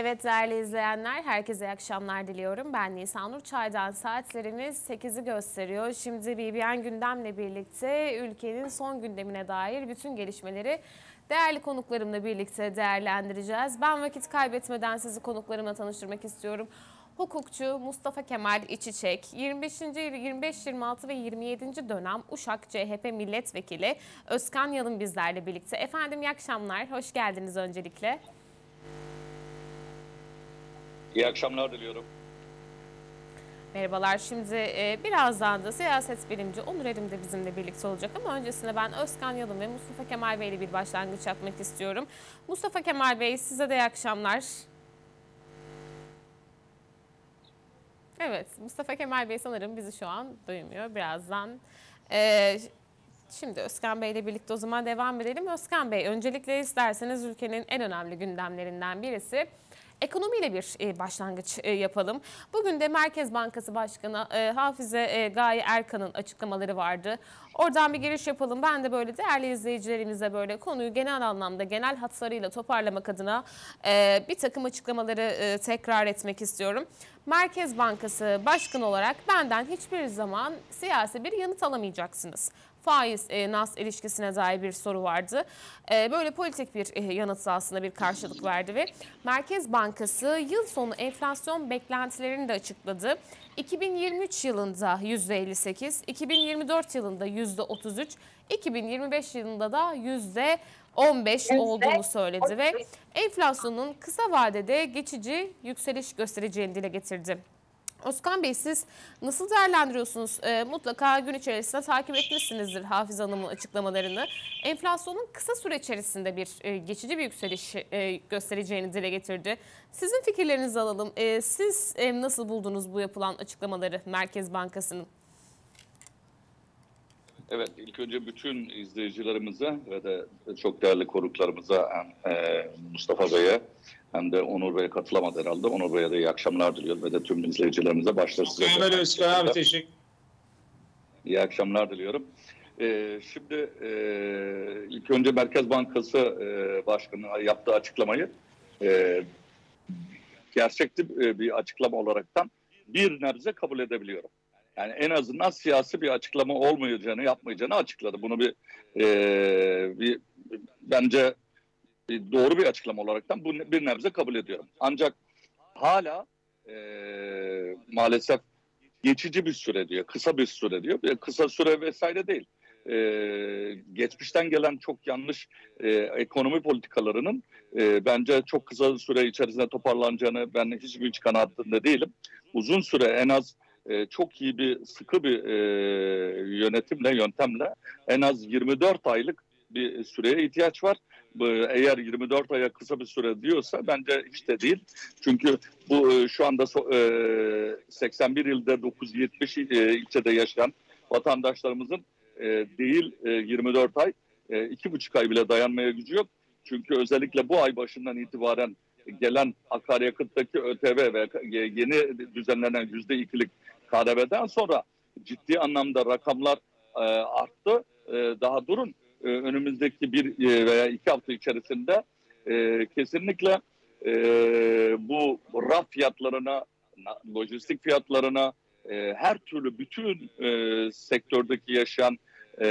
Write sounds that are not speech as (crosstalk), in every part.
Evet değerli izleyenler, herkese iyi akşamlar diliyorum. Ben Nisan Nur Çay'dan saatlerimiz 8'i gösteriyor. Şimdi BBN gündemle birlikte ülkenin son gündemine dair bütün gelişmeleri değerli konuklarımla birlikte değerlendireceğiz. Ben vakit kaybetmeden sizi konuklarımla tanıştırmak istiyorum. Hukukçu Mustafa Kemal İçiçek, 25. 25, 26 ve 27. dönem Uşak CHP Milletvekili Özkan Yalın bizlerle birlikte. Efendim iyi akşamlar, hoş geldiniz öncelikle. İyi akşamlar diliyorum. Merhabalar. Şimdi e, birazdan da siyaset bilimci Onur Erim de bizimle birlikte olacak ama öncesinde ben Özkan Yalın ve Mustafa Kemal Bey ile bir başlangıç yapmak istiyorum. Mustafa Kemal Bey size de iyi akşamlar. Evet, Mustafa Kemal Bey sanırım bizi şu an duymuyor. Birazdan e, Şimdi Özkan Bey ile birlikte o zaman devam edelim. Özkan Bey, öncelikle isterseniz ülkenin en önemli gündemlerinden birisi ekonomiyle bir e, başlangıç e, yapalım. Bugün de Merkez Bankası Başkanı e, Hafize Gaye Erkan'ın açıklamaları vardı. Oradan bir giriş yapalım. Ben de böyle değerli izleyicilerimize böyle konuyu genel anlamda genel hatlarıyla toparlamak adına bir takım açıklamaları tekrar etmek istiyorum. Merkez Bankası Başkanı olarak benden hiçbir zaman siyasi bir yanıt alamayacaksınız faiz e, nas ilişkisine dair bir soru vardı. E, böyle politik bir e, yanıt aslında bir karşılık verdi ve Merkez Bankası yıl sonu enflasyon beklentilerini de açıkladı. 2023 yılında %58, 2024 yılında %33, 2025 yılında da %15 olduğunu söyledi ve enflasyonun kısa vadede geçici yükseliş göstereceğini dile getirdi. Özkan Bey siz nasıl değerlendiriyorsunuz? E, mutlaka gün içerisinde takip etmişsinizdir Hafiz Hanım'ın açıklamalarını. Enflasyonun kısa süre içerisinde bir e, geçici bir yükseliş e, göstereceğini dile getirdi. Sizin fikirlerinizi alalım. E, siz e, nasıl buldunuz bu yapılan açıklamaları Merkez Bankası'nın? Evet, ilk önce bütün izleyicilerimize ve de çok değerli konuklarımıza e, Mustafa Bey'e hem de Onur Bey'e katılamadı herhalde. Onur Bey'e de iyi akşamlar diliyorum ve de tüm izleyicilerimize. Ömer Özkan abi teşekkür İyi akşamlar diliyorum. Ee, şimdi e, ilk önce Merkez Bankası e, Başkanı yaptığı açıklamayı e, gerçekçi e, bir açıklama olaraktan bir nebze kabul edebiliyorum. Yani en azından siyasi bir açıklama olmayacağını, yapmayacağını açıkladı. Bunu bir, e, bir bence doğru bir açıklama olaraktan bu bir nebze kabul ediyorum. Ancak hala e, maalesef geçici bir süre diyor, kısa bir süre diyor. E, kısa süre vesaire değil. E, geçmişten gelen çok yanlış e, ekonomi politikalarının e, bence çok kısa süre içerisinde toparlanacağını ben hiçbir kanaatinde değilim. Uzun süre en az e, çok iyi bir sıkı bir e, yönetimle, yöntemle en az 24 aylık bir süreye ihtiyaç var. Eğer 24 aya kısa bir süre diyorsa bence hiç de değil. Çünkü bu e, şu anda 81 e, ilde 970 e, ilçede yaşayan vatandaşlarımızın değil 24 ay, iki buçuk ay bile dayanmaya gücü yok. Çünkü özellikle bu ay başından itibaren gelen akaryakıttaki ÖTV ve yeni düzenlenen yüzde ikilik KDV'den sonra ciddi anlamda rakamlar arttı. Daha durun e, önümüzdeki bir e, veya iki hafta içerisinde e, kesinlikle e, bu raf fiyatlarına, lojistik fiyatlarına, e, her türlü bütün e, sektördeki yaşayan e,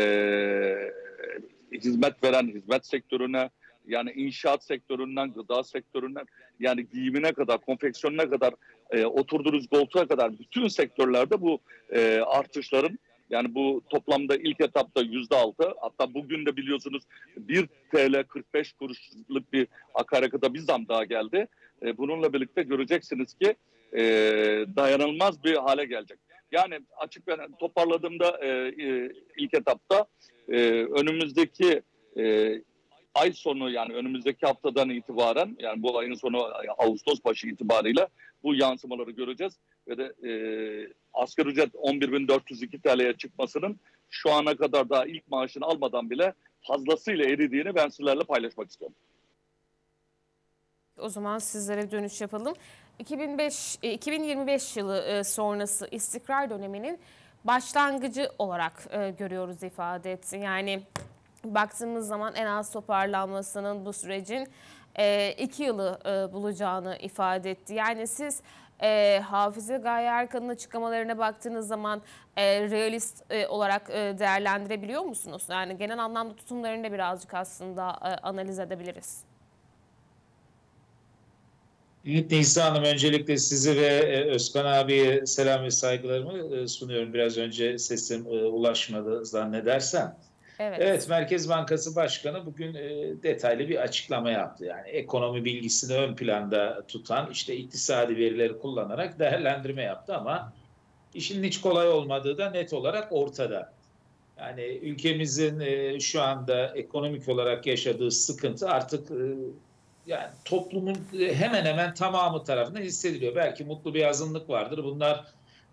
hizmet veren hizmet sektörüne, yani inşaat sektöründen, gıda sektöründen, yani giyimine kadar, konfeksiyonuna kadar, e, oturduğunuz koltuğa kadar bütün sektörlerde bu e, artışların yani bu toplamda ilk etapta yüzde altı hatta bugün de biliyorsunuz 1 TL 45 kuruşluk bir akaryakıta bir zam daha geldi. E, bununla birlikte göreceksiniz ki e, dayanılmaz bir hale gelecek. Yani açık ben toparladığımda e, e, ilk etapta e, önümüzdeki e, ay sonu yani önümüzdeki haftadan itibaren yani bu ayın sonu Ağustos başı itibariyle bu yansımaları göreceğiz ve de e, asgari ücret 11.402 TL'ye çıkmasının şu ana kadar daha ilk maaşını almadan bile fazlasıyla eridiğini ben sizlerle paylaşmak istiyorum. O zaman sizlere dönüş yapalım. 2005 2025 e, yılı e, sonrası istikrar döneminin başlangıcı olarak e, görüyoruz ifade etti. Yani baktığımız zaman en az toparlanmasının bu sürecin e, iki yılı e, bulacağını ifade etti. Yani siz e, Hafize Gaye Erkan'ın açıklamalarına baktığınız zaman e, realist e, olarak e, değerlendirebiliyor musunuz? Yani genel anlamda tutumlarını da birazcık aslında e, analiz edebiliriz. Evet Nisa Hanım öncelikle sizi ve e, Özkan abiye selam ve saygılarımı e, sunuyorum. Biraz önce sesim e, ulaşmadı zannedersem. Evet. Evet Merkez Bankası Başkanı bugün detaylı bir açıklama yaptı. Yani ekonomi bilgisini ön planda tutan işte iktisadi verileri kullanarak değerlendirme yaptı ama işin hiç kolay olmadığı da net olarak ortada. Yani ülkemizin şu anda ekonomik olarak yaşadığı sıkıntı artık yani toplumun e, hemen hemen tamamı tarafından hissediliyor. Belki mutlu bir azınlık vardır. Bunlar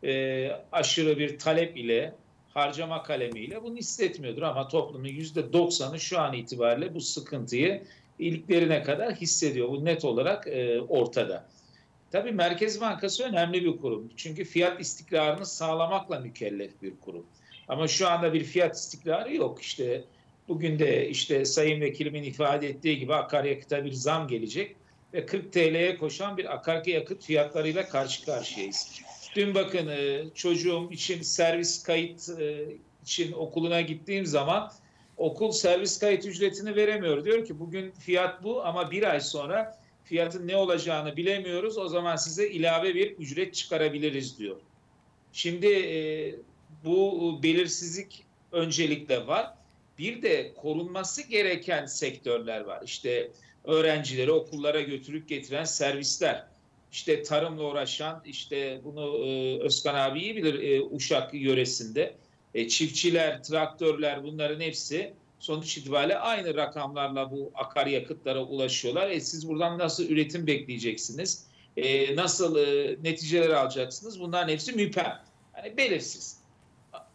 e, aşırı bir talep ile harcama kalemiyle bunu hissetmiyordur ama toplumun yüzde doksanı şu an itibariyle bu sıkıntıyı iliklerine kadar hissediyor. Bu net olarak e, ortada. Tabii Merkez Bankası önemli bir kurum. Çünkü fiyat istikrarını sağlamakla mükellef bir kurum. Ama şu anda bir fiyat istikrarı yok. İşte Bugün de işte Sayın Vekilimin ifade ettiği gibi akaryakıta bir zam gelecek ve 40 TL'ye koşan bir akaryakıt fiyatlarıyla karşı karşıyayız. Dün bakın e, çocuğum için servis kayıt e, için okuluna gittiğim zaman okul servis kayıt ücretini veremiyor. Diyor ki bugün fiyat bu ama bir ay sonra fiyatın ne olacağını bilemiyoruz. O zaman size ilave bir ücret çıkarabiliriz diyor. Şimdi e, bu belirsizlik öncelikle var. Bir de korunması gereken sektörler var. İşte öğrencileri okullara götürüp getiren servisler. İşte tarımla uğraşan, işte bunu e, Özkan abi iyi bilir e, Uşak yöresinde. E, çiftçiler, traktörler bunların hepsi sonuç itibariyle aynı rakamlarla bu akaryakıtlara ulaşıyorlar. E, siz buradan nasıl üretim bekleyeceksiniz? E, nasıl e, neticeler alacaksınız? Bunların hepsi müpem. Yani belirsiz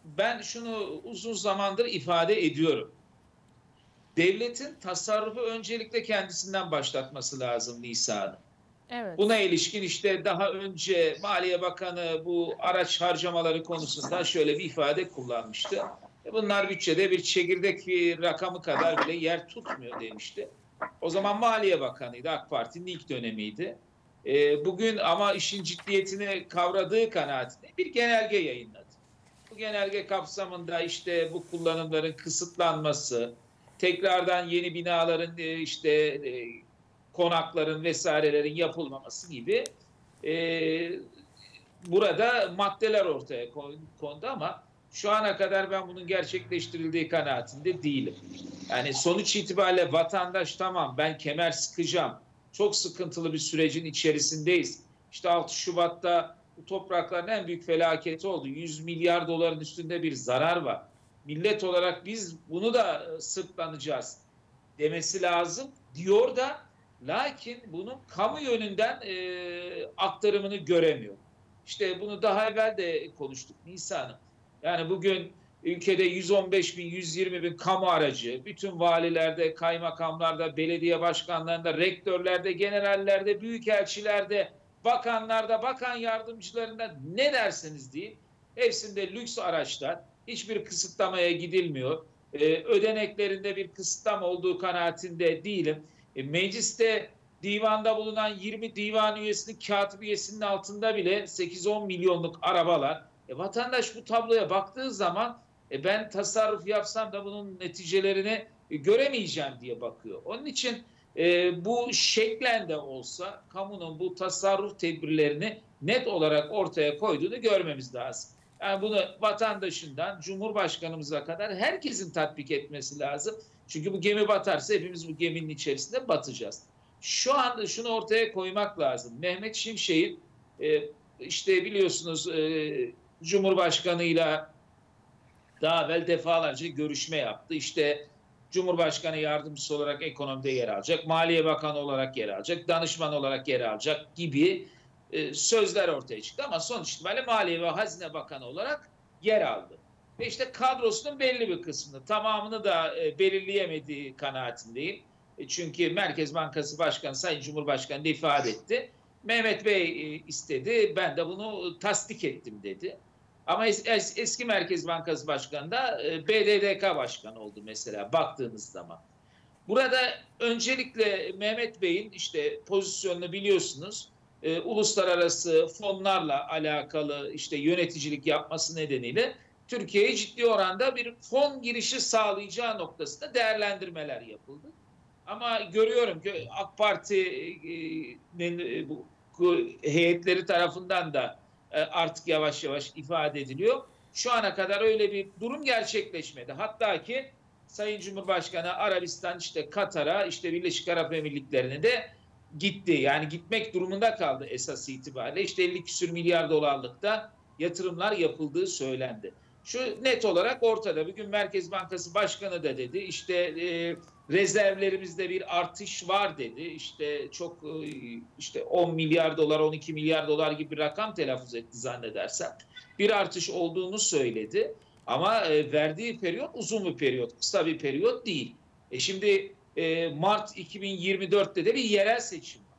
ben şunu uzun zamandır ifade ediyorum. Devletin tasarrufu öncelikle kendisinden başlatması lazım Nisan'ı. Evet. Buna ilişkin işte daha önce Maliye Bakanı bu araç harcamaları konusunda şöyle bir ifade kullanmıştı. E, bunlar bütçede bir çekirdek bir rakamı kadar bile yer tutmuyor demişti. O zaman Maliye Bakanı'ydı, AK Parti'nin ilk dönemiydi. E, bugün ama işin ciddiyetini kavradığı kanaatinde bir genelge yayınladı. Bu genelge kapsamında işte bu kullanımların kısıtlanması, tekrardan yeni binaların e, işte e, konakların vesairelerin yapılmaması gibi e, burada maddeler ortaya kondu ama şu ana kadar ben bunun gerçekleştirildiği kanaatinde değilim. Yani sonuç itibariyle vatandaş tamam ben kemer sıkacağım. Çok sıkıntılı bir sürecin içerisindeyiz. İşte 6 Şubat'ta bu toprakların en büyük felaketi oldu. 100 milyar doların üstünde bir zarar var. Millet olarak biz bunu da e, sırtlanacağız demesi lazım diyor da lakin bunun kamu yönünden e, aktarımını göremiyor. İşte bunu daha evvel de konuştuk Nisan'ım. Yani bugün ülkede 115 bin, 120 bin kamu aracı, bütün valilerde, kaymakamlarda, belediye başkanlarında, rektörlerde, generallerde, büyükelçilerde, bakanlarda, bakan yardımcılarında ne derseniz deyin. Hepsinde lüks araçlar, hiçbir kısıtlamaya gidilmiyor. Ee, ödeneklerinde bir kısıtlama olduğu kanaatinde değilim. E, mecliste divanda bulunan 20 divan üyesinin katip üyesinin altında bile 8-10 milyonluk arabalar. E, vatandaş bu tabloya baktığı zaman e, ben tasarruf yapsam da bunun neticelerini e, göremeyeceğim diye bakıyor. Onun için e, bu şeklen de olsa kamunun bu tasarruf tedbirlerini net olarak ortaya koyduğunu görmemiz lazım. Yani bunu vatandaşından Cumhurbaşkanımıza kadar herkesin tatbik etmesi lazım. Çünkü bu gemi batarsa hepimiz bu geminin içerisinde batacağız. Şu anda şunu ortaya koymak lazım. Mehmet Şimşek'in e, işte biliyorsunuz e, Cumhurbaşkanıyla daha evvel defalarca görüşme yaptı. İşte Cumhurbaşkanı yardımcısı olarak ekonomide yer alacak, Maliye Bakanı olarak yer alacak, danışman olarak yer alacak gibi e, sözler ortaya çıktı. Ama sonuç itibariyle Maliye ve Hazine Bakanı olarak yer aldı. Ve işte kadrosunun belli bir kısmını, tamamını da e, belirleyemediği kanaatindeyim. E, çünkü Merkez Bankası Başkanı Sayın Cumhurbaşkanı ifade etti. Mehmet Bey e, istedi, ben de bunu tasdik ettim dedi. Ama es, es, eski Merkez Bankası Başkanı da e, BDDK Başkanı oldu mesela baktığınız zaman. Bu Burada öncelikle Mehmet Bey'in işte pozisyonunu biliyorsunuz. E, uluslararası fonlarla alakalı işte yöneticilik yapması nedeniyle Türkiye'ye ciddi oranda bir fon girişi sağlayacağı noktasında değerlendirmeler yapıldı. Ama görüyorum ki AK Parti'nin e, bu heyetleri tarafından da e, artık yavaş yavaş ifade ediliyor. Şu ana kadar öyle bir durum gerçekleşmedi. Hatta ki Sayın Cumhurbaşkanı Arabistan işte Katar'a işte Birleşik Arap Emirlikleri'ne de gitti. Yani gitmek durumunda kaldı esas itibariyle. İşte 50 küsür milyar dolarlıkta yatırımlar yapıldığı söylendi. Şu net olarak ortada. Bugün Merkez Bankası Başkanı da dedi. İşte e, rezervlerimizde bir artış var dedi. İşte çok e, işte 10 milyar dolar, 12 milyar dolar gibi bir rakam telaffuz etti zannedersem. Bir artış olduğunu söyledi. Ama e, verdiği periyot uzun bir periyot, kısa bir periyot değil. E şimdi e, Mart 2024'te de bir yerel seçim var.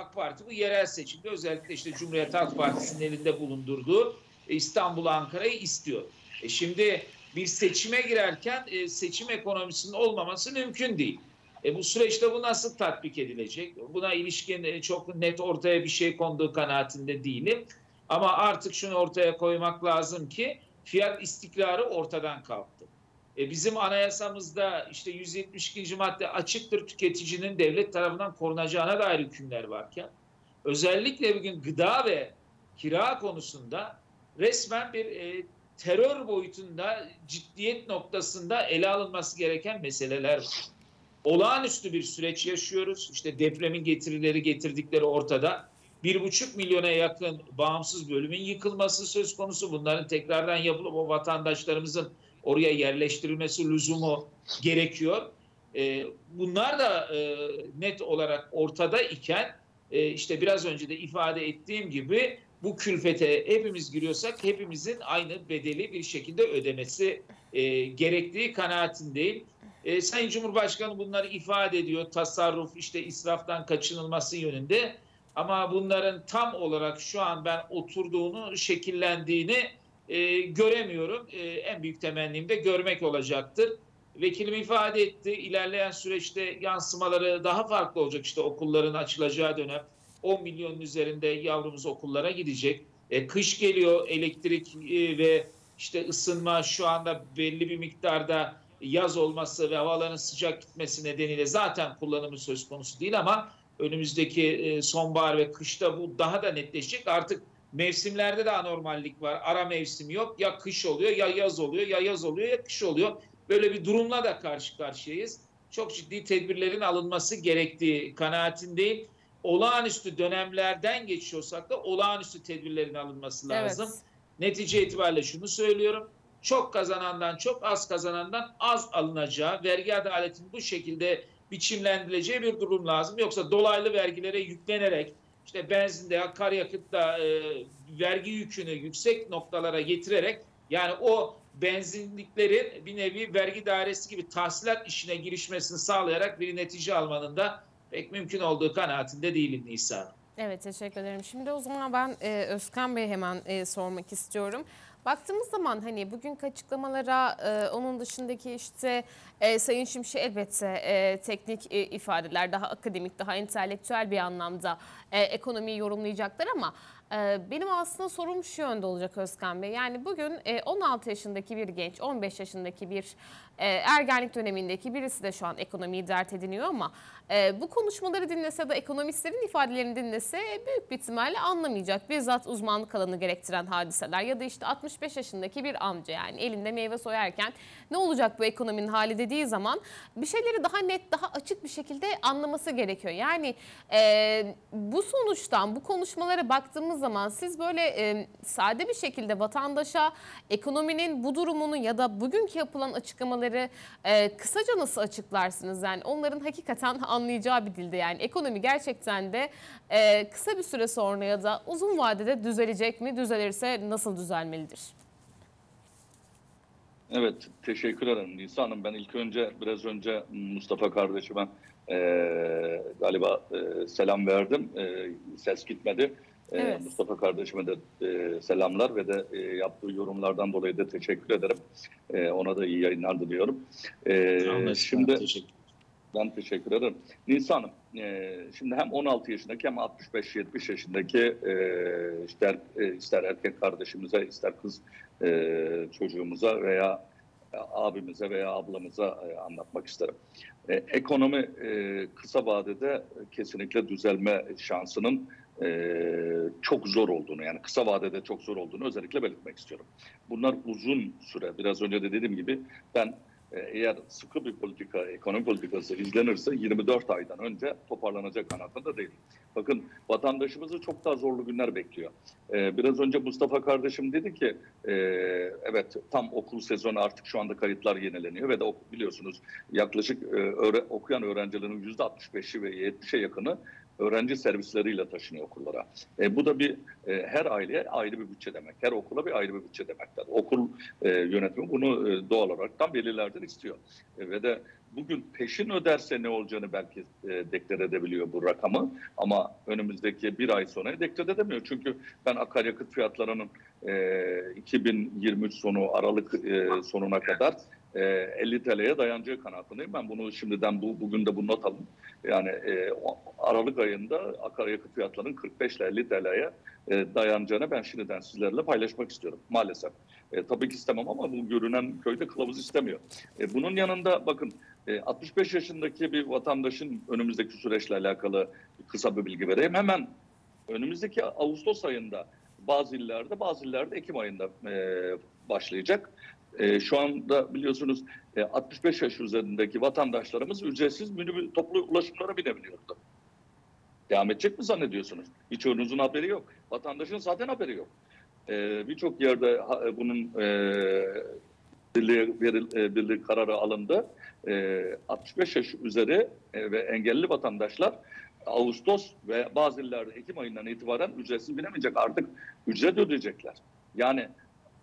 AK Parti bu yerel seçimde özellikle işte Cumhuriyet Halk Partisi'nin elinde bulundurduğu e, İstanbul, Ankara'yı istiyor. E şimdi bir seçime girerken e, seçim ekonomisinin olmaması mümkün değil. E bu süreçte bu nasıl tatbik edilecek? Buna ilişkin e, çok net ortaya bir şey konduğu kanaatinde değilim. Ama artık şunu ortaya koymak lazım ki fiyat istikrarı ortadan kalktı. E bizim anayasamızda işte 172. madde açıktır tüketicinin devlet tarafından korunacağına dair hükümler varken özellikle bugün gıda ve kira konusunda resmen bir e, terör boyutunda ciddiyet noktasında ele alınması gereken meseleler var. Olağanüstü bir süreç yaşıyoruz. İşte depremin getirileri getirdikleri ortada. Bir buçuk milyona yakın bağımsız bölümün yıkılması söz konusu. Bunların tekrardan yapılıp o vatandaşlarımızın oraya yerleştirilmesi lüzumu gerekiyor. E, bunlar da e, net olarak ortada iken e, işte biraz önce de ifade ettiğim gibi bu külfete hepimiz giriyorsak hepimizin aynı bedeli bir şekilde ödemesi e, gerektiği kanaatindeyim. E, Sayın Cumhurbaşkanı bunları ifade ediyor. Tasarruf, işte israftan kaçınılması yönünde. Ama bunların tam olarak şu an ben oturduğunu, şekillendiğini e, göremiyorum. E, en büyük temennim de görmek olacaktır. Vekilim ifade etti. İlerleyen süreçte yansımaları daha farklı olacak. İşte okulların açılacağı dönem 10 milyonun üzerinde yavrumuz okullara gidecek. E, kış geliyor elektrik e, ve işte ısınma şu anda belli bir miktarda yaz olması ve havaların sıcak gitmesi nedeniyle zaten kullanımı söz konusu değil ama önümüzdeki e, sonbahar ve kışta bu daha da netleşecek. Artık mevsimlerde de anormallik var. Ara mevsim yok. Ya kış oluyor ya yaz oluyor ya yaz oluyor ya kış oluyor. Böyle bir durumla da karşı karşıyayız. Çok ciddi tedbirlerin alınması gerektiği kanaatindeyim olağanüstü dönemlerden geçiyorsak da olağanüstü tedbirlerin alınması lazım. Evet. Netice itibariyle şunu söylüyorum. Çok kazanandan çok az kazanandan az alınacağı, vergi adaletinin bu şekilde biçimlendirileceği bir durum lazım. Yoksa dolaylı vergilere yüklenerek işte benzinde, akaryakıtta e, vergi yükünü yüksek noktalara getirerek yani o benzinliklerin bir nevi vergi dairesi gibi tahsilat işine girişmesini sağlayarak bir netice almanın da pek mümkün olduğu kanaatinde değilim Nisa. Evet teşekkür ederim. Şimdi o zaman ben e, Özkan Bey hemen e, sormak istiyorum. Baktığımız zaman hani bugünkü açıklamalara e, onun dışındaki işte e, Sayın Şimşek elbette e, teknik e, ifadeler daha akademik daha entelektüel bir anlamda e, ekonomiyi yorumlayacaklar ama e, benim aslında sorum şu yönde olacak Özkan Bey. Yani bugün e, 16 yaşındaki bir genç 15 yaşındaki bir e, ergenlik dönemindeki birisi de şu an ekonomiyi dert ediniyor ama e, bu konuşmaları dinlese de ekonomistlerin ifadelerini dinlese büyük bir ihtimalle anlamayacak. Bizzat uzmanlık alanı gerektiren hadiseler ya da işte 65 yaşındaki bir amca yani elinde meyve soyarken ne olacak bu ekonominin hali dediği zaman bir şeyleri daha net daha açık bir şekilde anlaması gerekiyor. Yani e, bu sonuçtan bu konuşmalara baktığımız zaman siz böyle e, sade bir şekilde vatandaşa ekonominin bu durumunu ya da bugünkü yapılan açıklamaları e, kısaca nasıl açıklarsınız? Yani onların hakikaten (laughs) anlayacağı bir dilde yani ekonomi gerçekten de e, kısa bir süre sonra ya da uzun vadede düzelecek mi? Düzelirse nasıl düzelmelidir? Evet, teşekkür ederim Nisa Hanım. Ben ilk önce, biraz önce Mustafa kardeşime e, galiba e, selam verdim. E, ses gitmedi. E, evet. Mustafa kardeşime de e, selamlar ve de e, yaptığı yorumlardan dolayı da teşekkür ederim. E, ona da iyi yayınlar diliyorum. E, şimdi, teşekkür Ben teşekkür ederim. Nisa Hanım, e, şimdi hem 16 yaşındaki hem 65-70 yaşındaki e, ister, e, ister erkek kardeşimize, ister kız e, çocuğumuza veya abimize veya ablamıza anlatmak isterim. Ekonomi e, kısa vadede kesinlikle düzelme şansının e, çok zor olduğunu yani kısa vadede çok zor olduğunu özellikle belirtmek istiyorum. Bunlar uzun süre biraz önce de dediğim gibi ben e, eğer sıkı bir politika, ekonomi politikası izlenirse 24 aydan önce toparlanacak kanaatinde değilim. Bakın vatandaşımızı çok daha zorlu günler bekliyor. Ee, biraz önce Mustafa kardeşim dedi ki e, evet tam okul sezonu artık şu anda kayıtlar yenileniyor ve de biliyorsunuz yaklaşık e, öğre- okuyan öğrencilerin %65'i ve 70'e yakını öğrenci servisleriyle taşınıyor okullara. E, bu da bir e, her aileye ayrı bir bütçe demek. Her okula bir ayrı bir bütçe demektir. Okul e, yönetimi bunu e, doğal olarak tam belirlerden istiyor. E, ve de bugün peşin öderse ne olacağını belki e, deklar edebiliyor bu rakamı ama önümüzdeki bir ay sonra deklar edemiyor. Çünkü ben akaryakıt fiyatlarının e, 2023 sonu Aralık e, sonuna kadar e, 50 TL'ye dayanacağı kanaatindeyim. Ben bunu şimdiden bu bugün de bu not alın. Yani e, Aralık ayında akaryakıt fiyatlarının 45 ile 50 TL'ye e, dayanacağını ben şimdiden sizlerle paylaşmak istiyorum maalesef. E, tabii ki istemem ama bu görünen köyde kılavuz istemiyor. E, bunun yanında bakın e, 65 yaşındaki bir vatandaşın önümüzdeki süreçle alakalı kısa bir bilgi vereyim. Hemen önümüzdeki Ağustos ayında bazı illerde bazı illerde Ekim ayında e, başlayacak. E, şu anda biliyorsunuz e, 65 yaş üzerindeki vatandaşlarımız ücretsiz minibüs toplu ulaşımlara binebiliyordu. Devam edecek mi zannediyorsunuz? Birçoğunuzun haberi yok. Vatandaşın zaten haberi yok. E, Birçok yerde ha, bunun e, birliği, veril, e, birliği kararı alındı. E, 65 yaş üzeri e, ve engelli vatandaşlar Ağustos ve bazı illerde Ekim ayından itibaren ücretsiz binemeyecek. Artık ücret ödeyecekler. Yani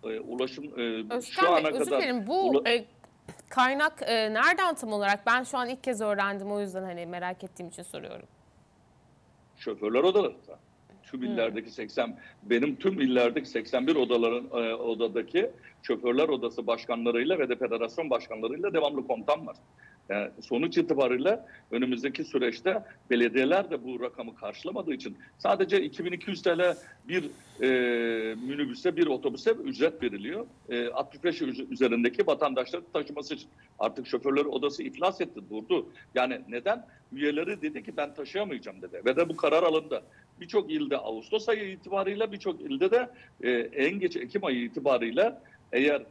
e, ulaşım e, şu Özkan ana Bey özür kadar dilerim bu e, kaynak e, nereden tam olarak? Ben şu an ilk kez öğrendim o yüzden hani merak ettiğim için soruyorum. şoförler odalarında. Tüm illerdeki 80 benim tüm illerdeki 81 odaların e, odadaki şoförler odası başkanlarıyla ve de federasyon başkanlarıyla devamlı komutan var. Yani sonuç itibariyle önümüzdeki süreçte belediyeler de bu rakamı karşılamadığı için sadece 2200 TL bir e, minibüse bir otobüse ücret veriliyor. E, 65 yaş üzerindeki vatandaşları taşıması için. Artık şoförler odası iflas etti, durdu. Yani neden? Üyeleri dedi ki ben taşıyamayacağım dedi. Ve de bu karar alındı. Birçok ilde Ağustos ayı itibariyle birçok ilde de e, en geç Ekim ayı itibariyle eğer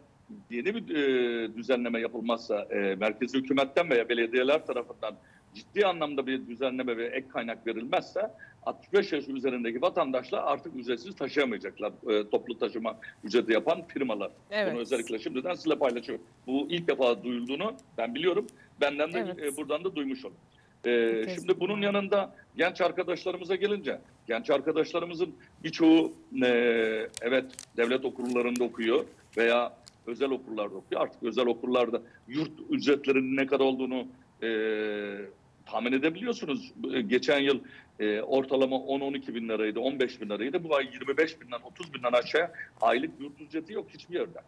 yeni bir e, düzenleme yapılmazsa e, merkezi hükümetten veya belediyeler tarafından ciddi anlamda bir düzenleme ve ek kaynak verilmezse 65 yaş üzerindeki vatandaşlar artık ücretsiz taşıyamayacaklar. E, toplu taşıma ücreti yapan firmalar. Evet. Bunu özellikle şimdiden sizinle paylaşıyorum. Bu ilk defa duyulduğunu ben biliyorum. Benden de Evet. e, buradan da duymuş olun. E, şimdi bunun yanında genç arkadaşlarımıza gelince, genç arkadaşlarımızın birçoğu e, evet devlet okullarında okuyor veya özel okullarda okuyor. Artık özel okullarda yurt ücretlerinin ne kadar olduğunu e, tahmin edebiliyorsunuz. E, Geçen yıl e, ortalama 10-12 bin liraydı, 15 bin liraydı. Bu ay 25 binden 30 binden aşağı aylık yurt ücreti yok hiçbir yerde.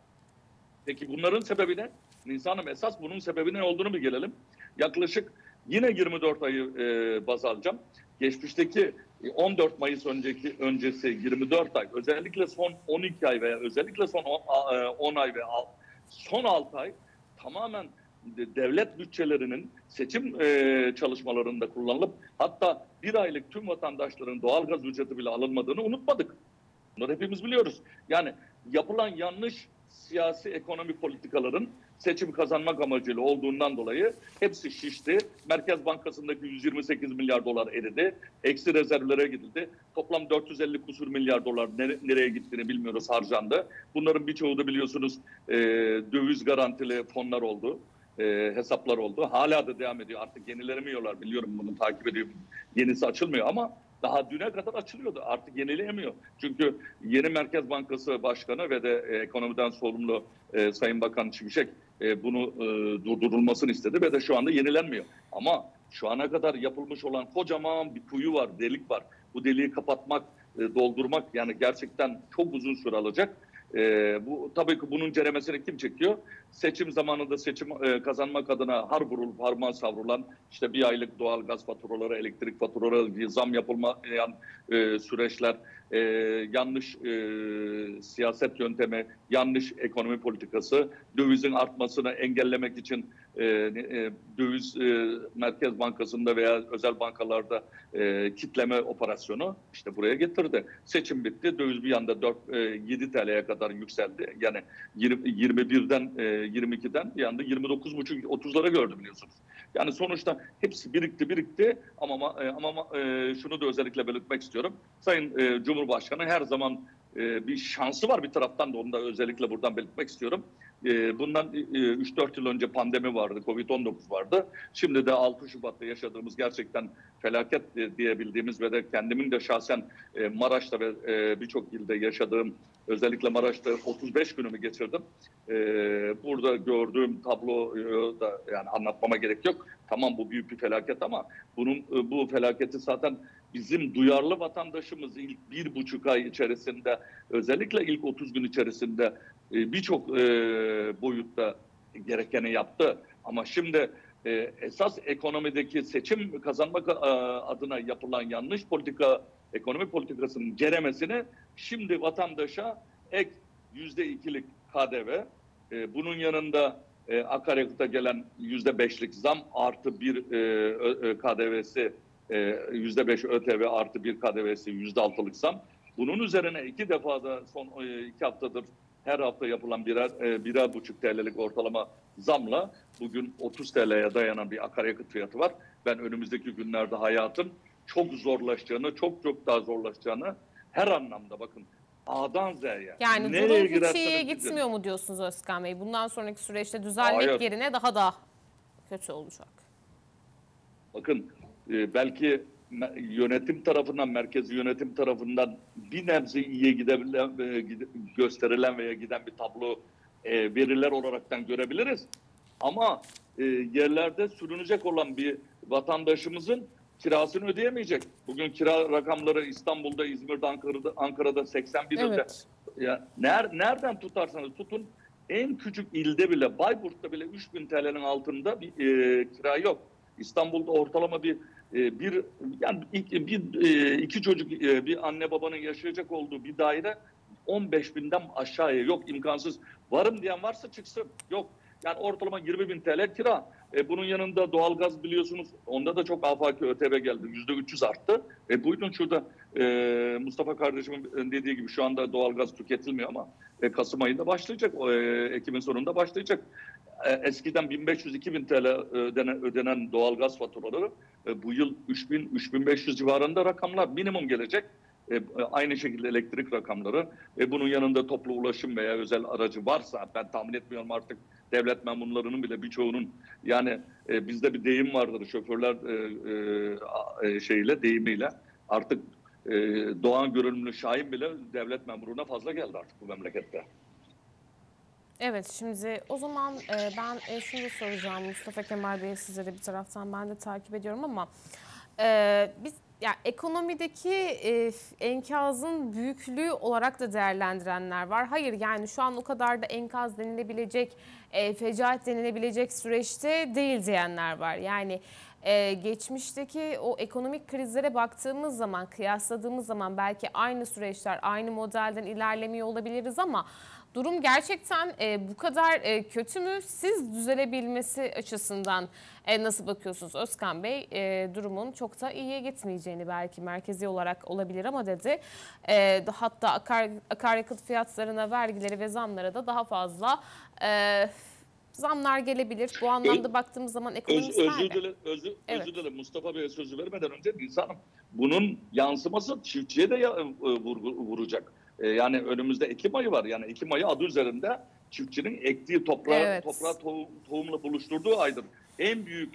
Peki bunların sebebi ne? Nisan'ım esas bunun sebebi ne olduğunu bir gelelim. Yaklaşık yine 24 ayı e, baz alacağım. Geçmişteki 14 Mayıs önceki öncesi 24 ay özellikle son 12 ay veya özellikle son 10, a- e, 10 ay ve son 6 ay tamamen de- devlet bütçelerinin seçim e, çalışmalarında kullanılıp hatta bir aylık tüm vatandaşların doğalgaz ücreti bile alınmadığını unutmadık. Bunları hepimiz biliyoruz. Yani yapılan yanlış siyasi ekonomi politikaların seçim kazanmak amacıyla olduğundan dolayı hepsi şişti. Merkez Bankası'ndaki 128 milyar dolar eridi. Eksi rezervlere gidildi. Toplam 450 kusur milyar dolar nere- nereye gittiğini bilmiyoruz harcandı. Bunların birçoğu da biliyorsunuz e, döviz garantili fonlar oldu. E, hesaplar oldu. Hala da devam ediyor. Artık yenilenemiyorlar. Biliyorum bunu takip ediyorum. Yenisi açılmıyor ama daha düne kadar açılıyordu. Artık yenileyemiyor. Çünkü yeni Merkez Bankası Başkanı ve de e, ekonomiden sorumlu e, Sayın Bakan Şimşek e, bunu e, durdurulmasını istedi ve de şu anda yenilenmiyor. Ama şu ana kadar yapılmış olan kocaman bir kuyu var, delik var. Bu deliği kapatmak, e, doldurmak yani gerçekten çok uzun süre alacak. E, bu tabii ki bunun ceremesini kim çekiyor? Seçim zamanında seçim e, kazanmak adına har vurulup harman savrulan işte bir aylık doğal gaz faturaları, elektrik faturaları, zam yapılmayan e, süreçler, e, yanlış e, siyaset yöntemi, yanlış ekonomi politikası, dövizin artmasını engellemek için e, e, döviz e, Merkez Bankası'nda veya özel bankalarda e, kitleme operasyonu işte buraya getirdi. Seçim bitti, döviz bir anda 4, e, 7 TL'ye kadar yükseldi. Yani 20, 21'den e, 22'den bir anda 29,5-30'lara gördü biliyorsunuz. Yani sonuçta hepsi birikti birikti ama e, ama e, şunu da özellikle belirtmek istiyorum. Sayın e, Cumhurbaşkanı her zaman e, bir şansı var bir taraftan da onu da özellikle buradan belirtmek istiyorum. E, bundan e, 3-4 yıl önce pandemi vardı, Covid-19 vardı. Şimdi de 6 Şubat'ta yaşadığımız gerçekten felaket e, diyebildiğimiz ve de kendimin de şahsen e, Maraş'ta ve e, birçok ilde yaşadığım özellikle Maraş'ta 35 günümü geçirdim. E, burada gördüğüm tabloyu da yani anlatmama gerek yok. Tamam bu büyük bir felaket ama bunun e, bu felaketi zaten bizim duyarlı vatandaşımız ilk bir buçuk ay içerisinde özellikle ilk 30 gün içerisinde e, birçok e, boyutta gerekeni yaptı. Ama şimdi esas ekonomideki seçim kazanmak adına yapılan yanlış politika, ekonomi politikasının ceremesini şimdi vatandaşa ek yüzde ikilik KDV, bunun yanında e, akaryakıta gelen yüzde beşlik zam artı bir e, ö, KDV'si e, yüzde beş ÖTV artı bir KDV'si yüzde altılık zam. Bunun üzerine iki defa da son e, iki haftadır her hafta yapılan birer, e, birer buçuk TL'lik ortalama zamla bugün 30 TL'ye dayanan bir akaryakıt fiyatı var. Ben önümüzdeki günlerde hayatın çok zorlaşacağını, çok çok daha zorlaşacağını her anlamda bakın A'dan Z'ye. Yani nereye durum hiç iyiye gitmiyor mu diyorsunuz Özkan Bey? Bundan sonraki süreçte düzelmek Hayır. yerine daha da kötü olacak. Bakın e, belki yönetim tarafından, merkezi yönetim tarafından bir nebze iyiye gidebilen, e, gide- gösterilen veya giden bir tablo e, veriler olaraktan görebiliriz. Ama e, yerlerde sürünecek olan bir vatandaşımızın kirasını ödeyemeyecek. Bugün kira rakamları İstanbul'da, İzmir'de, Ankara'da, Ankara'da 81 öde. Evet. Ya ner, nereden tutarsanız tutun en küçük ilde bile Bayburt'ta bile 3000 TL'nin altında bir e, kira yok. İstanbul'da ortalama bir e, bir yani iki, bir e, iki çocuk e, bir anne babanın yaşayacak olduğu bir daire 15 binden aşağıya yok imkansız. Varım diyen varsa çıksın. Yok. Yani ortalama 20 bin TL kira. E, bunun yanında doğalgaz biliyorsunuz onda da çok afaki ÖTV geldi. Yüzde 300 arttı. E, buyurun şurada e, Mustafa kardeşimin dediği gibi şu anda doğalgaz tüketilmiyor ama e, Kasım ayında başlayacak. E, Ekim'in sonunda başlayacak. E, eskiden 1500-2000 TL ödenen, ödenen doğalgaz faturaları e, bu yıl 3000-3500 civarında rakamlar minimum gelecek. E, aynı şekilde elektrik rakamları. Ve bunun yanında toplu ulaşım veya özel aracı varsa ben tahmin etmiyorum artık devlet memurlarının bile birçoğunun yani e, bizde bir deyim vardır şoförler e, e, e, şeyiyle deyimiyle. Artık e, doğan görünümlü şahin bile devlet memuruna fazla geldi artık bu memlekette. Evet şimdi o zaman e, ben e, şunu soracağım. Mustafa Kemal Bey sizlere bir taraftan ben de takip ediyorum ama e, biz ya ekonomideki e, enkazın büyüklüğü olarak da değerlendirenler var. Hayır yani şu an o kadar da enkaz denilebilecek, e, fecaat denilebilecek süreçte değil diyenler var. Yani e, geçmişteki o ekonomik krizlere baktığımız zaman, kıyasladığımız zaman belki aynı süreçler, aynı modelden ilerlemiyor olabiliriz ama durum gerçekten e, bu kadar e, kötü mü? Siz düzelebilmesi açısından e, nasıl bakıyorsunuz Özkan Bey? E, durumun çok da iyiye gitmeyeceğini belki merkezi olarak olabilir ama dedi. E, hatta akar, akaryakıt fiyatlarına, vergileri ve zamlara da daha fazla e, zamlar gelebilir. Bu anlamda baktığımız zaman Öz, ekonomist özür dilerim, özür, Evet. özür dilerim Mustafa Bey'e sözü vermeden önce Nisan'ım bunun yansıması çiftçiye de ya- e, vurgu- vuracak. E, yani önümüzde Ekim ayı var. Yani Ekim ayı adı üzerinde çiftçinin ektiği toprağı, Evet. toprağı tohum, tohumla buluşturduğu aydır. En büyük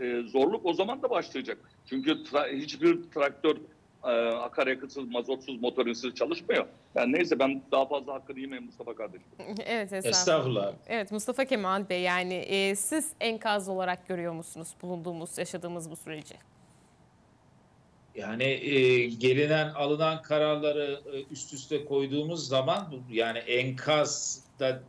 e, zorluk o zaman da başlayacak. Çünkü tra- hiçbir traktör e, akaryakıtsız, mazotsuz, motorinsіз çalışmıyor. Yani neyse ben daha fazla hakkını yemeyeyim Mustafa kardeşim. (laughs) Evet estağfurullah. Estağfurullah. Evet Mustafa Kemal Bey yani e, siz enkaz olarak görüyor musunuz bulunduğumuz, yaşadığımız bu süreci? Yani e, gelinen alınan kararları e, üst üste koyduğumuz zaman yani enkaz da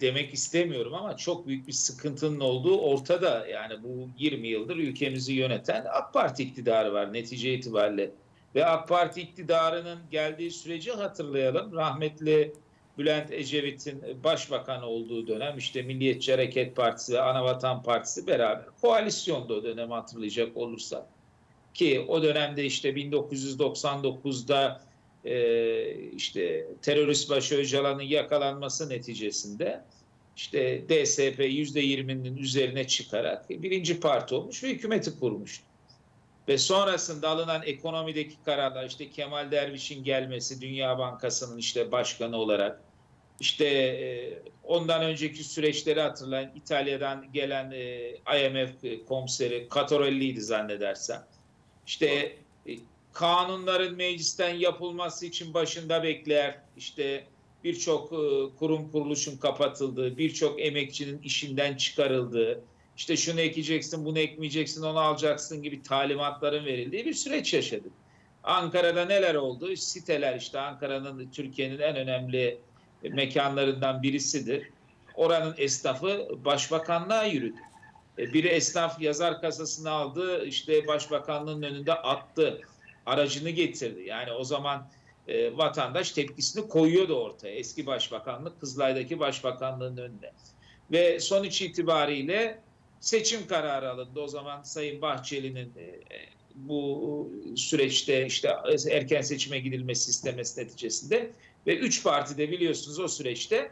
demek istemiyorum ama çok büyük bir sıkıntının olduğu ortada. Yani bu 20 yıldır ülkemizi yöneten AK Parti iktidarı var netice itibariyle. Ve AK Parti iktidarının geldiği süreci hatırlayalım. Rahmetli Bülent Ecevit'in başbakan olduğu dönem işte Milliyetçi Hareket Partisi ve Anavatan Partisi beraber koalisyonda o dönem hatırlayacak olursak. Ki o dönemde işte 1999'da e, işte terörist başı Öcalan'ın yakalanması neticesinde işte DSP %20'nin üzerine çıkarak birinci parti olmuş ve hükümeti kurmuştu. Ve sonrasında alınan ekonomideki kararlar işte Kemal Derviş'in gelmesi Dünya Bankası'nın işte başkanı olarak işte e, ondan önceki süreçleri hatırlayın İtalya'dan gelen e, IMF komiseri Catorelli'ydi zannedersem. İşte e, kanunların meclisten yapılması için başında bekler. İşte birçok e, kurum kuruluşun kapatıldığı, birçok emekçinin işinden çıkarıldığı, işte şunu ekeceksin, bunu ekmeyeceksin, onu alacaksın gibi talimatların verildiği bir süreç yaşadık. Ankara'da neler oldu? Siteler işte Ankara'nın Türkiye'nin en önemli mekanlarından birisidir. Oranın esnafı başbakanlığa yürüdü. E, Biri esnaf yazar kasasını aldı, işte başbakanlığın önünde attı, aracını getirdi. Yani o zaman e, vatandaş tepkisini koyuyordu ortaya. Eski başbakanlık Kızılay'daki başbakanlığın önünde. Ve sonuç itibariyle seçim kararı alındı. O zaman Sayın Bahçeli'nin e, bu süreçte işte erken seçime gidilmesi istemesi neticesinde ve üç parti de biliyorsunuz o süreçte e,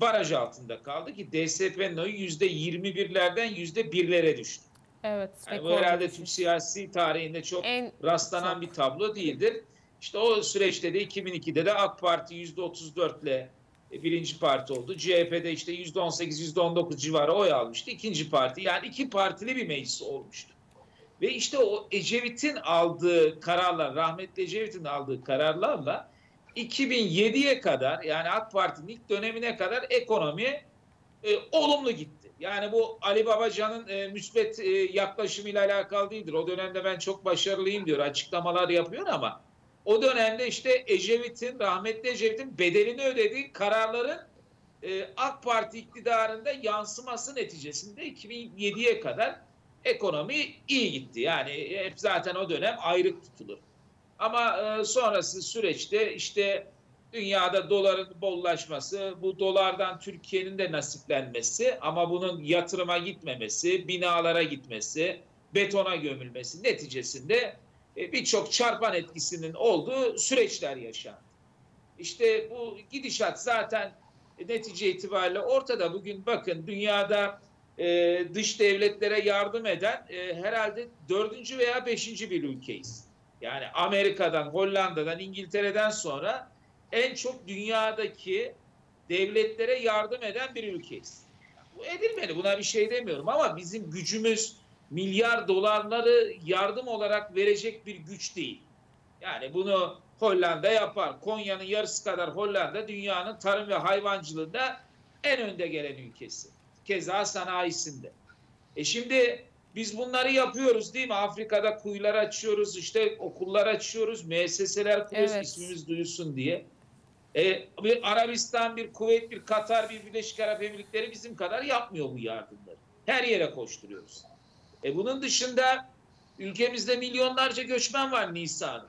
baraj altında kaldı ki DSP'nin oyu yüzde 21'lerden yüzde birlere düştü. Evet. Yani bu herhalde. Türk siyasi tarihinde çok en rastlanan çok. bir tablo değildir. İşte o süreçte de 2002'de de AK Parti %34 ile birinci parti oldu. CHP'de işte %18-%19 civarı oy almıştı. İkinci parti yani iki partili bir meclis olmuştu. Ve işte o Ecevit'in aldığı kararlar, rahmetli Ecevit'in aldığı kararlarla 2007'ye kadar yani AK Parti'nin ilk dönemine kadar ekonomi e, olumlu gitti. Yani bu Ali Babacan'ın e, müsbet e, yaklaşımıyla alakalı değildir. O dönemde ben çok başarılıyım diyor, açıklamalar yapıyor ama o dönemde işte Ecevit'in, rahmetli Ecevit'in bedelini ödediği kararların e, AK Parti iktidarında yansıması neticesinde 2007'ye kadar ekonomi iyi gitti. Yani hep zaten o dönem ayrık tutulur. Ama e, sonrası süreçte işte dünyada doların bollaşması, bu dolardan Türkiye'nin de nasiplenmesi ama bunun yatırıma gitmemesi, binalara gitmesi, betona gömülmesi neticesinde e, birçok çarpan etkisinin olduğu süreçler yaşandı. İşte bu gidişat zaten netice itibariyle ortada. Bugün bakın dünyada e, dış devletlere yardım eden e, herhalde dördüncü veya beşinci bir ülkeyiz. Yani Amerika'dan, Hollanda'dan, İngiltere'den sonra en çok dünyadaki devletlere yardım eden bir ülkeyiz. Bu edilmeli buna bir şey demiyorum ama bizim gücümüz milyar dolarları yardım olarak verecek bir güç değil. Yani bunu Hollanda yapar. Konya'nın yarısı kadar Hollanda dünyanın tarım ve hayvancılığında en önde gelen ülkesi. Keza sanayisinde. E şimdi biz bunları yapıyoruz değil mi? Afrika'da kuyular açıyoruz, işte okullar açıyoruz, müesseseler kuruyoruz Evet. ismimiz duyulsun diye. E, bir Arabistan, bir Kuveyt, bir Katar, bir Birleşik Arap Emirlikleri bizim kadar yapmıyor bu yardımları. Her yere koşturuyoruz. E bunun dışında ülkemizde milyonlarca göçmen var Nisan'ın.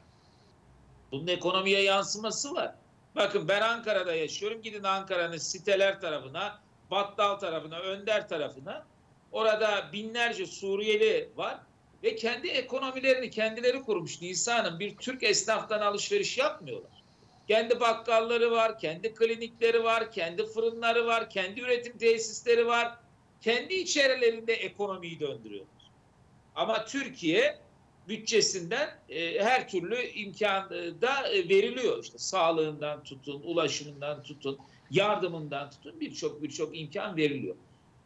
Bunun ekonomiye yansıması var. Bakın ben Ankara'da yaşıyorum. Gidin Ankara'nın siteler tarafına, Battal tarafına, Önder tarafına. Orada binlerce Suriyeli var ve kendi ekonomilerini kendileri kurmuş Nisan'ın. Bir Türk esnaftan alışveriş yapmıyorlar. Kendi bakkalları var, kendi klinikleri var, kendi fırınları var, kendi üretim tesisleri var. Kendi içerilerinde ekonomiyi döndürüyorlar. Ama Türkiye bütçesinden e, her türlü imkan e, da e, veriliyor. İşte sağlığından tutun, ulaşımından tutun, yardımından tutun birçok birçok imkan veriliyor.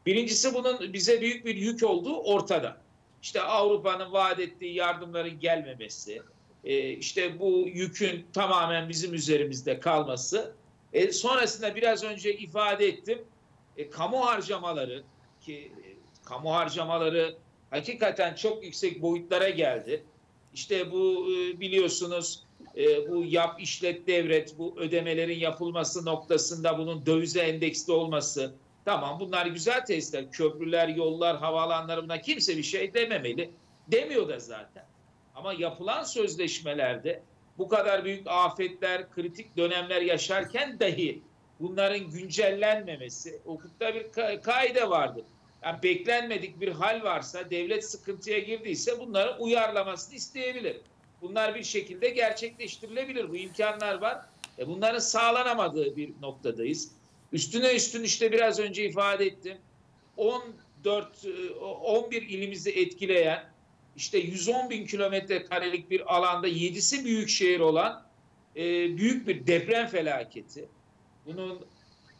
Birincisi bunun bize büyük bir yük olduğu ortada. İşte Avrupa'nın vaat ettiği yardımların gelmemesi, e, işte bu yükün tamamen bizim üzerimizde kalması. E, sonrasında biraz önce ifade ettim, e, kamu harcamaları ki kamu harcamaları hakikaten çok yüksek boyutlara geldi. İşte bu biliyorsunuz bu yap işlet devret bu ödemelerin yapılması noktasında bunun dövize endeksli olması tamam bunlar güzel testler köprüler yollar havaalanları buna kimse bir şey dememeli demiyor da zaten ama yapılan sözleşmelerde bu kadar büyük afetler kritik dönemler yaşarken dahi bunların güncellenmemesi hukukta bir ka- kaide vardır. Yani beklenmedik bir hal varsa devlet sıkıntıya girdiyse bunların uyarlamasını isteyebilir. Bunlar bir şekilde gerçekleştirilebilir. Bu imkanlar var. E bunların sağlanamadığı bir noktadayız. Üstüne üstün işte biraz önce ifade ettim. 14 e, 11 ilimizi etkileyen işte 110 bin kilometre karelik bir alanda 7'si büyük şehir olan e, büyük bir deprem felaketi. Bunun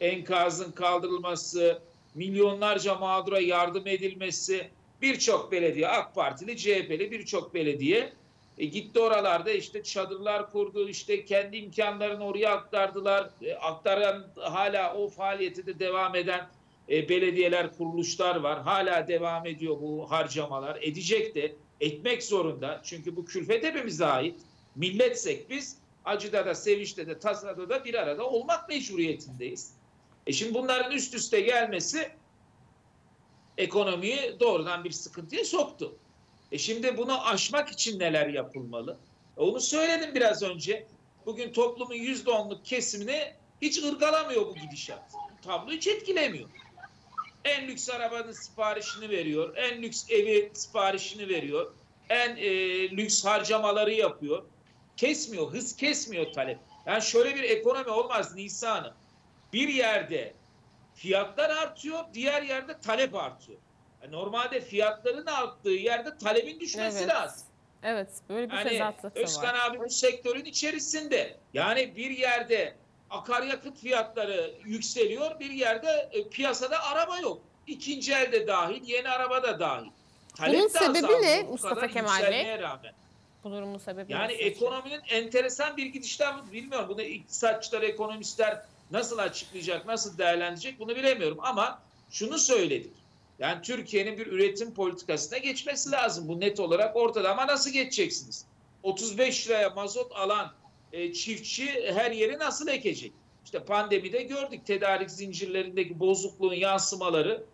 enkazın kaldırılması, milyonlarca mağdura yardım edilmesi, birçok belediye, AK Partili, CHP'li birçok belediye e, gitti oralarda işte çadırlar kurdu, işte kendi imkanlarını oraya aktardılar. E, aktaran hala o faaliyeti de devam eden e, belediyeler, kuruluşlar var. Hala devam ediyor bu harcamalar. Edecek de, etmek zorunda. Çünkü bu külfet hepimize ait. Milletsek biz acıda da, sevinçte de, tasada da bir arada olmak mecburiyetindeyiz. E şimdi bunların üst üste gelmesi ekonomiyi doğrudan bir sıkıntıya soktu. E şimdi bunu aşmak için neler yapılmalı? E onu söyledim biraz önce. Bugün toplumun yüzde onluk kesimini hiç ırgalamıyor bu gidişat. Tablo hiç etkilemiyor. En lüks arabanın siparişini veriyor. En lüks evi siparişini veriyor. En e, lüks harcamaları yapıyor. Kesmiyor, hız kesmiyor talep. Yani şöyle bir ekonomi olmaz Nisa Hanım. Bir yerde fiyatlar artıyor, diğer yerde talep artıyor. Yani normalde fiyatların arttığı yerde talebin düşmesi Evet. lazım. Evet böyle bir Yani tezatlık da Özkan var. abi bu sektörün içerisinde. Yani bir yerde akaryakıt fiyatları yükseliyor, bir yerde e, piyasada araba yok. İkinci elde dahil, yeni araba da dahil. Talep Bunun sebebi ne Mustafa Kemal Bey? Rağmen. Bu durumun sebebi Yani nasıl? ekonominin enteresan bir gidişten bilmiyorum. Bunu iktisatçılar, ekonomistler nasıl açıklayacak, nasıl değerlendirecek bunu bilemiyorum. Ama şunu söyledik. Yani Türkiye'nin bir üretim politikasına geçmesi lazım. Bu net olarak ortada ama nasıl geçeceksiniz? 35 liraya mazot alan e, çiftçi her yeri nasıl ekecek? İşte pandemide gördük tedarik zincirlerindeki bozukluğun yansımaları.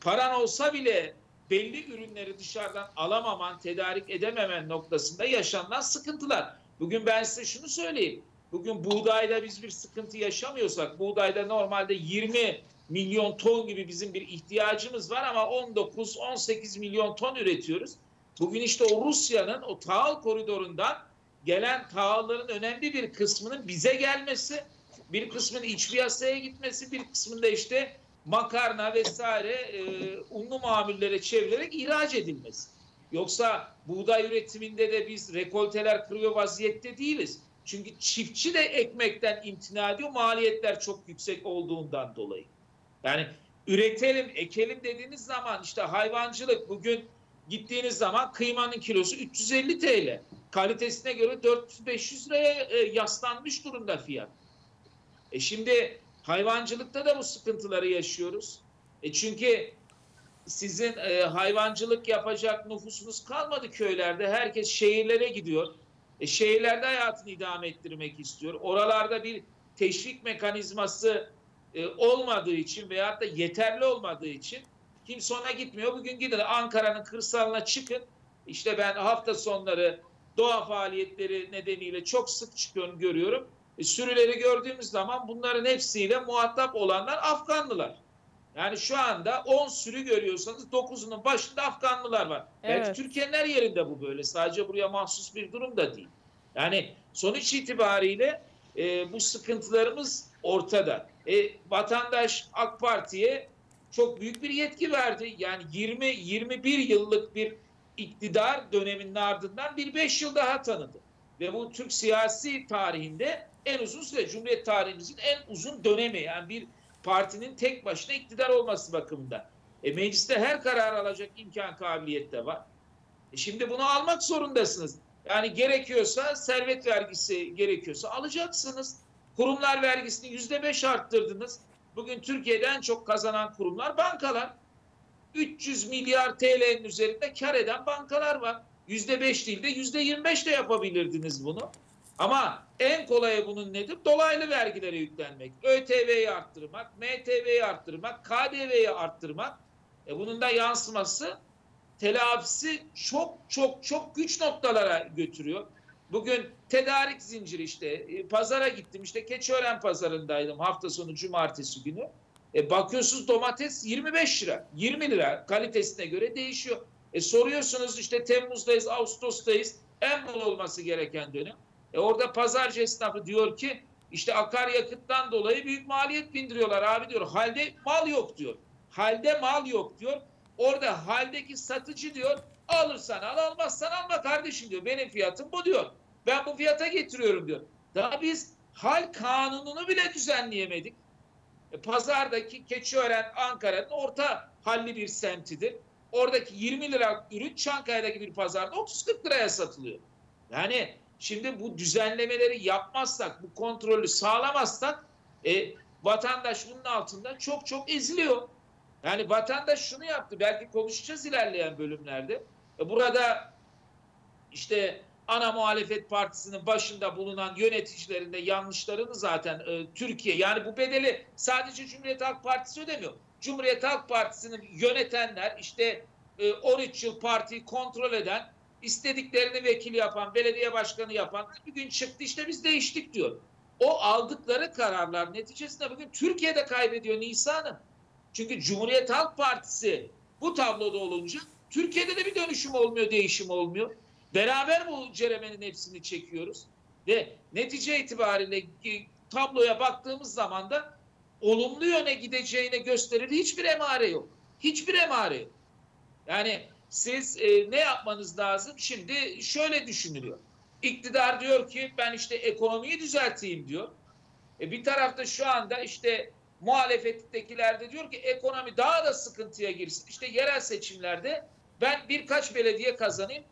Paran olsa bile belli ürünleri dışarıdan alamaman, tedarik edememen noktasında yaşanılan sıkıntılar. Bugün ben size şunu söyleyeyim. Bugün buğdayda biz bir sıkıntı yaşamıyorsak, buğdayda normalde 20 milyon ton gibi bizim bir ihtiyacımız var ama 19-18 milyon ton üretiyoruz. Bugün işte o Rusya'nın o tahıl koridorundan gelen tahılların önemli bir kısmının bize gelmesi, bir kısmının iç piyasaya gitmesi, bir kısmında işte makarna vesaire e, unlu mamullere çevrilerek ihraç edilmesi. Yoksa buğday üretiminde de biz rekolteler kırıyor vaziyette değiliz. Çünkü çiftçi de ekmekten imtina ediyor maliyetler çok yüksek olduğundan dolayı. Yani üretelim, ekelim dediğiniz zaman işte hayvancılık bugün gittiğiniz zaman kıymanın kilosu 350 TL. Kalitesine göre 400-500 liraya e, yaslanmış durumda fiyat. E şimdi hayvancılıkta da bu sıkıntıları yaşıyoruz. E çünkü sizin e, hayvancılık yapacak nüfusunuz kalmadı köylerde. Herkes şehirlere gidiyor. E, şehirlerde hayatını idame ettirmek istiyor. Oralarda bir teşvik mekanizması e, olmadığı için veyahut da yeterli olmadığı için kimse ona gitmiyor. Bugün gidin Ankara'nın kırsalına çıkın. İşte ben hafta sonları doğa faaliyetleri nedeniyle çok sık çıkıyorum görüyorum. E, sürüleri gördüğümüz zaman bunların hepsiyle muhatap olanlar Afganlılar. Yani şu anda 10 sürü görüyorsanız 9'unun başında Afganlılar var. Evet. Belki Türkiye'nin her yerinde bu böyle. Sadece buraya mahsus bir durum da değil. Yani sonuç itibariyle e, bu sıkıntılarımız ortada. E, vatandaş AK Parti'ye çok büyük bir yetki verdi. Yani 20-21 yıllık bir iktidar döneminin ardından bir 5 yıl daha tanıdı. Ve bu Türk siyasi tarihinde en uzun süre, Cumhuriyet tarihimizin en uzun dönemi. Yani bir partinin tek başına iktidar olması bakımından. E, mecliste her karar alacak imkan kabiliyet de var. E, şimdi bunu almak zorundasınız. Yani gerekiyorsa servet vergisi gerekiyorsa alacaksınız. Kurumlar vergisini yüzde beş arttırdınız. Bugün Türkiye'de en çok kazanan kurumlar bankalar. 300 milyar TL'nin üzerinde kar eden bankalar var. Yüzde beş değil de yüzde yirmi beş de yapabilirdiniz bunu. Ama en kolayı bunun nedir? Dolaylı vergilere yüklenmek. ÖTV'yi arttırmak, MTV'yi arttırmak, KDV'yi arttırmak. E bunun da yansıması telafisi çok çok çok güç noktalara götürüyor. Bugün tedarik zinciri işte e, pazara gittim işte Keçiören pazarındaydım hafta sonu cumartesi günü. E, bakıyorsunuz domates 25 lira 20 lira kalitesine göre değişiyor. E, soruyorsunuz işte Temmuz'dayız Ağustos'tayız en bol olması gereken dönem. E, orada pazarcı esnafı diyor ki işte akaryakıttan dolayı büyük maliyet bindiriyorlar abi diyor. Halde mal yok diyor. Halde mal yok diyor. Orada haldeki satıcı diyor alırsan al almazsan alma kardeşim diyor. Benim fiyatım bu diyor. Ben bu fiyata getiriyorum diyor. Daha biz hal kanununu bile düzenleyemedik. E, pazardaki Keçiören Ankara'nın orta halli bir semtidir. Oradaki 20 lira ürün Çankaya'daki bir pazarda 30-40 liraya satılıyor. Yani şimdi bu düzenlemeleri yapmazsak, bu kontrolü sağlamazsak e, vatandaş bunun altında çok çok eziliyor. Yani vatandaş şunu yaptı. Belki konuşacağız ilerleyen bölümlerde. E, burada işte ana muhalefet partisinin başında bulunan yöneticilerin de yanlışlarını zaten e, Türkiye yani bu bedeli sadece Cumhuriyet Halk Partisi ödemiyor. Cumhuriyet Halk Partisi'nin yönetenler işte e, 13 yıl partiyi kontrol eden istediklerini vekil yapan, belediye başkanı yapan bir gün çıktı işte biz değiştik diyor. O aldıkları kararlar neticesinde bugün Türkiye'de kaybediyor Nisan'ım. Çünkü Cumhuriyet Halk Partisi bu tabloda olunca Türkiye'de de bir dönüşüm olmuyor, değişim olmuyor. Beraber bu ceremenin hepsini çekiyoruz. Ve netice itibariyle tabloya baktığımız zaman da olumlu yöne gideceğine gösterir hiçbir emare yok. Hiçbir emare yok. Yani siz e, ne yapmanız lazım? Şimdi şöyle düşünülüyor. İktidar diyor ki ben işte ekonomiyi düzelteyim diyor. E, bir tarafta şu anda işte muhalefettekiler de diyor ki ekonomi daha da sıkıntıya girsin. İşte yerel seçimlerde ben birkaç belediye kazanayım,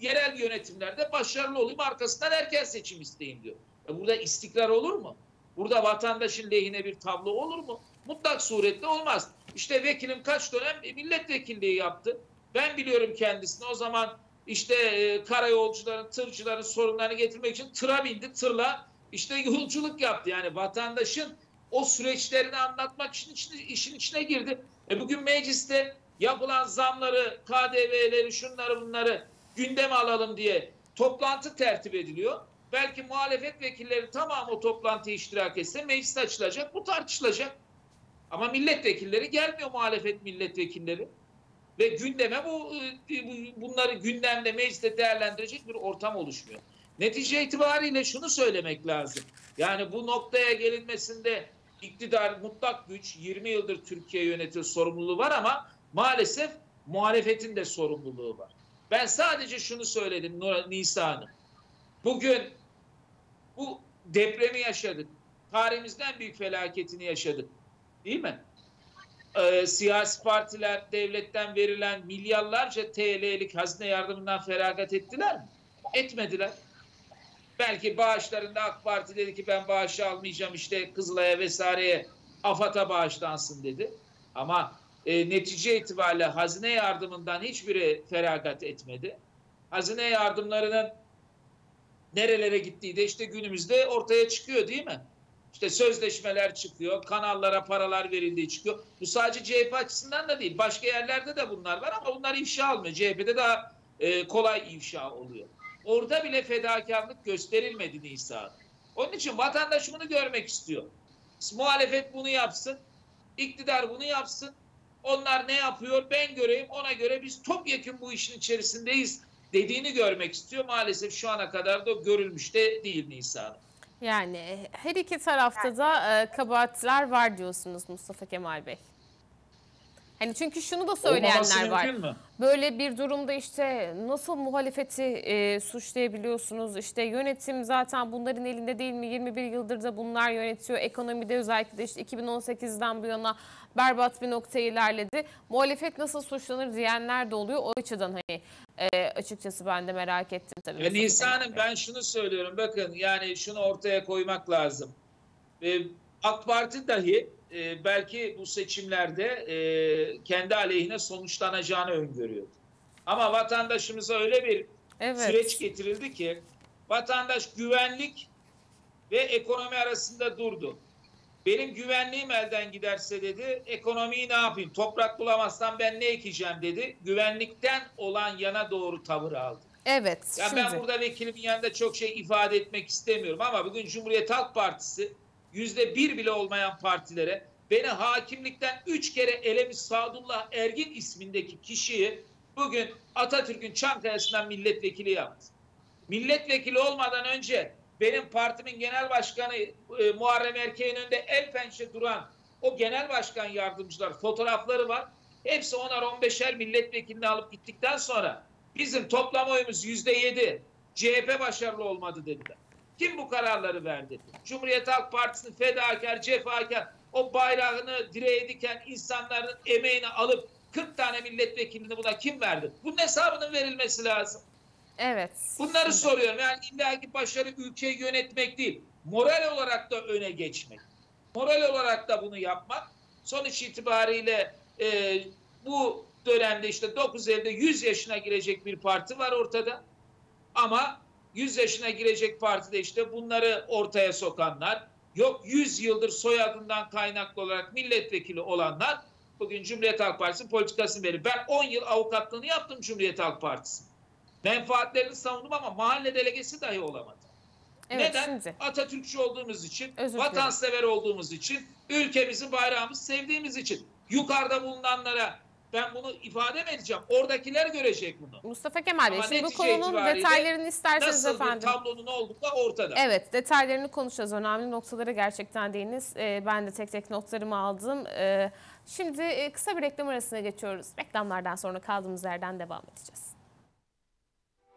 yerel yönetimlerde başarılı olayım, arkasından erken seçim isteyeyim diyor. E burada istikrar olur mu? Burada vatandaşın lehine bir tablo olur mu? Mutlak suretle olmaz. İşte vekilim kaç dönem milletvekilliği yaptı. Ben biliyorum kendisini. O zaman işte e, karayolcuların, tırcıların sorunlarını getirmek için tıra bindi. Tırla işte yolculuk yaptı. Yani vatandaşın o süreçlerini anlatmak için içine, işin içine girdi. E bugün mecliste yapılan zamları, KDV'leri, şunları bunları gündeme alalım diye toplantı tertip ediliyor. Belki muhalefet vekilleri tamam o toplantıya iştirak etse meclis açılacak, bu tartışılacak. Ama milletvekilleri gelmiyor muhalefet milletvekilleri. Ve gündeme bu bunları gündemde mecliste değerlendirecek bir ortam oluşmuyor. Netice itibariyle şunu söylemek lazım. Yani bu noktaya gelinmesinde iktidar mutlak güç 20 yıldır Türkiye yönetiyor sorumluluğu var ama maalesef muhalefetin de sorumluluğu var. Ben sadece şunu söyledim Nisa Hanım. Bugün bu depremi yaşadık. Tarihimizden büyük felaketini yaşadık. Değil mi? Ee, siyasi partiler devletten verilen milyarlarca TL'lik hazine yardımından feragat ettiler mi? Etmediler. Belki bağışlarında AK Parti dedi ki ben bağışı almayacağım işte Kızılay'a vesaireye AFAD'a bağışlansın dedi. Ama e, netice itibariyle hazine yardımından hiçbiri feragat etmedi. Hazine yardımlarının nerelere gittiği de işte günümüzde ortaya çıkıyor değil mi? İşte sözleşmeler çıkıyor, kanallara paralar verildiği çıkıyor. Bu sadece CHP açısından da değil. Başka yerlerde de bunlar var ama bunlar ifşa olmuyor. CHP'de daha e, kolay ifşa oluyor. Orada bile fedakarlık gösterilmedi Nisa. Onun için vatandaş bunu görmek istiyor. Muhalefet bunu yapsın, iktidar bunu yapsın. Onlar ne yapıyor ben göreyim ona göre biz topyekun bu işin içerisindeyiz dediğini görmek istiyor. Maalesef şu ana kadar da görülmüş de değil Nisa Yani her iki tarafta da e, kabahatler var diyorsunuz Mustafa Kemal Bey. Hani çünkü şunu da söyleyenler var. Mü? Böyle bir durumda işte nasıl muhalefeti e, suçlayabiliyorsunuz? İşte yönetim zaten bunların elinde değil mi? 21 yıldır da bunlar yönetiyor. Ekonomide özellikle işte 2018'den bu yana berbat bir noktaya ilerledi. Muhalefet nasıl suçlanır diyenler de oluyor. O açıdan hani e, açıkçası ben de merak ettim tabii. Ve Nisan'ım ben şunu söylüyorum. Bakın yani şunu ortaya koymak lazım. E, AK Parti dahi e, belki bu seçimlerde e, kendi aleyhine sonuçlanacağını öngörüyordu. Ama vatandaşımıza öyle bir Evet. süreç getirildi ki vatandaş güvenlik ve ekonomi arasında durdu. Benim güvenliğim elden giderse dedi, ekonomiyi ne yapayım? Toprak bulamazsam ben ne ekeceğim dedi. Güvenlikten olan yana doğru tavır aldı. Evet. Ya şimdi. ben burada vekilimin yanında çok şey ifade etmek istemiyorum ama bugün Cumhuriyet Halk Partisi yüzde bir bile olmayan partilere beni hakimlikten üç kere elemiş Sadullah Ergin ismindeki kişiyi bugün Atatürk'ün Çankaya'sından milletvekili yaptı. Milletvekili olmadan önce benim partimin genel başkanı e, Muharrem Erkeğin önünde el pençe duran o genel başkan yardımcılar fotoğrafları var. Hepsi onar 15'er milletvekilini alıp gittikten sonra bizim toplam oyumuz yüzde yedi. CHP başarılı olmadı dediler. Kim bu kararları verdi? Cumhuriyet Halk Partisi'nin fedakar, cefakar, o bayrağını direğe diken insanların emeğini alıp 40 tane milletvekilini buna kim verdi? Bunun hesabının verilmesi lazım. Evet. Bunları Şimdi. soruyorum. Yani illaki başarı ülkeyi yönetmek değil. Moral olarak da öne geçmek. Moral olarak da bunu yapmak. Sonuç itibariyle e, bu dönemde işte 9 Eylül'de 100 yaşına girecek bir parti var ortada. Ama 100 yaşına girecek partide işte bunları ortaya sokanlar, yok 100 yıldır soyadından kaynaklı olarak milletvekili olanlar bugün Cumhuriyet Halk Partisi politikasını verir. Ben 10 yıl avukatlığını yaptım Cumhuriyet Halk Partisi. Menfaatlerini savundum ama mahalle delegesi dahi olamadı. Evet Neden? şimdi. Atatürkçü olduğumuz için, Özür vatansever olduğumuz için, ülkemizi, bayrağımızı sevdiğimiz için. Yukarıda bulunanlara ben bunu ifade mi edeceğim? Oradakiler görecek bunu. Mustafa Kemal Bey şimdi bu konunun detaylarını isterseniz Nasıl efendim. bir tablonun olduğu da ortada. Evet detaylarını konuşacağız. Önemli noktalara gerçekten değiniz. Ee, ben de tek tek notlarımı aldım. Ee, şimdi e, kısa bir reklam arasına geçiyoruz. Reklamlardan sonra kaldığımız yerden devam edeceğiz.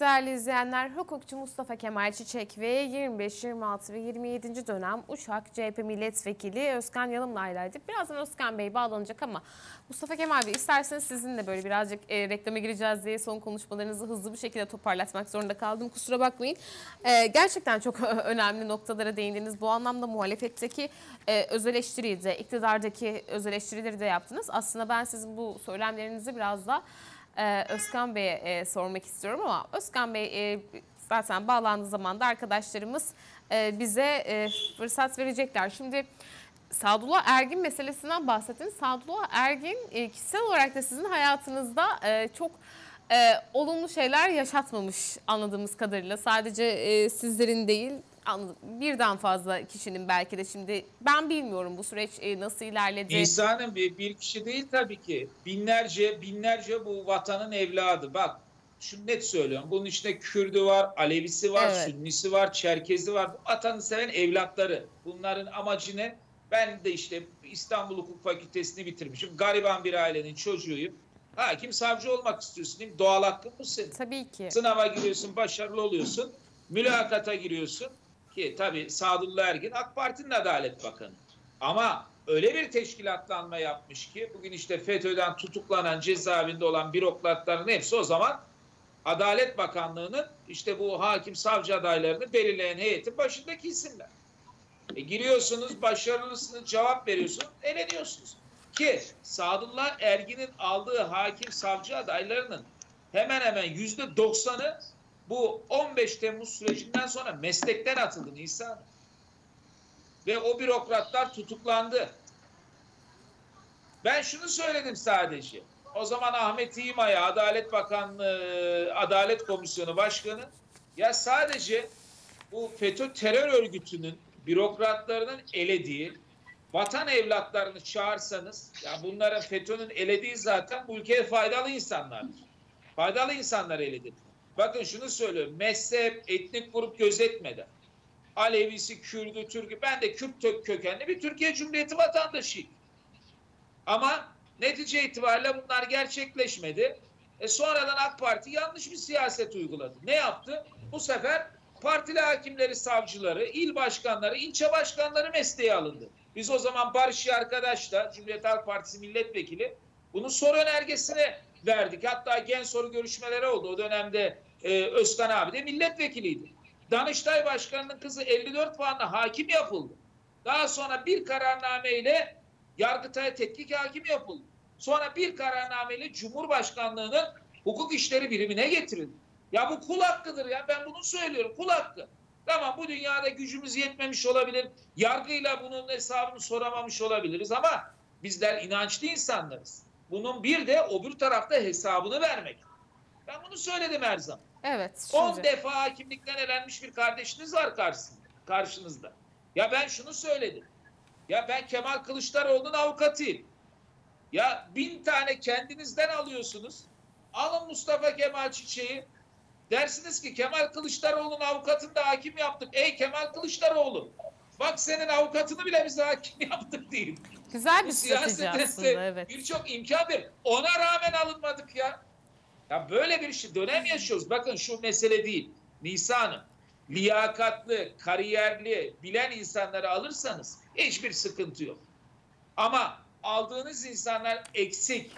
değerli izleyenler, hukukçu Mustafa Kemal Çiçek ve 25, 26 ve 27. dönem Uşak CHP Milletvekili Özkan Yalımlay'laydık. Birazdan Özkan Bey bağlanacak ama Mustafa Kemal Bey isterseniz sizinle böyle birazcık e, reklama gireceğiz diye son konuşmalarınızı hızlı bir şekilde toparlatmak zorunda kaldım. Kusura bakmayın. E, gerçekten çok (laughs) önemli noktalara değindiniz. Bu anlamda muhalefetteki e, öz eleştiriyi de, iktidardaki öz eleştirileri de yaptınız. Aslında ben sizin bu söylemlerinizi biraz da ee, Özkan Bey'e e, sormak istiyorum ama Özkan Bey e, zaten bağlandığı zaman da arkadaşlarımız e, bize e, fırsat verecekler. Şimdi Sadullah Ergin meselesinden bahsettiniz. Sadullah Ergin e, kişisel olarak da sizin hayatınızda e, çok e, olumlu şeyler yaşatmamış anladığımız kadarıyla. Sadece e, sizlerin değil anladım, birden fazla kişinin belki de şimdi ben bilmiyorum bu süreç e, nasıl ilerledi. İnsanın bir, bir kişi değil tabii ki. Binlerce, binlerce bu vatanın evladı. Bak şunu net söylüyorum. Bunun içinde Kürdü var, Alevisi var, Evet. Sünnisi var, Çerkezi var. Bu vatanı seven evlatları. Bunların amacı ne? Ben de işte İstanbul Hukuk Fakültesini bitirmişim. Gariban bir ailenin çocuğuyum. Hakim savcı olmak istiyorsun değil mi? Doğal hakkın bu senin. Tabii ki. Sınava giriyorsun, başarılı oluyorsun. Mülakata giriyorsun. Ki tabii Sadullah Ergin AK Parti'nin Adalet Bakanı. Ama öyle bir teşkilatlanma yapmış ki bugün işte FETÖ'den tutuklanan cezaevinde olan bürokratların hepsi o zaman Adalet Bakanlığı'nın işte bu hakim savcı adaylarını belirleyen heyetin başındaki isimler. E giriyorsunuz, başarılısınız, cevap veriyorsunuz, eleniyorsunuz. Ki Sadullah Ergin'in aldığı hakim savcı adaylarının hemen hemen yüzde doksanı bu 15 Temmuz sürecinden sonra meslekten atıldı Nisan. Ve o bürokratlar tutuklandı. Ben şunu söyledim sadece. O zaman Ahmet İmaya, Adalet Bakanlığı, Adalet Komisyonu Başkanı ya sadece bu FETÖ terör örgütünün bürokratlarının elediği vatan evlatlarını çağırsanız ya bunların FETÖ'nün elediği zaten bu ülkeye faydalı insanlardır. Faydalı insanlar eledi. Bakın şunu söylüyorum. Mezhep, etnik grup gözetmeden. Alevisi, Kürdü, Türk'ü. Ben de Kürt kökenli bir Türkiye Cumhuriyeti vatandaşıyım. Ama netice itibariyle bunlar gerçekleşmedi. E sonradan AK Parti yanlış bir siyaset uyguladı. Ne yaptı? Bu sefer partili hakimleri, savcıları, il başkanları, ilçe başkanları mesleğe alındı. Biz o zaman Barış arkadaşla Cumhuriyet Halk Partisi milletvekili bunun soru önergesine verdik. Hatta gen soru görüşmeleri oldu. O dönemde e, Özkan abi de milletvekiliydi. Danıştay Başkanı'nın kızı 54 puanla hakim yapıldı. Daha sonra bir kararnameyle Yargıtay'a tetkik hakim yapıldı. Sonra bir kararnameyle Cumhurbaşkanlığı'nın hukuk işleri birimine getirildi. Ya bu kul hakkıdır ya ben bunu söylüyorum kul hakkı. Tamam bu dünyada gücümüz yetmemiş olabilir. Yargıyla bunun hesabını soramamış olabiliriz ama bizler inançlı insanlarız. Bunun bir de öbür tarafta hesabını vermek. Ben bunu söyledim her zaman. Evet. 10 Şimdi, defa hakimlikten elenmiş bir kardeşiniz var karşısında, karşınızda. Ya ben şunu söyledim. Ya ben Kemal Kılıçdaroğlu'nun avukatıyım. Ya bin tane kendinizden alıyorsunuz. Alın Mustafa Kemal Çiçek'i. Dersiniz ki Kemal Kılıçdaroğlu'nun avukatını da hakim yaptık. Ey Kemal Kılıçdaroğlu. Bak senin avukatını bile biz hakim (laughs) yaptık diyeyim. Güzel bir strateji aslında. (laughs) Evet. birçok imkan ver. Ona rağmen alınmadık ya. Ya böyle bir şey dönem yaşıyoruz. Bakın şu mesele değil. Nisa Hanım, liyakatlı, kariyerli, bilen insanları alırsanız hiçbir sıkıntı yok. Ama aldığınız insanlar eksik,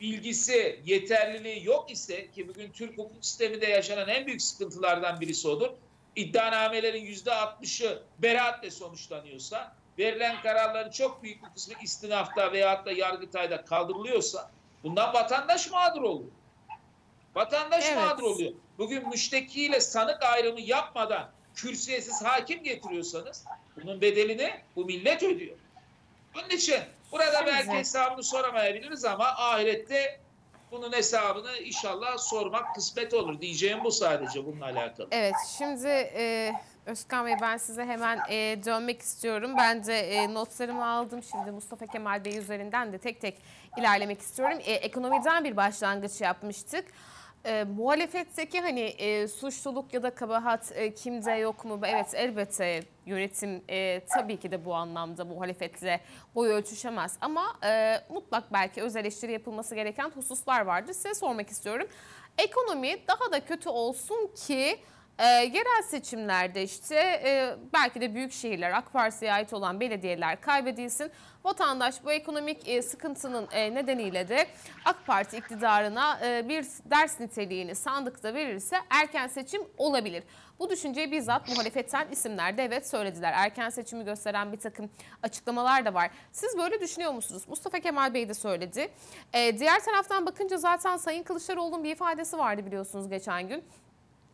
bilgisi, yeterliliği yok ise ki bugün Türk hukuk sisteminde yaşanan en büyük sıkıntılardan birisi odur. İddianamelerin yüzde altmışı beraatle sonuçlanıyorsa, verilen kararların çok büyük bir kısmı istinafta veyahut da yargıtayda kaldırılıyorsa bundan vatandaş mağdur oluyor. Vatandaş Evet. mağdur oluyor. Bugün müştekiyle sanık ayrımı yapmadan kürsüyesiz hakim getiriyorsanız bunun bedelini bu millet ödüyor. Bunun için burada Şimdi- belki hesabını soramayabiliriz ama ahirette bunun hesabını inşallah sormak kısmet olur. Diyeceğim bu sadece bununla alakalı. Evet, şimdi e, Özkan Bey ben size hemen e, dönmek istiyorum. Ben de e, notlarımı aldım. Şimdi Mustafa Kemal Bey üzerinden de tek tek ilerlemek istiyorum. E, ekonomiden bir başlangıç yapmıştık. E, muhalefetteki hani e, suçluluk ya da kabahat e, kimde yok mu? Evet elbette yönetim e, tabii ki de bu anlamda muhalefetle boy ölçüşemez. Ama e, mutlak belki öz eleştiri yapılması gereken hususlar vardır. Size sormak istiyorum. Ekonomi daha da kötü olsun ki e, yerel seçimlerde işte e, belki de büyük şehirler AK Parti'ye ait olan belediyeler kaybedilsin. Vatandaş bu ekonomik e, sıkıntının e, nedeniyle de AK Parti iktidarına e, bir ders niteliğini sandıkta verirse erken seçim olabilir. Bu düşünceyi bizzat muhalefetten isimler de evet söylediler. Erken seçimi gösteren bir takım açıklamalar da var. Siz böyle düşünüyor musunuz? Mustafa Kemal Bey de söyledi. E, diğer taraftan bakınca zaten Sayın Kılıçdaroğlu'nun bir ifadesi vardı biliyorsunuz geçen gün.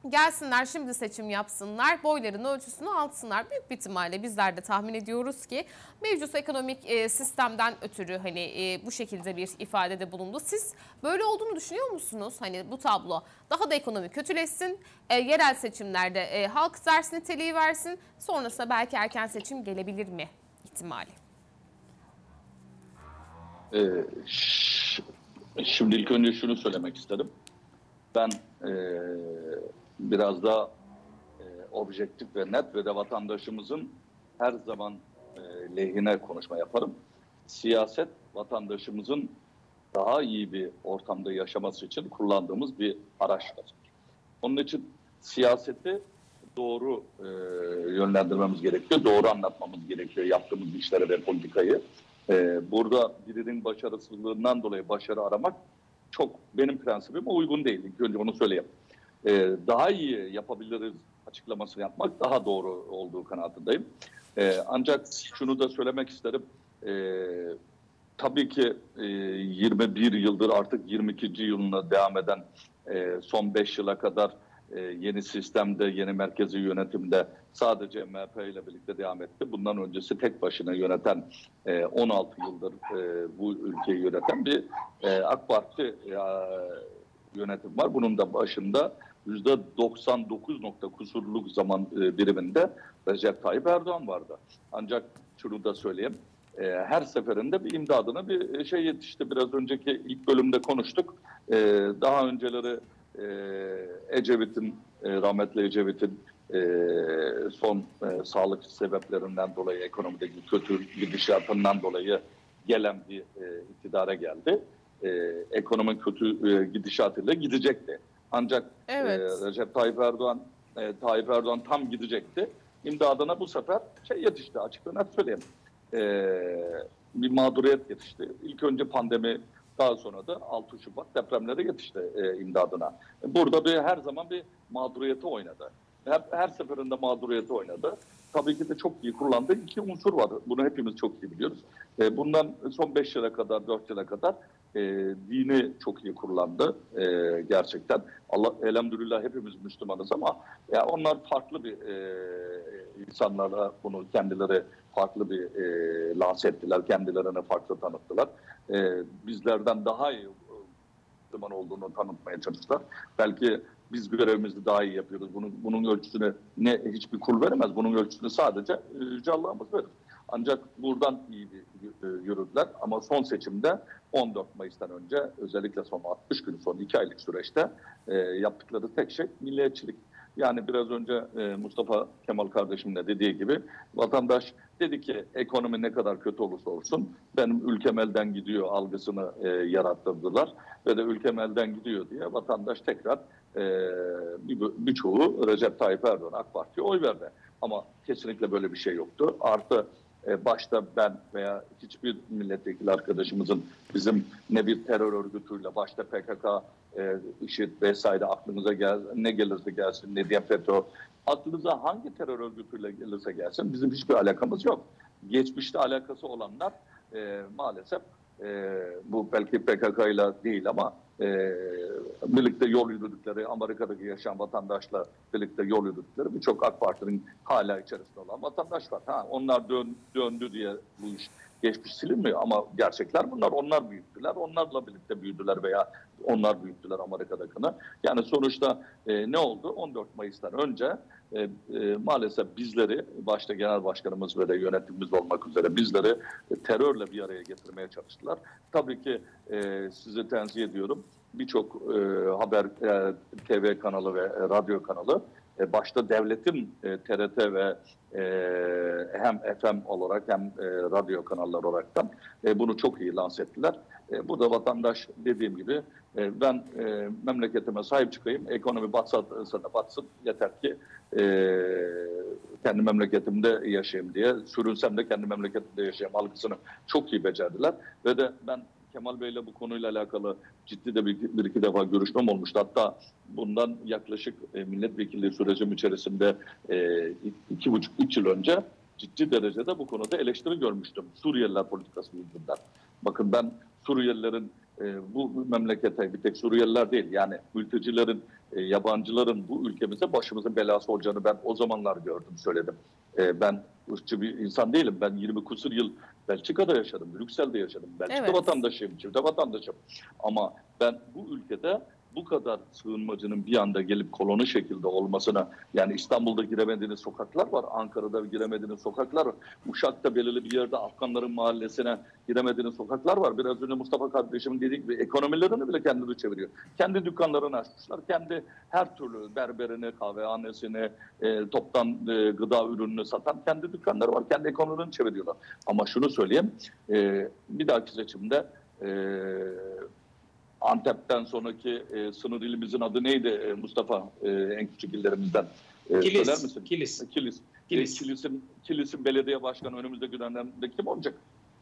Gelsinler şimdi seçim yapsınlar, boyların ölçüsünü alsınlar. Büyük bir ihtimalle bizler de tahmin ediyoruz ki mevcut ekonomik e, sistemden ötürü hani e, bu şekilde bir ifadede bulundu. Siz böyle olduğunu düşünüyor musunuz? Hani bu tablo daha da ekonomi kötüleşsin, e, yerel seçimlerde halk ders niteliği versin, sonrasında belki erken seçim gelebilir mi ihtimali? Ee, şimdi ilk önce şunu söylemek isterim. Ben e, biraz da e, objektif ve net ve de vatandaşımızın her zaman e, lehine konuşma yaparım. Siyaset vatandaşımızın daha iyi bir ortamda yaşaması için kullandığımız bir araçtır. Onun için siyaseti doğru e, yönlendirmemiz gerekiyor, doğru anlatmamız gerekiyor yaptığımız işleri ve politikayı. E, burada birinin başarısızlığından dolayı başarı aramak çok benim prensibime uygun değil. İlk önce onu söyleyeyim. E, daha iyi yapabiliriz açıklamasını yapmak daha doğru olduğu kanaatindeyim. E, ancak şunu da söylemek isterim. E, tabii ki e, 21 yıldır artık 22. yılına devam eden e, son 5 yıla kadar e, yeni sistemde, yeni merkezi yönetimde sadece MHP ile birlikte devam etti. Bundan öncesi tek başına yöneten e, 16 yıldır e, bu ülkeyi yöneten bir e, AK Parti e, yönetim var. Bunun da başında %99 nokta zaman e, biriminde Recep Tayyip Erdoğan vardı. Ancak şunu da söyleyeyim. e, her seferinde bir imdadına bir şey yetişti. Biraz önceki ilk bölümde konuştuk. E, daha önceleri e, Ecevit'in, e, rahmetli Ecevit'in e, son e, sağlık sebeplerinden dolayı, ekonomideki kötü gidişatından dolayı gelen bir e, iktidara geldi. E, ekonomi kötü e, gidişatıyla gidecekti. Ancak Evet. e, Recep Tayyip Erdoğan e, Tayyip Erdoğan tam gidecekti. İmdadına bu sefer şey yetişti açık ve net söyleyeyim. E, bir mağduriyet yetişti. İlk önce pandemi Daha sonra da 6 Şubat depremleri yetişti e, imdadına. Burada bir her zaman bir mağduriyeti oynadı. Her, her seferinde mağduriyeti oynadı. Tabii ki de çok iyi kullandığı iki unsur var. Bunu hepimiz çok iyi biliyoruz. E, bundan son 5 yıla kadar, 4 yıla kadar e, dini çok iyi kullandı e, gerçekten. Allah elhamdülillah hepimiz Müslümanız ama ya onlar farklı bir e, insanlara bunu kendileri farklı bir e, lanse ettiler, kendilerine farklı tanıttılar. E, bizlerden daha iyi Müslüman olduğunu tanıtmaya çalıştılar. Belki biz görevimizi daha iyi yapıyoruz. Bunun, bunun ölçüsünü ne hiçbir kul veremez. Bunun ölçüsünü sadece e, Allah'ımız verir. Ancak buradan iyi bir e, yürüdüler ama son seçimde 14 Mayıs'tan önce özellikle son 60 gün son 2 aylık süreçte e, yaptıkları tek şey milliyetçilik. Yani biraz önce e, Mustafa Kemal kardeşim de dediği gibi vatandaş dedi ki ekonomi ne kadar kötü olursa olsun benim ülkem elden gidiyor algısını e, yarattırdılar ve de ülkem elden gidiyor diye vatandaş tekrar birçoğu Recep Tayyip Erdoğan AK Parti'ye oy verdi. Ama kesinlikle böyle bir şey yoktu. Artı e, başta ben veya hiçbir milletvekili arkadaşımızın bizim ne bir terör örgütüyle başta PKK, e, IŞİD vesaire aklınıza gel, ne gelirse gelsin, ne diye FETÖ, aklınıza hangi terör örgütüyle gelirse gelsin bizim hiçbir alakamız yok. Geçmişte alakası olanlar e, maalesef e, bu belki PKK ile değil ama e, birlikte yol yürüdükleri, Amerika'daki yaşayan vatandaşla birlikte yol yürüdükleri birçok AK Parti'nin hala içerisinde olan vatandaş var. Ha, onlar dön, döndü diye bu iş geçmiş silinmiyor ama gerçekler bunlar. Onlar büyüttüler, onlarla birlikte büyüdüler veya onlar büyüttüler Amerika'dakini. Yani sonuçta e, ne oldu? 14 Mayıs'tan önce e, e, maalesef bizleri, başta genel başkanımız ve de yönetimimiz olmak üzere bizleri e, terörle bir araya getirmeye çalıştılar. Tabii ki e, sizi tenzih ediyorum. Birçok e, haber e, TV kanalı ve e, radyo kanalı e, başta devletin e, TRT ve e, hem FM olarak hem e, radyo kanalları olaraktan e, bunu çok iyi lanse ettiler. E, bu da vatandaş dediğim gibi e, ben e, memleketime sahip çıkayım, ekonomi batsa da batsın yeter ki e, kendi memleketimde yaşayayım diye sürünsem de kendi memleketimde yaşayayım algısını çok iyi becerdiler ve de ben Kemal Bey'le bu konuyla alakalı ciddi de bir, bir iki defa görüşmem olmuştu. Hatta bundan yaklaşık e, milletvekilliği sürecim içerisinde iki buçuk, üç yıl önce ciddi derecede bu konuda eleştiri görmüştüm. Suriyeliler politikası yüzünden. Bakın ben Suriyelilerin e, bu memlekete bir tek Suriyeliler değil yani mültecilerin, e, yabancıların bu ülkemize başımızın belası olacağını ben o zamanlar gördüm, söyledim. E, ben ırkçı bir insan değilim. Ben 20 kusur yıl Belçika'da yaşadım, Brüksel'de yaşadım. Belçika Evet. vatandaşıyım, çifte vatandaşım. Ama ben bu ülkede bu kadar sığınmacının bir anda gelip koloni şekilde olmasına yani İstanbul'da giremediğiniz sokaklar var, Ankara'da giremediğiniz sokaklar var. Uşak'ta belirli bir yerde Afganların mahallesine giremediğiniz sokaklar var. Biraz önce Mustafa kardeşimin dediği gibi ekonomilerini bile kendileri çeviriyor. Kendi dükkanlarını açmışlar. Kendi her türlü berberini, kahvehanesini, e, toptan e, gıda ürününü satan kendi dükkanları var. Kendi ekonomilerini çeviriyorlar. Ama şunu söyleyeyim, e, bir dahaki seçimde e, Antep'ten sonraki e, sınır ilimizin adı neydi e, Mustafa e, en küçük illerimizden? E, Kilis, Söyler misin? Kilis. Kilis. Kilis. E, Kilis'in, Kilis'in belediye başkanı önümüzdeki dönemde kim olacak?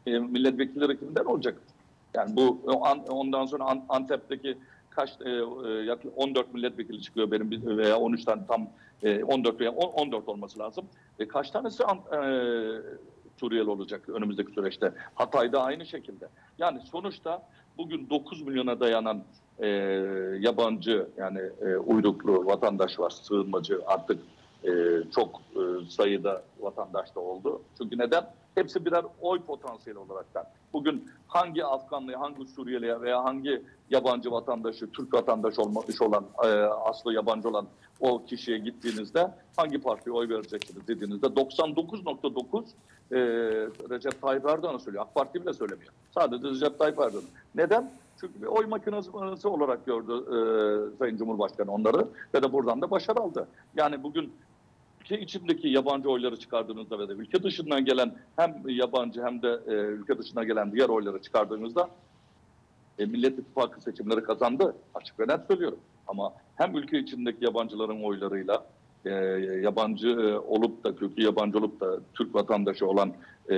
E, milletvekilleri kimden olacak? Yani bu an- ondan sonra An- Antep'teki kaç e, e, yaklaşık 14 milletvekili çıkıyor benim veya 13 tane tam e, 14 veya 10 14 olması lazım. E, kaç tanesi An- e, Suriyeli olacak önümüzdeki süreçte? Hatay'da aynı şekilde. Yani sonuçta bugün 9 milyona dayanan e, yabancı yani e, uyruklu vatandaş var, sığınmacı artık e, çok e, sayıda vatandaş da oldu. Çünkü neden? Hepsi birer oy potansiyeli olaraktan. Bugün hangi Afganlıya, hangi Suriyeliye veya hangi yabancı vatandaşı, Türk vatandaş olmuş olan, e, aslı yabancı olan o kişiye gittiğinizde hangi partiye oy vereceksiniz dediğinizde 99.9 e, Recep Tayyip Erdoğan'ı söylüyor. AK Parti bile söylemiyor. Sadece Recep Tayyip Erdoğan. Neden? Çünkü bir oy makinesi olarak gördü e, Sayın Cumhurbaşkanı onları ve de buradan da başarı aldı. Yani bugün ülke içindeki yabancı oyları çıkardığınızda ve de ülke dışından gelen hem yabancı hem de e, ülke dışına gelen diğer oyları çıkardığınızda e, Millet İttifakı seçimleri kazandı. Açık ve net söylüyorum. Ama hem ülke içindeki yabancıların oylarıyla e, yabancı e, olup da kökü yabancı olup da Türk vatandaşı olan e,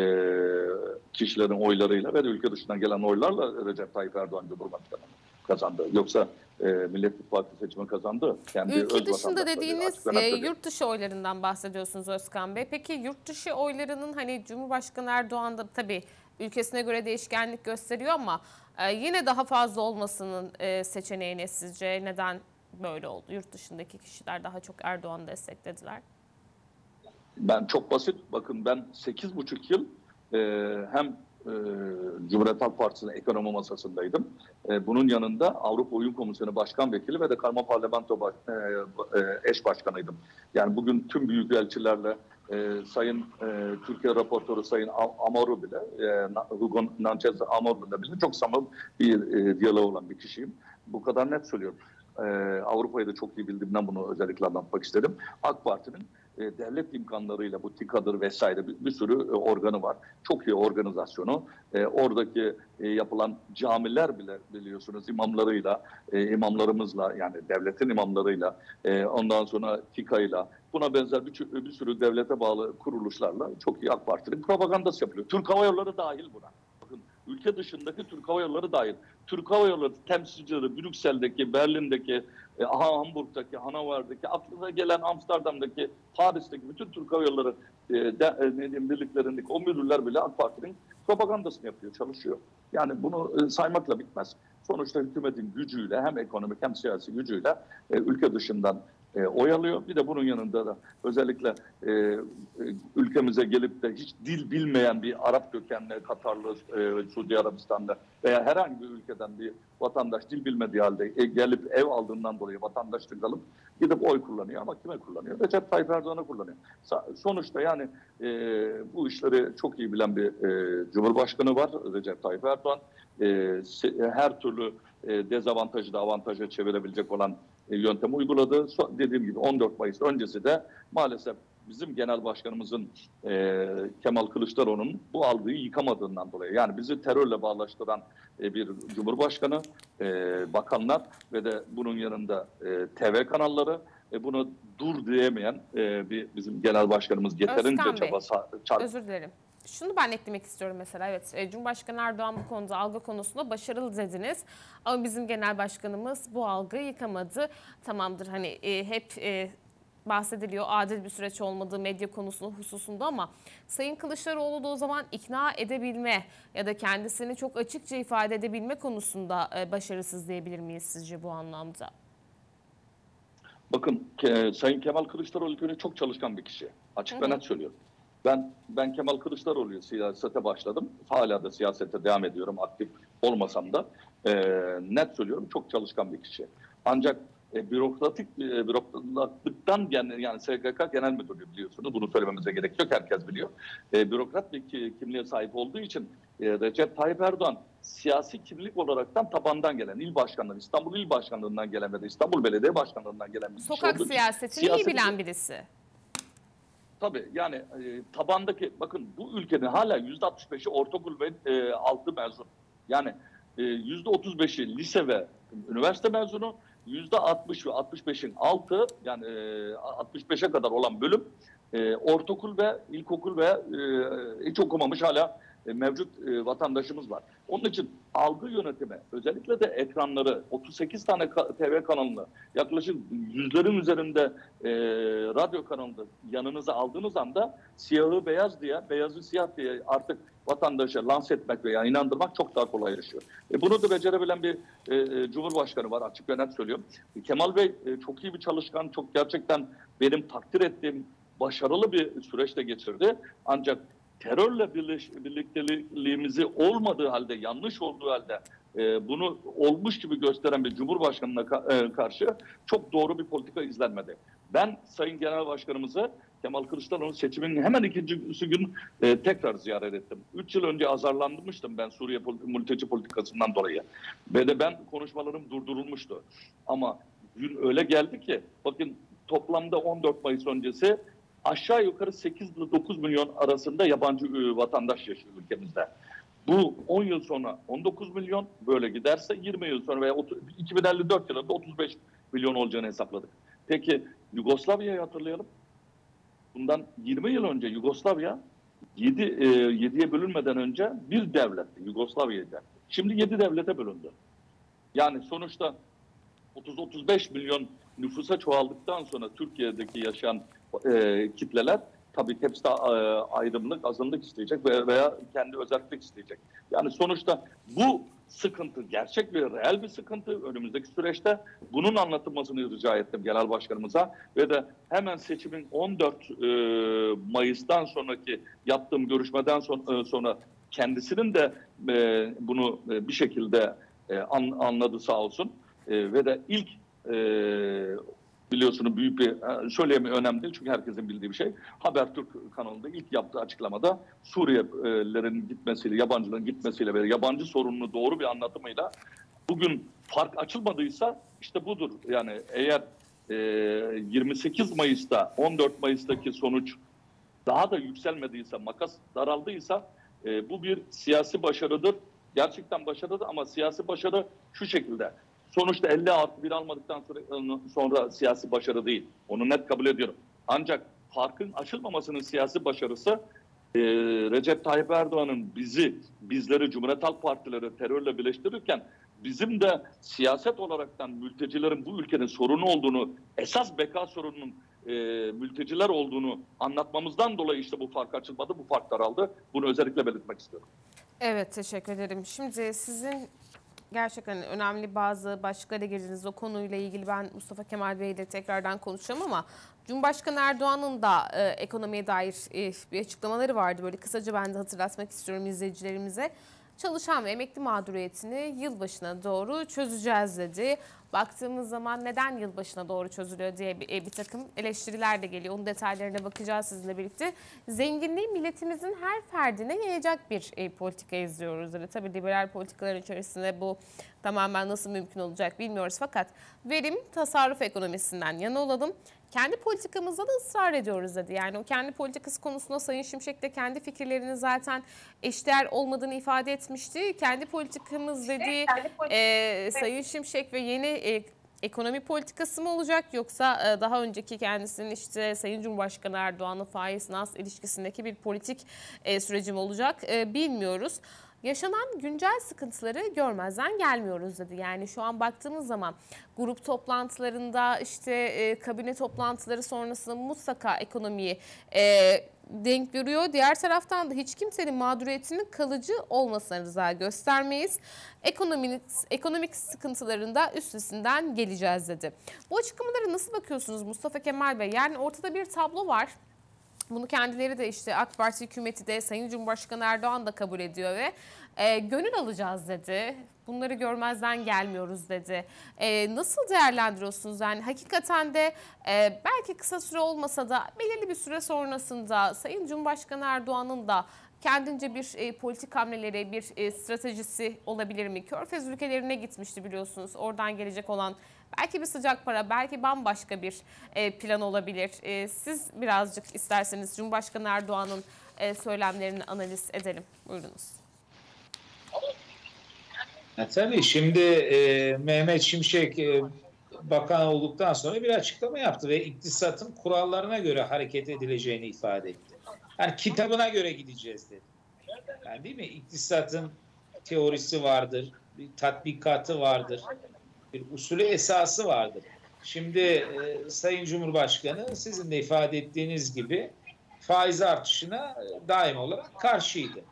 kişilerin oylarıyla ve de ülke dışından gelen oylarla Recep Tayyip Erdoğan Cumhurbaşkanı kazandı. Yoksa e, Millet İttifakı seçimi kazandı. Kendi Ülke öz dışında dediğiniz e, yurt dışı oylarından bahsediyorsunuz Özkan Bey. Peki yurt dışı oylarının hani Cumhurbaşkanı Erdoğan da tabii ülkesine göre değişkenlik gösteriyor ama e, yine daha fazla olmasının e, seçeneği ne sizce? Neden böyle oldu? Yurt dışındaki kişiler daha çok Erdoğan'ı desteklediler. Ben çok basit. Bakın ben 8,5 yıl e, hem e, Cumhuriyet Halk Partisi'nin ekonomi masasındaydım. E, bunun yanında Avrupa Uyum Komisyonu Başkan Vekili ve de Karma Parlamento baş, e, e, eş başkanıydım. Yani bugün tüm büyükelçilerle e, Sayın e, Türkiye raportörü Sayın Am- Amor'u bile, e, Hugo Sanchez Amor'u bile çok samimi bir e, diyalog olan bir kişiyim. Bu kadar net söylüyorum. E, Avrupa'yı da çok iyi bildiğimden bunu özellikle anlatmak istedim. AK Parti'nin e, devlet imkanlarıyla bu TİKA'dır vesaire bir, bir sürü e, organı var. Çok iyi organizasyonu. E, oradaki yapılan camiler bile biliyorsunuz imamlarıyla, imamlarımızla yani devletin imamlarıyla, ondan sonra TİKA'yla buna benzer bir, bir sürü devlete bağlı kuruluşlarla çok iyi AK Parti'nin propagandası yapılıyor. Türk Hava Yolları dahil buna. Ülke dışındaki Türk Hava Yolları dahil. Türk Hava Yolları temsilcileri Brüksel'deki, Berlin'deki, e, Hamburg'daki, Hanover'deki, aklına gelen Amsterdam'daki, Paris'teki bütün Türk Hava Yolları e, de, e, ne diyeyim, birliklerindeki o müdürler bile AK Parti'nin propagandasını yapıyor, çalışıyor. Yani bunu e, saymakla bitmez. Sonuçta hükümetin gücüyle hem ekonomik hem siyasi gücüyle e, ülke dışından e, oy alıyor. Bir de bunun yanında da özellikle e, e, ülkemize gelip de hiç dil bilmeyen bir Arap kökenli, Katarlı, e, Suudi Arabistan'da veya herhangi bir ülkeden bir vatandaş dil bilmediği halde e, gelip ev aldığından dolayı vatandaşlık alıp gidip oy kullanıyor ama kime kullanıyor? Recep Tayyip Erdoğan'a kullanıyor. Sonuçta yani e, bu işleri çok iyi bilen bir e, Cumhurbaşkanı var Recep Tayyip Erdoğan. E, her türlü e, dezavantajı da avantaja çevirebilecek olan yöntemi uyguladı. Dediğim gibi 14 Mayıs öncesi de maalesef bizim genel başkanımızın e, Kemal Kılıçdaroğlu'nun bu algıyı yıkamadığından dolayı yani bizi terörle bağlaştıran e, bir cumhurbaşkanı, e, bakanlar ve de bunun yanında e, TV kanalları e, bunu dur diyemeyen e, bir bizim genel başkanımız yeterince çaba Özür dilerim. Şunu ben eklemek istiyorum mesela evet e, Cumhurbaşkanı Erdoğan bu konuda algı konusunda başarılı dediniz. Ama bizim genel başkanımız bu algıyı yıkamadı. Tamamdır hani e, hep e, bahsediliyor adil bir süreç olmadığı medya konusunda hususunda ama Sayın Kılıçdaroğlu da o zaman ikna edebilme ya da kendisini çok açıkça ifade edebilme konusunda e, başarısız diyebilir miyiz sizce bu anlamda? Bakın ke- Sayın Kemal Kılıçdaroğlu göre çok çalışkan bir kişi. Açık ve net söylüyorum. Ben ben Kemal Kılıçdaroğlu'yu siyasete başladım. Hala da siyasete devam ediyorum aktif olmasam da. Ee, net söylüyorum çok çalışkan bir kişi. Ancak e, bürokratik e, bürokratlıktan yani, yani SGK Genel Müdürlüğü biliyorsunuz. Bunu söylememize gerek yok. Herkes biliyor. E, bürokrat bir ki- kimliğe sahip olduğu için e, Recep Tayyip Erdoğan siyasi kimlik olaraktan tabandan gelen il başkanlığı, İstanbul İl Başkanlığından gelen ve de İstanbul Belediye Başkanlığından gelen bir Sokak siyasetini iyi bilen birisi. Tabii yani e, tabandaki bakın bu ülkenin hala yüzde 65'i ortaokul ve e, altı mezun. Yani e, yüzde 35'i lise ve üniversite mezunu, yüzde 60 ve 65'in altı yani e, 65'e kadar olan bölüm e, ortaokul ve ilkokul ve e, hiç okumamış hala e, mevcut e, vatandaşımız var. Onun için algı yönetimi özellikle de ekranları 38 tane TV kanalını yaklaşık yüzlerin üzerinde e, radyo kanalında yanınıza aldığınız anda siyahı beyaz diye, beyazı siyah diye artık vatandaşa lanse etmek veya inandırmak çok daha kolaylaşıyor. E, bunu da becerebilen bir e, e, Cumhurbaşkanı var açık ve net söylüyorum. E, Kemal Bey e, çok iyi bir çalışkan, çok gerçekten benim takdir ettiğim başarılı bir süreçte geçirdi. Ancak terörle birleş, birlikteliğimizi olmadığı halde, yanlış olduğu halde e, bunu olmuş gibi gösteren bir Cumhurbaşkanı'na ka- e, karşı çok doğru bir politika izlenmedi. Ben Sayın Genel Başkanımızı Kemal Kılıçdaroğlu seçiminin hemen ikincisi gün e, tekrar ziyaret ettim. Üç yıl önce azarlanmıştım ben Suriye politi- mülteci politikasından dolayı. Ve de ben konuşmalarım durdurulmuştu. Ama gün öyle geldi ki bakın toplamda 14 Mayıs öncesi aşağı yukarı 8 ile 9 milyon arasında yabancı e, vatandaş yaşıyor ülkemizde. Bu 10 yıl sonra 19 milyon böyle giderse 20 yıl sonra veya 30 2054 yılında 35 milyon olacağını hesapladık. Peki Yugoslavya'yı hatırlayalım. Bundan 20 yıl önce Yugoslavya 7 e, 7'ye bölünmeden önce bir devletti Yugoslavya'da. Şimdi 7 devlete bölündü. Yani sonuçta 30-35 milyon nüfusa çoğaldıktan sonra Türkiye'deki yaşayan e, kitleler tabii hepsi de ayrımlık, azınlık isteyecek veya, kendi özellik isteyecek. Yani sonuçta bu sıkıntı gerçek ve reel bir sıkıntı önümüzdeki süreçte. Bunun anlatılmasını rica ettim genel başkanımıza ve de hemen seçimin 14 e, Mayıs'tan sonraki yaptığım görüşmeden sonra, e, sonra kendisinin de e, bunu e, bir şekilde e, an, anladı sağ olsun e, ve de ilk e, biliyorsunuz büyük bir e, söyleyemi önemli değil çünkü herkesin bildiği bir şey. Habertürk kanalında ilk yaptığı açıklamada Suriyelilerin gitmesiyle, yabancıların gitmesiyle ve yabancı sorununu doğru bir anlatımıyla bugün fark açılmadıysa işte budur. Yani eğer e, 28 Mayıs'ta 14 Mayıs'taki sonuç daha da yükselmediyse, makas daraldıysa e, bu bir siyasi başarıdır. Gerçekten başarıdır ama siyasi başarı şu şekilde. Sonuçta 50 artı 1 almadıktan sonra, sonra siyasi başarı değil. Onu net kabul ediyorum. Ancak farkın açılmamasının siyasi başarısı e, Recep Tayyip Erdoğan'ın bizi, bizleri Cumhuriyet Halk Partileri terörle birleştirirken bizim de siyaset olaraktan mültecilerin bu ülkenin sorunu olduğunu, esas beka sorununun e, mülteciler olduğunu anlatmamızdan dolayı işte bu fark açılmadı, bu fark daraldı. Bunu özellikle belirtmek istiyorum. Evet teşekkür ederim. Şimdi sizin gerçekten önemli bazı başlıklara girdiniz. O konuyla ilgili ben Mustafa Kemal Bey ile tekrardan konuşacağım ama Cumhurbaşkanı Erdoğan'ın da e, ekonomiye dair e, bir açıklamaları vardı. Böyle kısaca ben de hatırlatmak istiyorum izleyicilerimize. Çalışan ve emekli mağduriyetini yılbaşına doğru çözeceğiz dedi. Baktığımız zaman neden yılbaşına doğru çözülüyor diye bir, e, bir takım eleştiriler de geliyor. Onun detaylarına bakacağız sizinle birlikte. Zenginliği milletimizin her ferdine yayacak bir e, politika izliyoruz. Yani tabii liberal politikaların içerisinde bu tamamen nasıl mümkün olacak bilmiyoruz. Fakat verim tasarruf ekonomisinden yana olalım kendi politikamızda da ısrar ediyoruz dedi. Yani o kendi politikası konusunda Sayın Şimşek de kendi fikirlerini zaten eşdeğer olmadığını ifade etmişti. Kendi politikamız dediği e, Sayın Şimşek ve yeni e, ekonomi politikası mı olacak yoksa e, daha önceki kendisinin işte Sayın Cumhurbaşkanı Erdoğan'ın faiz nas ilişkisindeki bir politik e, süreci mi olacak bilmiyoruz yaşanan güncel sıkıntıları görmezden gelmiyoruz dedi. Yani şu an baktığımız zaman grup toplantılarında işte kabine toplantıları sonrasında mutlaka ekonomiyi denk görüyor. Diğer taraftan da hiç kimsenin mağduriyetinin kalıcı olmasına rıza göstermeyiz. Ekonomik, ekonomik sıkıntılarında üstesinden geleceğiz dedi. Bu açıklamalara nasıl bakıyorsunuz Mustafa Kemal Bey? Yani ortada bir tablo var. Bunu kendileri de işte AK Parti hükümeti de Sayın Cumhurbaşkanı Erdoğan da kabul ediyor ve e, gönül alacağız dedi. Bunları görmezden gelmiyoruz dedi. E, nasıl değerlendiriyorsunuz? Yani hakikaten de e, belki kısa süre olmasa da belirli bir süre sonrasında Sayın Cumhurbaşkanı Erdoğan'ın da kendince bir e, politik hamleleri, bir e, stratejisi olabilir mi? Körfez ülkelerine gitmişti biliyorsunuz. Oradan gelecek olan belki bir sıcak para, belki bambaşka bir e, plan olabilir. E, siz birazcık isterseniz Cumhurbaşkanı Erdoğan'ın e, söylemlerini analiz edelim. Buyurunuz. Ya tabii şimdi e, Mehmet Şimşek e, bakan olduktan sonra bir açıklama yaptı ve iktisatın kurallarına göre hareket edileceğini ifade etti. Yani kitabına göre gideceğiz dedi. Yani değil mi? İktisatın teorisi vardır, bir tatbikatı vardır, bir usulü esası vardır. Şimdi e, Sayın Cumhurbaşkanı sizin de ifade ettiğiniz gibi faiz artışına daim olarak karşıydı.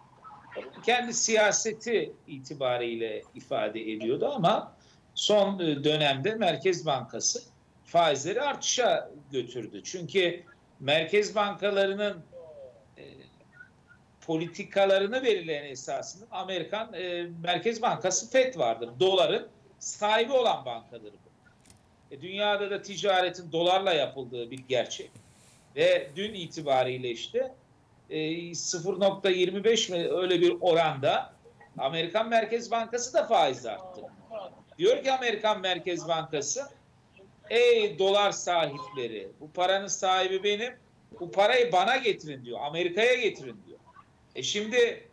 Kendi siyaseti itibariyle ifade ediyordu ama son dönemde Merkez Bankası faizleri artışa götürdü. Çünkü merkez bankalarının e, politikalarını belirleyen esasında Amerikan e, Merkez Bankası FED vardır. Doların sahibi olan bankadır bu. E, dünyada da ticaretin dolarla yapıldığı bir gerçek. Ve dün itibariyle işte 0.25 e, mi öyle bir oranda Amerikan Merkez Bankası da faiz arttı. Diyor ki Amerikan Merkez Bankası ey dolar sahipleri bu paranın sahibi benim bu parayı bana getirin diyor. Amerika'ya getirin diyor. E şimdi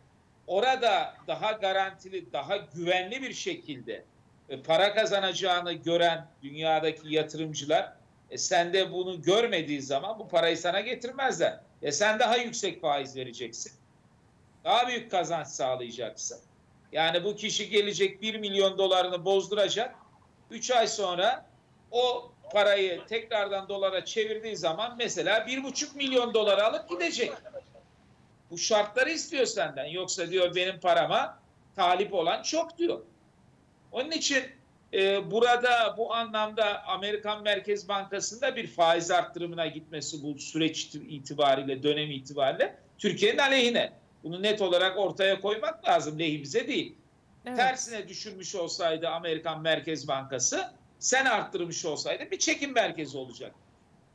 orada daha garantili, daha güvenli bir şekilde e, para kazanacağını gören dünyadaki yatırımcılar e, sen de bunu görmediği zaman bu parayı sana getirmezler. E sen daha yüksek faiz vereceksin. Daha büyük kazanç sağlayacaksın. Yani bu kişi gelecek 1 milyon dolarını bozduracak. 3 ay sonra o parayı tekrardan dolara çevirdiği zaman mesela 1,5 milyon dolar alıp gidecek. Bu şartları istiyor senden. Yoksa diyor benim parama talip olan çok diyor. Onun için e, burada bu anlamda Amerikan Merkez Bankası'nda bir faiz arttırımına gitmesi bu süreç itibariyle, dönem itibariyle Türkiye'nin aleyhine. Bunu net olarak ortaya koymak lazım lehimize değil. Evet. Tersine düşürmüş olsaydı Amerikan Merkez Bankası sen arttırmış olsaydı bir çekim merkezi olacak.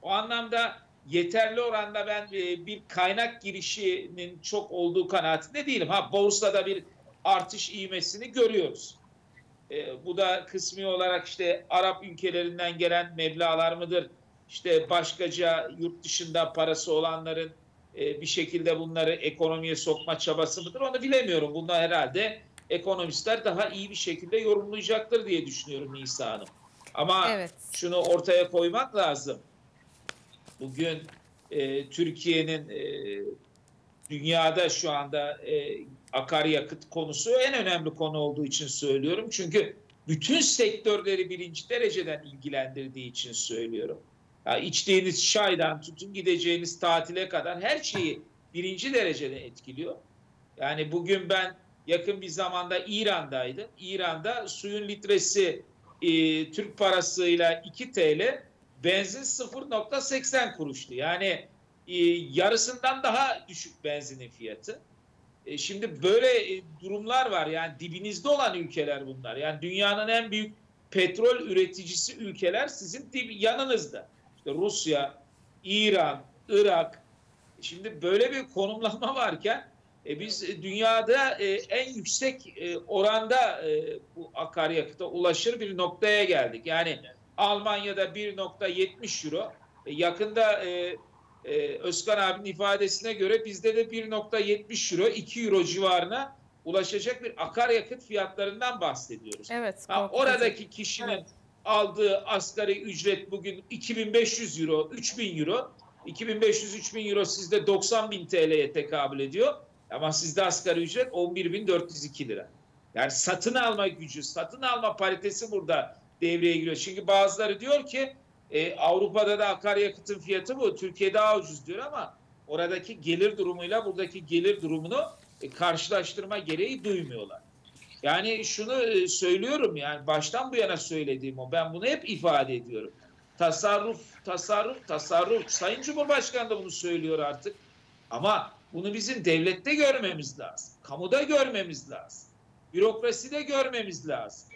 O anlamda yeterli oranda ben e, bir kaynak girişinin çok olduğu kanaatinde değilim. Ha borsada bir artış ivmesini görüyoruz. E, bu da kısmi olarak işte Arap ülkelerinden gelen meblağlar mıdır? İşte başkaca yurt dışında parası olanların e, bir şekilde bunları ekonomiye sokma çabası mıdır? Onu bilemiyorum. Bunda herhalde ekonomistler daha iyi bir şekilde yorumlayacaktır diye düşünüyorum Nisa Hanım. Ama Evet. şunu ortaya koymak lazım. Bugün e, Türkiye'nin e, dünyada şu anda e, akaryakıt konusu en önemli konu olduğu için söylüyorum. Çünkü bütün sektörleri birinci dereceden ilgilendirdiği için söylüyorum. Ya içtiğiniz çaydan tutun gideceğiniz tatile kadar her şeyi birinci derecede etkiliyor. Yani bugün ben yakın bir zamanda İran'daydım. İran'da suyun litresi e, Türk parasıyla 2 TL, benzin 0.80 kuruştu. Yani e, yarısından daha düşük benzinin fiyatı. E, şimdi böyle e, durumlar var. Yani dibinizde olan ülkeler bunlar. Yani dünyanın en büyük petrol üreticisi ülkeler sizin dib, yanınızda. İşte Rusya, İran, Irak. Şimdi böyle bir konumlama (laughs) varken e, biz dünyada e, en yüksek e, oranda e, bu akaryakıta ulaşır bir noktaya geldik. Yani Almanya'da 1.70 euro, e, yakında e, e, Özkan abinin ifadesine göre bizde de 1.70 euro, 2 euro civarına ulaşacak bir akaryakıt fiyatlarından bahsediyoruz. Evet. Ha, oradaki kişinin Evet. aldığı asgari ücret bugün 2500 euro, 3000 euro. 2500-3000 euro sizde 90.000 TL'ye tekabül ediyor. Ama sizde asgari ücret 11.402 lira. Yani satın alma gücü, satın alma paritesi burada devreye giriyor. Çünkü bazıları diyor ki e, Avrupa'da da akaryakıtın fiyatı bu, Türkiye daha ucuz diyor ama oradaki gelir durumuyla buradaki gelir durumunu e, karşılaştırma gereği duymuyorlar. Yani şunu e, söylüyorum yani baştan bu yana söylediğim o. Ben bunu hep ifade ediyorum. Tasarruf, tasarruf, tasarruf. Sayın Cumhurbaşkanı da bunu söylüyor artık. Ama bunu bizim devlette görmemiz lazım. Kamuda görmemiz lazım. Bürokraside görmemiz lazım.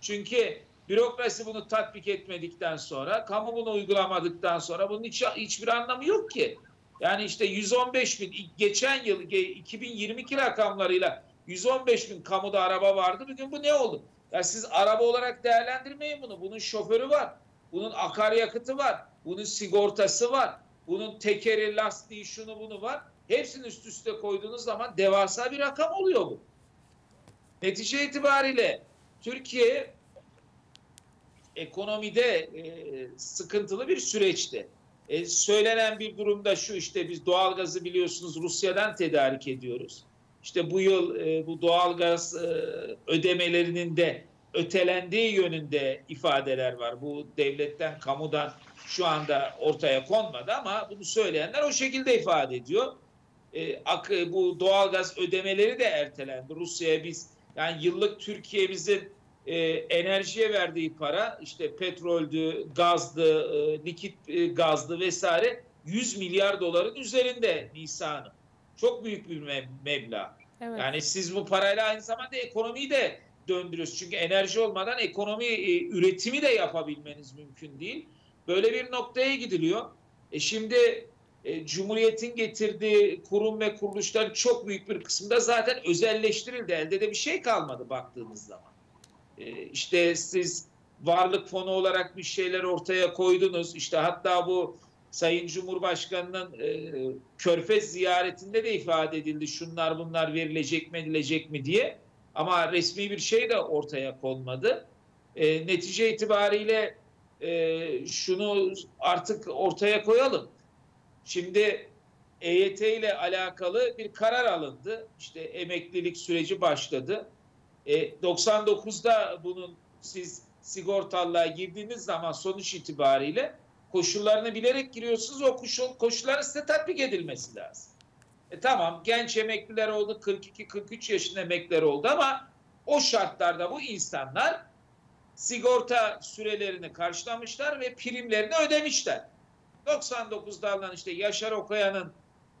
Çünkü bürokrasi bunu tatbik etmedikten sonra, kamu bunu uygulamadıktan sonra bunun hiç, hiçbir anlamı yok ki. Yani işte 115 bin, geçen yıl 2022 rakamlarıyla 115 bin kamuda araba vardı. Bugün bu ne oldu? Ya siz araba olarak değerlendirmeyin bunu. Bunun şoförü var. Bunun akaryakıtı var. Bunun sigortası var. Bunun tekeri, lastiği, şunu bunu var. Hepsini üst üste koyduğunuz zaman devasa bir rakam oluyor bu. Netice itibariyle Türkiye ekonomide e, sıkıntılı bir süreçte. E, söylenen bir durumda şu işte biz doğalgazı biliyorsunuz Rusya'dan tedarik ediyoruz. İşte bu yıl e, bu doğalgaz e, ödemelerinin de ötelendiği yönünde ifadeler var. Bu devletten, kamudan şu anda ortaya konmadı ama bunu söyleyenler o şekilde ifade ediyor. E, ak, bu doğalgaz ödemeleri de ertelendi. Rusya'ya biz yani yıllık Türkiye'mizin e, enerjiye verdiği para işte petroldü, gazdı, e, likit e, gazdı vesaire 100 milyar doların üzerinde Nisan'ın. Çok büyük bir me- meblağ. Evet. Yani siz bu parayla aynı zamanda ekonomiyi de döndürüyorsunuz. Çünkü enerji olmadan ekonomi e, üretimi de yapabilmeniz mümkün değil. Böyle bir noktaya gidiliyor. E şimdi e, Cumhuriyet'in getirdiği kurum ve kuruluşların çok büyük bir kısmında zaten özelleştirildi. Elde de bir şey kalmadı baktığınız zaman. E, işte siz varlık fonu olarak bir şeyler ortaya koydunuz. İşte hatta bu Sayın Cumhurbaşkanı'nın e, Körfez ziyaretinde de ifade edildi. Şunlar bunlar verilecek mi edilecek mi diye. Ama resmi bir şey de ortaya konmadı. E, netice itibariyle e, şunu artık ortaya koyalım. Şimdi EYT ile alakalı bir karar alındı. İşte emeklilik süreci başladı. E, 99'da bunun siz sigortalığa girdiğiniz zaman sonuç itibariyle koşullarını bilerek giriyorsunuz. O koşul, koşulların size tatbik edilmesi lazım. E tamam genç emekliler oldu 42-43 yaşında emekliler oldu ama o şartlarda bu insanlar sigorta sürelerini karşılamışlar ve primlerini ödemişler. 99'da alınan işte Yaşar Okaya'nın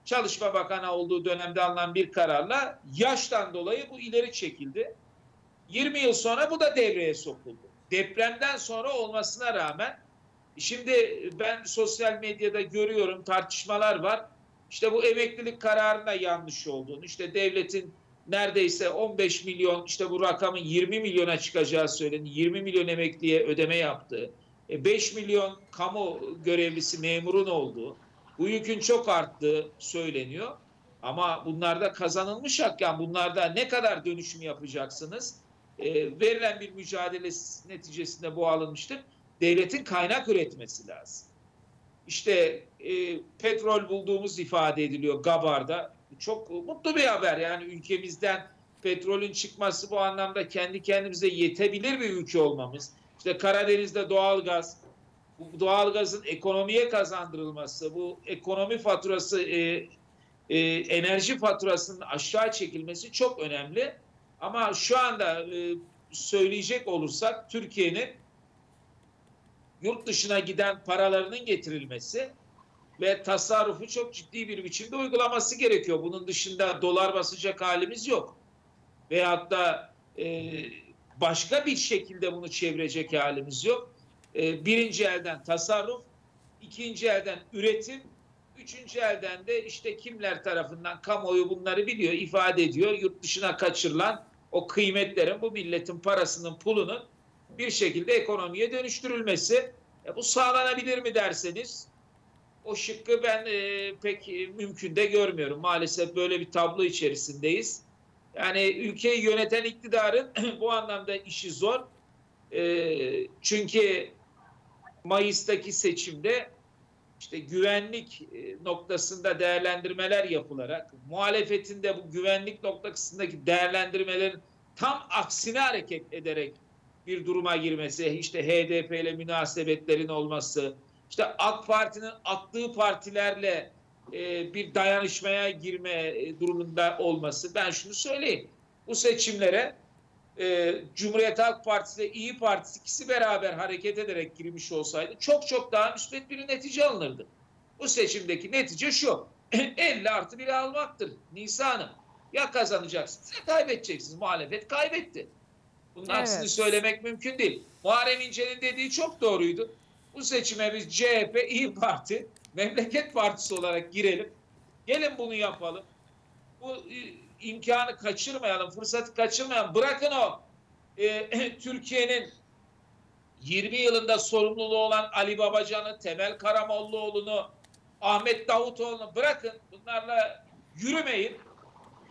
Çalışma Bakanı olduğu dönemde alınan bir kararla yaştan dolayı bu ileri çekildi. 20 yıl sonra bu da devreye sokuldu. Depremden sonra olmasına rağmen şimdi ben sosyal medyada görüyorum tartışmalar var. İşte bu emeklilik kararında yanlış olduğunu, işte devletin neredeyse 15 milyon, işte bu rakamın 20 milyona çıkacağı söyleniyor. 20 milyon emekliye ödeme yaptığı, 5 milyon kamu görevlisi memurun olduğu, bu yükün çok arttığı söyleniyor. Ama bunlarda kazanılmış hak yani bunlarda ne kadar dönüşüm yapacaksınız? E, verilen bir mücadele neticesinde bu alınmıştır. Devletin kaynak üretmesi lazım. İşte e, petrol bulduğumuz ifade ediliyor Gabar'da. Çok mutlu bir haber yani ülkemizden petrolün çıkması bu anlamda kendi kendimize yetebilir bir ülke olmamız. İşte Karadeniz'de doğalgaz, bu doğalgazın ekonomiye kazandırılması, bu ekonomi faturası, e, e, enerji faturasının aşağı çekilmesi çok önemli. Ama şu anda e, söyleyecek olursak Türkiye'nin yurt dışına giden paralarının getirilmesi ve tasarrufu çok ciddi bir biçimde uygulaması gerekiyor. Bunun dışında dolar basacak halimiz yok. Veyahut da e, başka bir şekilde bunu çevirecek halimiz yok. E, birinci elden tasarruf, ikinci elden üretim, üçüncü elden de işte kimler tarafından kamuoyu bunları biliyor, ifade ediyor. Yurt dışına kaçırılan o kıymetlerin, bu milletin parasının, pulunun bir şekilde ekonomiye dönüştürülmesi. E, bu sağlanabilir mi derseniz o şıkkı ben e, pek e, mümkün de görmüyorum. Maalesef böyle bir tablo içerisindeyiz. Yani ülkeyi yöneten iktidarın (clears throat) bu anlamda işi zor. E, çünkü Mayıs'taki seçimde işte güvenlik e, noktasında değerlendirmeler yapılarak muhalefetin de bu güvenlik noktasındaki değerlendirmelerin tam aksine hareket ederek bir duruma girmesi, işte HDP ile münasebetlerin olması, işte AK Parti'nin attığı partilerle e, bir dayanışmaya girme e, durumunda olması. Ben şunu söyleyeyim. Bu seçimlere e, Cumhuriyet Halk Partisi ile İyi Partisi ikisi beraber hareket ederek girmiş olsaydı çok çok daha müsbet bir netice alınırdı. Bu seçimdeki netice şu. (clears throat) 50 artı 1 almaktır Nisa Hanım. Ya kazanacaksınız ya kaybedeceksiniz. Muhalefet kaybetti. Bunun evet. aksini söylemek mümkün değil. Muharrem İnce'nin dediği çok doğruydu. Bu seçime biz CHP, İyi Parti, Memleket Partisi olarak girelim. Gelin bunu yapalım. Bu e, imkanı kaçırmayalım, fırsatı kaçırmayalım. Bırakın o e, (clears throat) Türkiye'nin 20 yılında sorumluluğu olan Ali Babacan'ı, Temel Karamollaoğlu'nu, Ahmet Davutoğlu'nu bırakın. Bunlarla yürümeyin.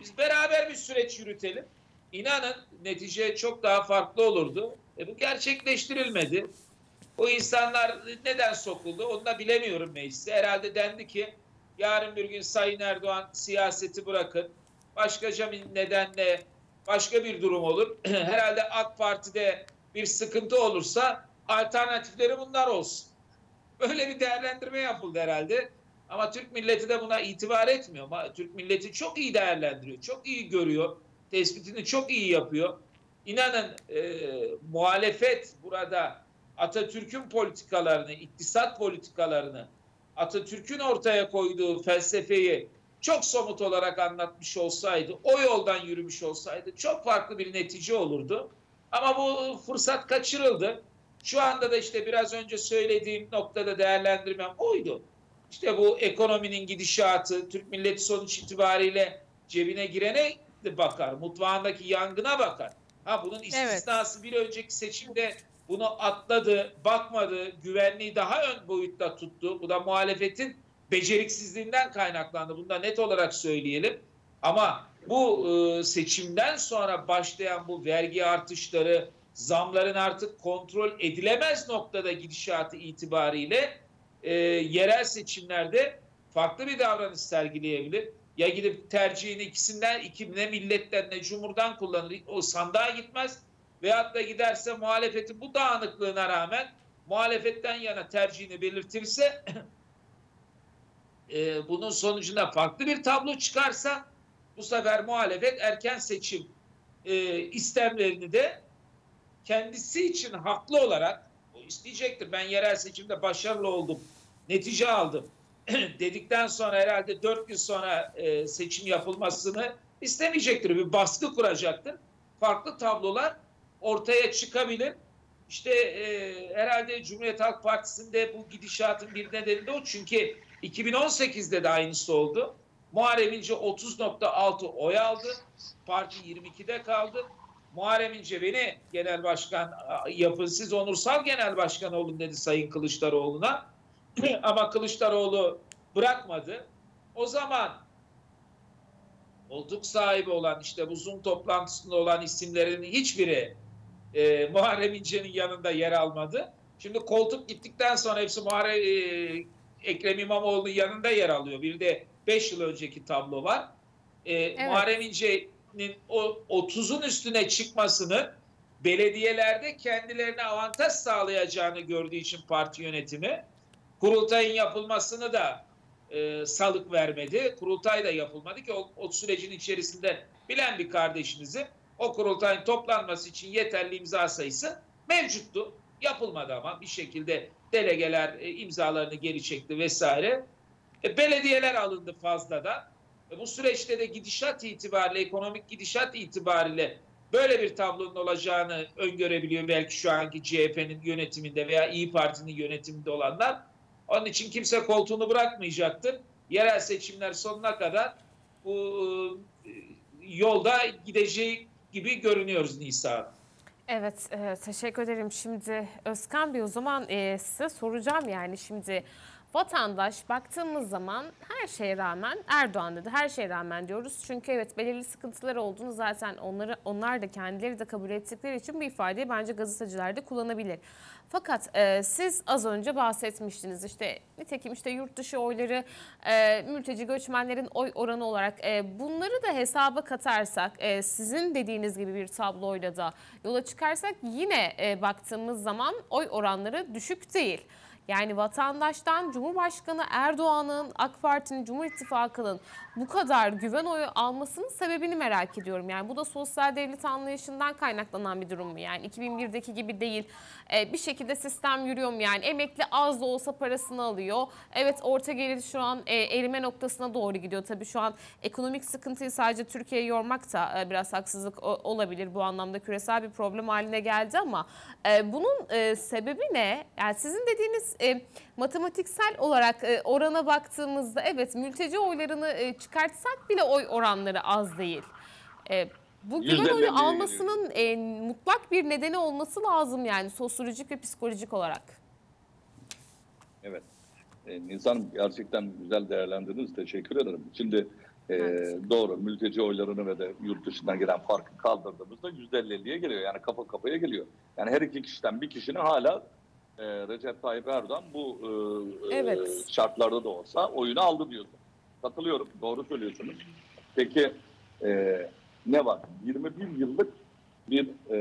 Biz beraber bir süreç yürütelim. İnanın netice çok daha farklı olurdu. E bu gerçekleştirilmedi. O insanlar neden sokuldu onu da bilemiyorum mecliste. Herhalde dendi ki yarın bir gün Sayın Erdoğan siyaseti bırakın. Başkaca bir nedenle başka bir durum olur. (clears throat) Herhalde AK Parti'de bir sıkıntı olursa alternatifleri bunlar olsun. Böyle bir değerlendirme yapıldı herhalde. Ama Türk milleti de buna itibar etmiyor. Ama Türk milleti çok iyi değerlendiriyor, çok iyi görüyor, tespitini çok iyi yapıyor. İnanın e, muhalefet burada Atatürk'ün politikalarını, iktisat politikalarını, Atatürk'ün ortaya koyduğu felsefeyi çok somut olarak anlatmış olsaydı, o yoldan yürümüş olsaydı çok farklı bir netice olurdu. Ama bu fırsat kaçırıldı. Şu anda da işte biraz önce söylediğim noktada değerlendirmem oydu. İşte bu ekonominin gidişatı, Türk milleti sonuç itibariyle cebine girene bakar, mutfağındaki yangına bakar. Ha bunun istisnası evet. bir önceki seçimde bunu atladı, bakmadı, güvenliği daha ön boyutta tuttu. Bu da muhalefetin beceriksizliğinden kaynaklandı. Bunu da net olarak söyleyelim. Ama bu e, seçimden sonra başlayan bu vergi artışları, zamların artık kontrol edilemez noktada gidişatı itibariyle e, yerel seçimlerde farklı bir davranış sergileyebilir. Ya gidip tercihini ikisinden iki ne milletten ne cumhurdan kullanır. O sandığa gitmez. Veyahut da giderse muhalefetin bu dağınıklığına rağmen muhalefetten yana tercihini belirtirse e, bunun sonucunda farklı bir tablo çıkarsa bu sefer muhalefet erken seçim e, istemlerini de kendisi için haklı olarak o isteyecektir. Ben yerel seçimde başarılı oldum, netice aldım (clears throat) dedikten sonra herhalde dört gün sonra e, seçim yapılmasını istemeyecektir. Bir baskı kuracaktır. Farklı tablolar ortaya çıkabilir. İşte e, herhalde Cumhuriyet Halk Partisi'nde bu gidişatın bir nedeni de o. Çünkü 2018'de de aynısı oldu. Muharrem İnce 30.6 oy aldı. Parti 22'de kaldı. Muharrem İnce beni genel başkan yapın siz onursal genel başkan olun dedi Sayın Kılıçdaroğlu'na. (clears throat) Ama Kılıçdaroğlu bırakmadı. O zaman koltuk sahibi olan işte bu Zoom toplantısında olan isimlerin hiçbiri e, Muharrem İnce'nin yanında yer almadı. Şimdi koltuk gittikten sonra hepsi Muharrem, e, Ekrem İmamoğlu'nun yanında yer alıyor. Bir de 5 yıl önceki tablo var. E, Muharrem İnce'nin o 30'un üstüne çıkmasını belediyelerde kendilerine avantaj sağlayacağını gördüğü için parti yönetimi kurultayın yapılmasını da e, salık vermedi. Kurultay da yapılmadı ki o, o sürecin içerisinde bilen bir kardeşimizin o kurultayın toplanması için yeterli imza sayısı mevcuttu. Yapılmadı ama bir şekilde delegeler e, imzalarını geri çekti vesaire. E, belediyeler alındı fazladan. E, bu süreçte de gidişat itibariyle, ekonomik gidişat itibariyle böyle bir tablonun olacağını öngörebiliyor belki şu anki CHP'nin yönetiminde veya İyi Parti'nin yönetiminde olanlar. Onun için kimse koltuğunu bırakmayacaktır. Yerel seçimler sonuna kadar bu e, yolda gideceği gibi görünüyoruz Nisa. Evet, e, teşekkür ederim. Şimdi Özkan Bey o zaman e, size soracağım yani şimdi vatandaş baktığımız zaman her şeye rağmen Erdoğan dedi. Her şeye rağmen diyoruz. Çünkü evet belirli sıkıntılar olduğunu zaten onları onlar da kendileri de kabul ettikleri için bu ifadeyi bence gazeteciler de kullanabilir. Fakat e, siz az önce bahsetmiştiniz işte nitekim işte yurt dışı oyları, e, mülteci göçmenlerin oy oranı olarak e, bunları da hesaba katarsak e, sizin dediğiniz gibi bir tabloyla da yola çıkarsak yine e, baktığımız zaman oy oranları düşük değil. Yani vatandaştan Cumhurbaşkanı Erdoğan'ın, AK Parti'nin, Cumhur İttifakı'nın bu kadar güven oyu almasının sebebini merak ediyorum. Yani bu da sosyal devlet anlayışından kaynaklanan bir durum mu? Yani 2001'deki gibi değil. Ee, bir şekilde sistem yürüyor mu? Yani emekli az da olsa parasını alıyor. Evet orta gelir şu an e, erime noktasına doğru gidiyor. Tabii şu an ekonomik sıkıntıyı sadece Türkiye'ye yormak da e, biraz haksızlık o, olabilir. Bu anlamda küresel bir problem haline geldi ama e, bunun e, sebebi ne? Yani sizin dediğiniz e, matematiksel olarak e, orana baktığımızda evet mülteci oylarını e, çıkartsak bile oy oranları az değil. E, bu güven oyu almasının e, mutlak bir nedeni olması lazım yani sosyolojik ve psikolojik olarak. Evet. E, Nisan gerçekten güzel değerlendirdiniz. Teşekkür ederim. Şimdi e, Evet. doğru mülteci oylarını ve de yurt dışından gelen farkı kaldırdığımızda yüzde 50'ye geliyor. Yani kafa kafaya geliyor. Yani her iki kişiden bir kişinin hala e, Recep Tayyip Erdoğan bu e, Evet. e, şartlarda da olsa oyunu aldı diyorsun. Katılıyorum. Doğru söylüyorsunuz. Peki e, ne var? 21 yıllık bir e,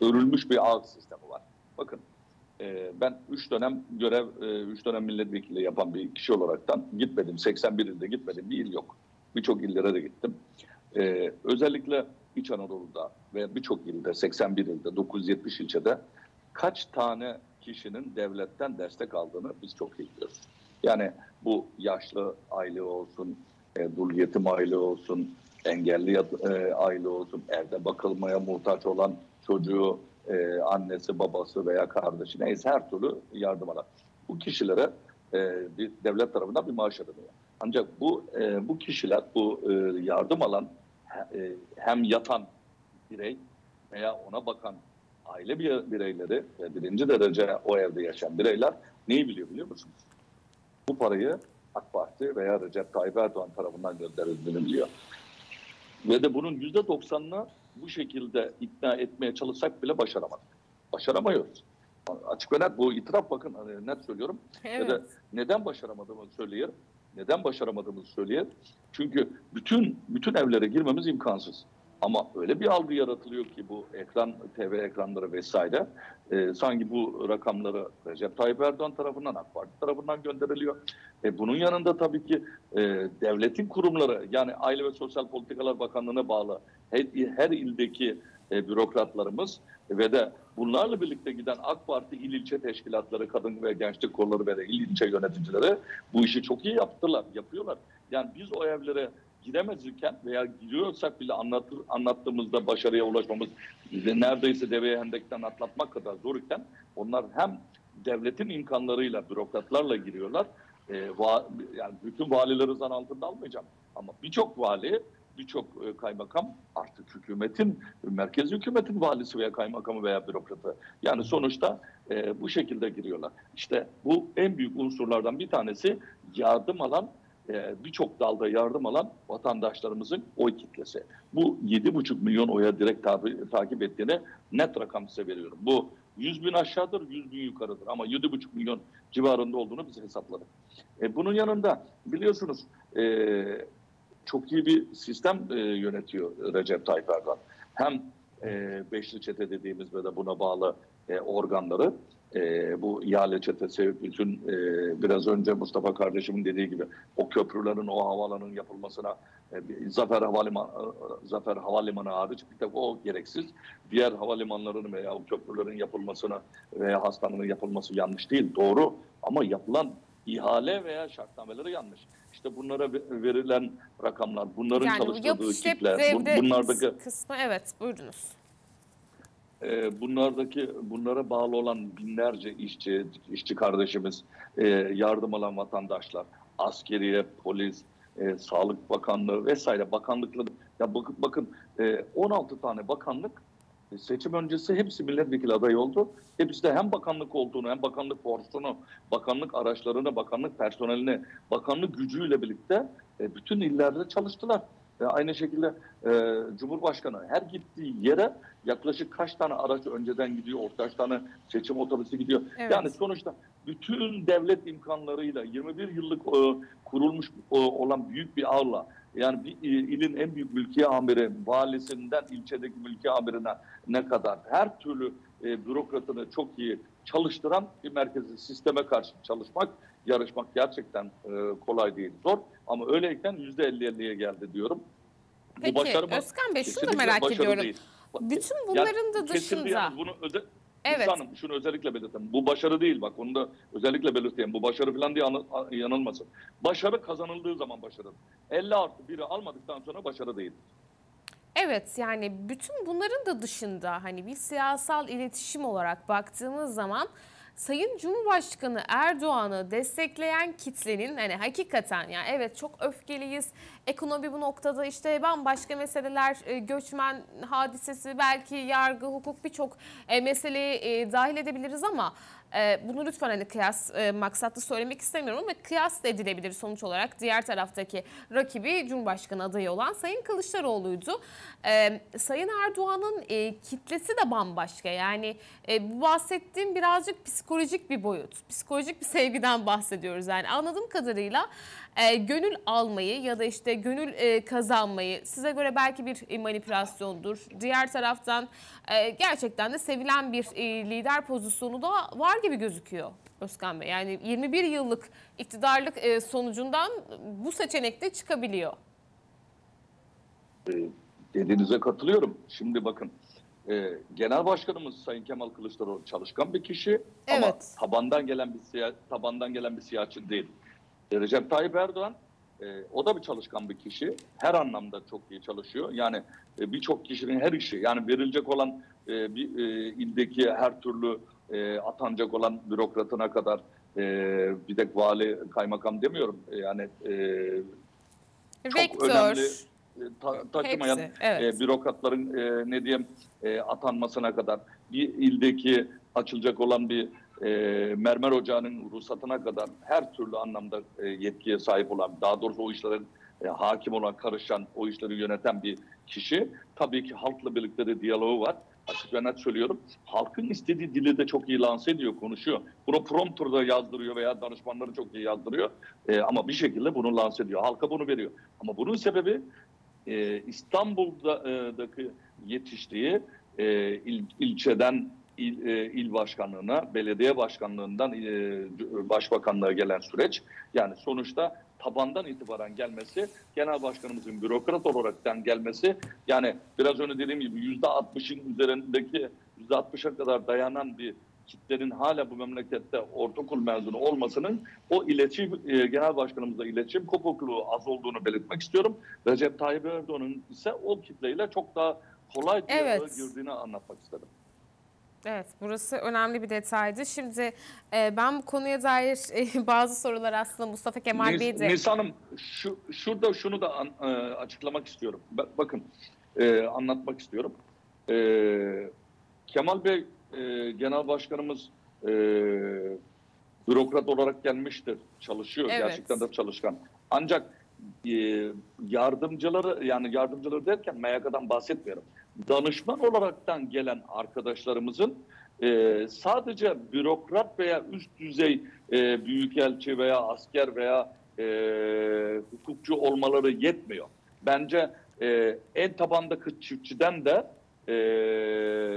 örülmüş bir ağ sistemi var. Bakın ee, ben 3 dönem görev, 3 dönem milletvekili yapan bir kişi olaraktan gitmedim. 81 ilde gitmedim. Bir il yok. Birçok illere de gittim. Ee, özellikle İç Anadolu'da ve birçok ilde, 81 ilde, 970 ilçede kaç tane kişinin devletten destek aldığını biz çok iyi biliyoruz. Yani bu yaşlı aile olsun, e, dul yetim aile olsun, engelli e, aile olsun, evde bakılmaya muhtaç olan çocuğu, e, annesi, babası veya kardeşi neyse her türlü yardım alan. Bu kişilere e, bir devlet tarafından bir maaş ödeniyor. Ancak bu e, bu kişiler, bu e, yardım alan e, hem yatan birey veya ona bakan aile bir- bireyleri ve birinci derece o evde yaşayan bireyler neyi biliyor biliyor musunuz? Bu parayı AK Parti veya Recep Tayyip Erdoğan tarafından gönderildiğini biliyor. Ve de bunun yüzde doksanını bu şekilde ikna etmeye çalışsak bile başaramadık. Başaramıyoruz. Açık ve net bu itiraf bakın hani net söylüyorum. Ya da Evet. neden başaramadığımızı söyleyelim. Neden başaramadığımızı söyleyelim. Çünkü bütün bütün evlere girmemiz imkansız. Ama öyle bir algı yaratılıyor ki bu ekran, TV ekranları vesaire e, sanki bu rakamları Recep Tayyip Erdoğan tarafından, AK Parti tarafından gönderiliyor. E, bunun yanında tabii ki e, devletin kurumları yani Aile ve Sosyal Politikalar Bakanlığı'na bağlı her, her ildeki e, bürokratlarımız ve de bunlarla birlikte giden AK Parti il ilçe teşkilatları, kadın ve gençlik kolları ve de il ilçe yöneticileri bu işi çok iyi yaptılar, yapıyorlar. Yani biz o evlere giremezken veya giriyorsak bile anlatır, anlattığımızda başarıya ulaşmamız neredeyse deveye hendekten atlatmak kadar zor iken onlar hem devletin imkanlarıyla, bürokratlarla giriyorlar. Ee, va- yani bütün valileri zan altında almayacağım. Ama birçok vali, birçok e, kaymakam artık hükümetin, merkez hükümetin valisi veya kaymakamı veya bürokratı. Yani sonuçta e, bu şekilde giriyorlar. İşte bu en büyük unsurlardan bir tanesi yardım alan e, birçok dalda yardım alan vatandaşlarımızın oy kitlesi. Bu 7,5 milyon oya direkt tabi- takip ettiğini net rakam size veriyorum. Bu 100 bin aşağıdır, 100 bin yukarıdır ama 7,5 milyon civarında olduğunu biz hesapladık. E, bunun yanında biliyorsunuz e, çok iyi bir sistem e, yönetiyor Recep Tayyip Erdoğan. Hem e, Beşli Çete dediğimiz ve de buna bağlı e, organları e, bu ihale çetesi bütün e, biraz önce Mustafa kardeşimin dediği gibi o köprülerin o havaalanının yapılmasına e, bir Zafer Havalimanı Zafer Havalimanı hariç bir tek o gereksiz. Diğer havalimanlarının veya o köprülerin yapılmasına veya hastanenin yapılması yanlış değil doğru ama yapılan ihale veya şartnameleri yanlış. İşte bunlara ve- verilen rakamlar, bunların Yani çalıştırdığı kitler, bunlardaki kısmı evet buyurunuz. E, bunlardaki bunlara bağlı olan binlerce işçi, işçi kardeşimiz, e, yardım alan vatandaşlar, askeriye, polis, e, Sağlık Bakanlığı vesaire bakanlıkları. Ya bakın, bakın e, 16 tane bakanlık e, seçim öncesi hepsi milletvekili adayı oldu. Hepsi de hem bakanlık olduğunu, hem bakanlık forsunu, bakanlık araçlarını, bakanlık personelini, bakanlık gücüyle birlikte e, bütün illerde çalıştılar. E, aynı şekilde e, Cumhurbaşkanı her gittiği yere yaklaşık kaç tane araç önceden gidiyor, kaç tane seçim otobüsü gidiyor. Evet. Yani sonuçta bütün devlet imkanlarıyla 21 yıllık e, kurulmuş e, olan büyük bir ağla yani bir e, ilin en büyük mülkiye amiri, valisinden ilçedeki mülkiye amirine ne kadar her türlü e, bürokratını çok iyi çalıştıran bir merkezi sisteme karşı çalışmak, yarışmak gerçekten e, kolay değil, zor. Ama öyleyken %50-50'ye geldi diyorum. Peki başarı mı? Özkan Bey şunu da merak başarı ediyorum. değil. Bütün Yani bunların da kesinlikle dışında bunu öde, evet Hanım şunu özellikle belirteyim. Bu başarı değil bak onu da özellikle belirteyim. Bu başarı falan diye yanılmasın. Başarı kazanıldığı zaman başarı. 50 artı 1'i almadıktan sonra başarı değil. Evet yani bütün bunların da dışında hani bir siyasal iletişim olarak baktığımız zaman Sayın Cumhurbaşkanı Erdoğan'ı destekleyen kitlenin hani hakikaten yani evet çok öfkeliyiz. Ekonomi bu noktada işte bambaşka meseleler, e, göçmen hadisesi, belki yargı, hukuk birçok e, meseleyi e, dahil edebiliriz ama e, bunu lütfen hani kıyas e, maksatlı söylemek istemiyorum ama kıyas da edilebilir sonuç olarak. Diğer taraftaki rakibi Cumhurbaşkanı adayı olan Sayın Kılıçdaroğlu'ydu. E, Sayın Erdoğan'ın e, kitlesi de bambaşka. Yani e, bu bahsettiğim birazcık psikolojik bir boyut. Psikolojik bir sevgiden bahsediyoruz. Yani anladığım kadarıyla e, gönül almayı ya da işte gönül e, kazanmayı size göre belki bir e, manipülasyondur. Diğer taraftan e, gerçekten de sevilen bir e, lider pozisyonu da var gibi gözüküyor Özkan Bey. Yani 21 yıllık iktidarlık e, sonucundan bu seçenek de çıkabiliyor. Ee, dediğinize katılıyorum. Şimdi bakın e, Genel Başkanımız Sayın Kemal Kılıçdaroğlu çalışkan bir kişi ama Evet. tabandan gelen bir siya, tabandan gelen bir siyasetçi değil. E, Recep Tayyip Erdoğan e, o da bir çalışkan bir kişi. Her anlamda çok iyi çalışıyor. Yani e, birçok kişinin her işi yani verilecek olan e, bir e, ildeki her türlü e, atanacak olan bürokratına kadar e, bir tek vali kaymakam demiyorum. E, Yani e, çok Rektör, önemli e, ta- taşımayan hepsi. Evet. e, bürokratların e, ne diyeyim e, atanmasına kadar bir ildeki açılacak olan bir e, mermer ocağının ruhsatına kadar her türlü anlamda e, yetkiye sahip olan daha doğrusu o işlerin e, hakim olan karışan o işleri yöneten bir kişi tabii ki halkla birlikte de diyaloğu var açık ve net söylüyorum. Halkın istediği dili de çok iyi lanse ediyor, konuşuyor. Bunu prompterda yazdırıyor veya danışmanları çok iyi yazdırıyor. E, ama bir şekilde bunu lanse ediyor. Halka bunu veriyor. Ama bunun sebebi e, İstanbul'daki yetiştiği e, il, ilçeden il, e, il başkanlığına, belediye başkanlığından e, başbakanlığa gelen süreç. Yani sonuçta tabandan itibaren gelmesi, genel başkanımızın bürokrat olaraktan gelmesi, yani biraz önce dediğim gibi yüzde 60'ın üzerindeki yüzde 60'a kadar dayanan bir kitlenin hala bu memlekette ortaokul mezunu olmasının o iletişim, e, genel başkanımızla iletişim kopukluğu az olduğunu belirtmek istiyorum. Recep Tayyip Erdoğan'ın ise o kitleyle çok daha kolay Evet. girdiğini anlatmak istedim. Evet, burası önemli bir detaydı. Şimdi e, ben bu konuya dair e, (laughs) bazı sorular aslında Mustafa Kemal Nis- Bey de... Nisan Hanım şu, şurada şunu da an- e, açıklamak istiyorum. Ba- bakın e, anlatmak istiyorum. E, Kemal Bey e, Genel Başkanımız e, bürokrat olarak gelmiştir. Çalışıyor. Evet. Gerçekten de çalışkan. Ancak e, yardımcıları yani yardımcıları derken MYK'dan bahsetmiyorum. Danışman olaraktan gelen arkadaşlarımızın e, sadece bürokrat veya üst düzey e, büyükelçi veya asker veya e, hukukçu olmaları yetmiyor. Bence e, en tabandaki çiftçiden de e,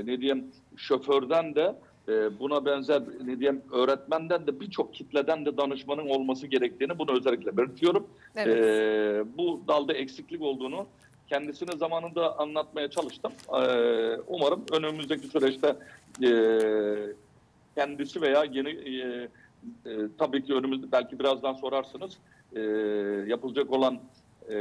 ne diyeyim şoförden de e, buna benzer ne diyeyim öğretmenden de birçok kitleden de danışmanın olması gerektiğini bunu özellikle belirtiyorum. Evet. Ee, bu dalda eksiklik olduğunu kendisine zamanında anlatmaya çalıştım. Ee, umarım önümüzdeki süreçte e, kendisi veya yeni e, e, tabii ki önümüzde belki birazdan sorarsınız e, yapılacak olan e,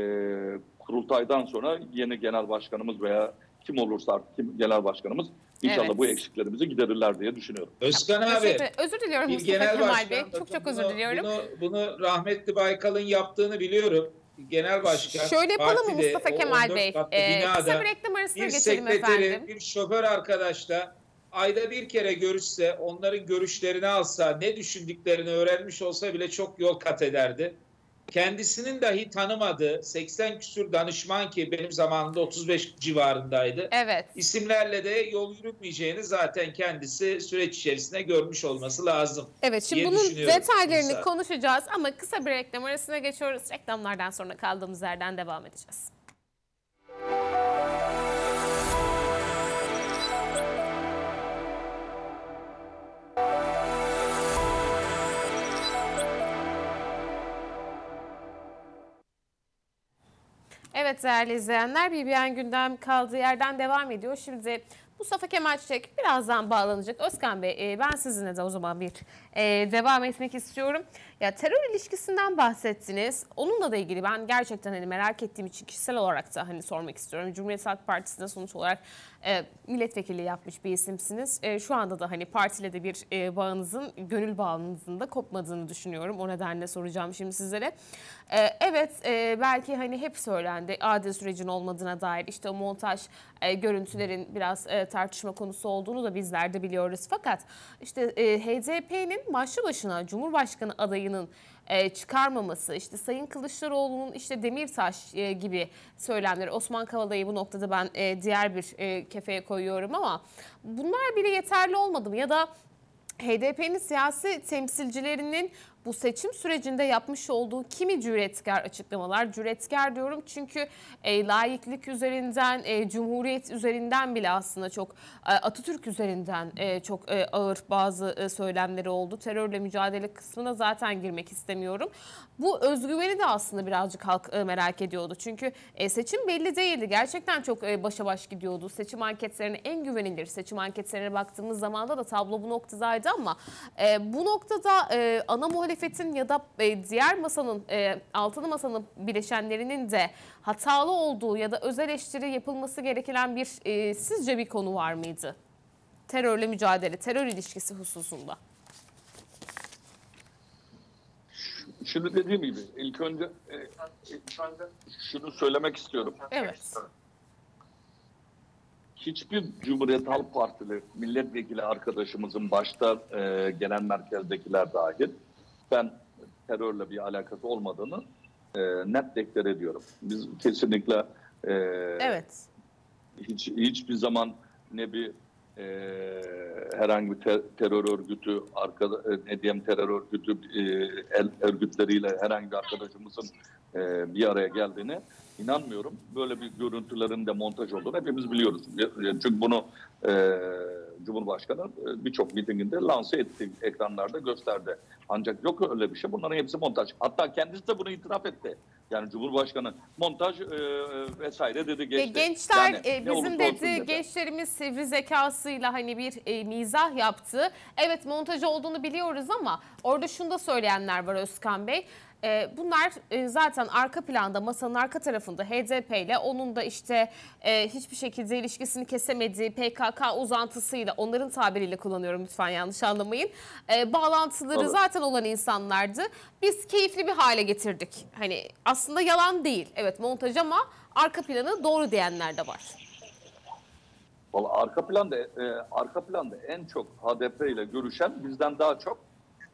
kurultaydan sonra yeni genel başkanımız veya kim olursa artık kim genel başkanımız inşallah Evet. bu eksiklerimizi giderirler diye düşünüyorum. Özkan abi Özür, özür diliyorum bir Mustafa genel Kemal başkan. Bey. bakın Çok çok bunu- özür diliyorum. Bunu, bunu rahmetli Baykal'ın yaptığını biliyorum. Genel başkan. Şöyle yapalım mı Mustafa Kemal 14 Bey? Ee, kısa bir reklam arasına bir geçelim sekreteri, efendim. bir şoför arkadaşla ayda bir kere görüşse, onların görüşlerini alsa, ne düşündüklerini öğrenmiş olsa bile çok yol kat ederdi. Kendisinin dahi tanımadığı 80 küsur danışman ki benim zamanımda 35 civarındaydı. Evet. İsimlerle de yol yürütmeyeceğini zaten kendisi süreç içerisinde görmüş olması lazım. Evet şimdi bunun detaylarını Mesela. konuşacağız ama kısa bir reklam arasına geçiyoruz. Reklamlardan sonra kaldığımız yerden devam edeceğiz. Evet değerli izleyenler BBN gündem kaldığı yerden devam ediyor. Şimdi Mustafa Kemal Çiçek birazdan bağlanacak. Özkan Bey e, ben sizinle de o zaman bir e, devam etmek istiyorum. Ya terör ilişkisinden bahsettiniz. Onunla da ilgili ben gerçekten hani merak ettiğim için kişisel olarak da hani sormak istiyorum. Cumhuriyet Halk Partisi'nde sonuç olarak e, milletvekili yapmış bir isimsiniz. E, şu anda da hani partiyle de bir e, bağınızın, gönül bağınızın da kopmadığını düşünüyorum. O nedenle soracağım şimdi sizlere. E, evet e, belki hani hep söylendi adil sürecin olmadığına dair işte o montaj e, görüntülerin biraz e, tartışma konusu olduğunu da bizler de biliyoruz. Fakat işte e, HDP'nin başlı başına Cumhurbaşkanı adayının e, çıkarmaması, işte Sayın Kılıçdaroğlu'nun işte Demirtaş e, gibi söylemleri, Osman Kavala'yı bu noktada ben e, diğer bir kefeye koyuyorum ama bunlar bile yeterli olmadı mı? Ya da HDP'nin siyasi temsilcilerinin bu seçim sürecinde yapmış olduğu kimi cüretkar açıklamalar. Cüretkar diyorum çünkü e, laiklik üzerinden, e, cumhuriyet üzerinden bile aslında çok e, Atatürk üzerinden e, çok e, ağır bazı e, söylemleri oldu. Terörle mücadele kısmına zaten girmek istemiyorum. Bu özgüveni de aslında birazcık halk e, merak ediyordu. Çünkü e, seçim belli değildi. Gerçekten çok e, başa baş gidiyordu. Seçim anketlerine en güvenilir seçim anketlerine baktığımız zamanda da tablo bu noktadaydı ama bu noktada ana muhalefetin ya da diğer masanın, altılı masanın bileşenlerinin de hatalı olduğu ya da öz eleştiri yapılması gereken bir sizce bir konu var mıydı? Terörle mücadele, terör ilişkisi hususunda. Şimdi dediğim gibi ilk önce e, şunu söylemek istiyorum. Evet. Hiçbir Cumhuriyet Halk Partili milletvekili arkadaşımızın başta e, genel merkezdekiler dahil ben terörle bir alakası olmadığını e, net deklar ediyorum. Biz kesinlikle e, Evet. hiç hiçbir zaman ne bir e, herhangi bir te- terör örgütü, arkada, e, ne diyeyim terör örgütü e, el örgütleriyle herhangi bir arkadaşımızın e, bir araya geldiğini inanmıyorum. Böyle bir görüntülerin de montaj olduğunu hepimiz biliyoruz. Çünkü bunu e, Cumhurbaşkanı e, birçok mitinginde lanse etti, ekranlarda gösterdi. Ancak yok öyle bir şey. Bunların hepsi montaj. Hatta kendisi de bunu itiraf etti. Yani Cumhurbaşkanı montaj e, vesaire dedi geçti. gençler Yani e, bizim dedi dedi. gençlerimiz sivri zekasıyla hani bir e, mizah yaptı. Evet montaj olduğunu biliyoruz ama orada şunu da söyleyenler var Özkan Bey. E, bunlar e, zaten arka planda masanın arka tarafında HDP ile onun da işte e, hiçbir şekilde ilişkisini kesemediği PKK uzantısıyla onların tabiriyle kullanıyorum lütfen yanlış anlamayın. E, bağlantıları Tabii. zaten olan insanlardı. Biz keyifli bir hale getirdik. Hani aslında yalan değil. Evet montaj ama arka planı doğru diyenler de var. Vallahi arka planda e, arka planda en çok HDP ile görüşen bizden daha çok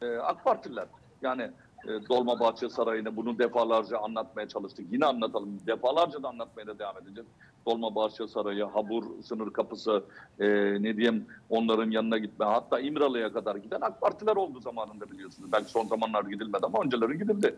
e, AK Partililer. Yani e, Dolmabahçe Sarayı'nı bunu defalarca anlatmaya çalıştık. Yine anlatalım. Defalarca da anlatmaya da devam edeceğiz. Dolmabahçe Sarayı, Habur sınır kapısı, e, ne diyeyim onların yanına gitme. Hatta İmralı'ya kadar giden AK Partiler oldu zamanında biliyorsunuz. Belki son zamanlar gidilmedi ama önceleri gidildi.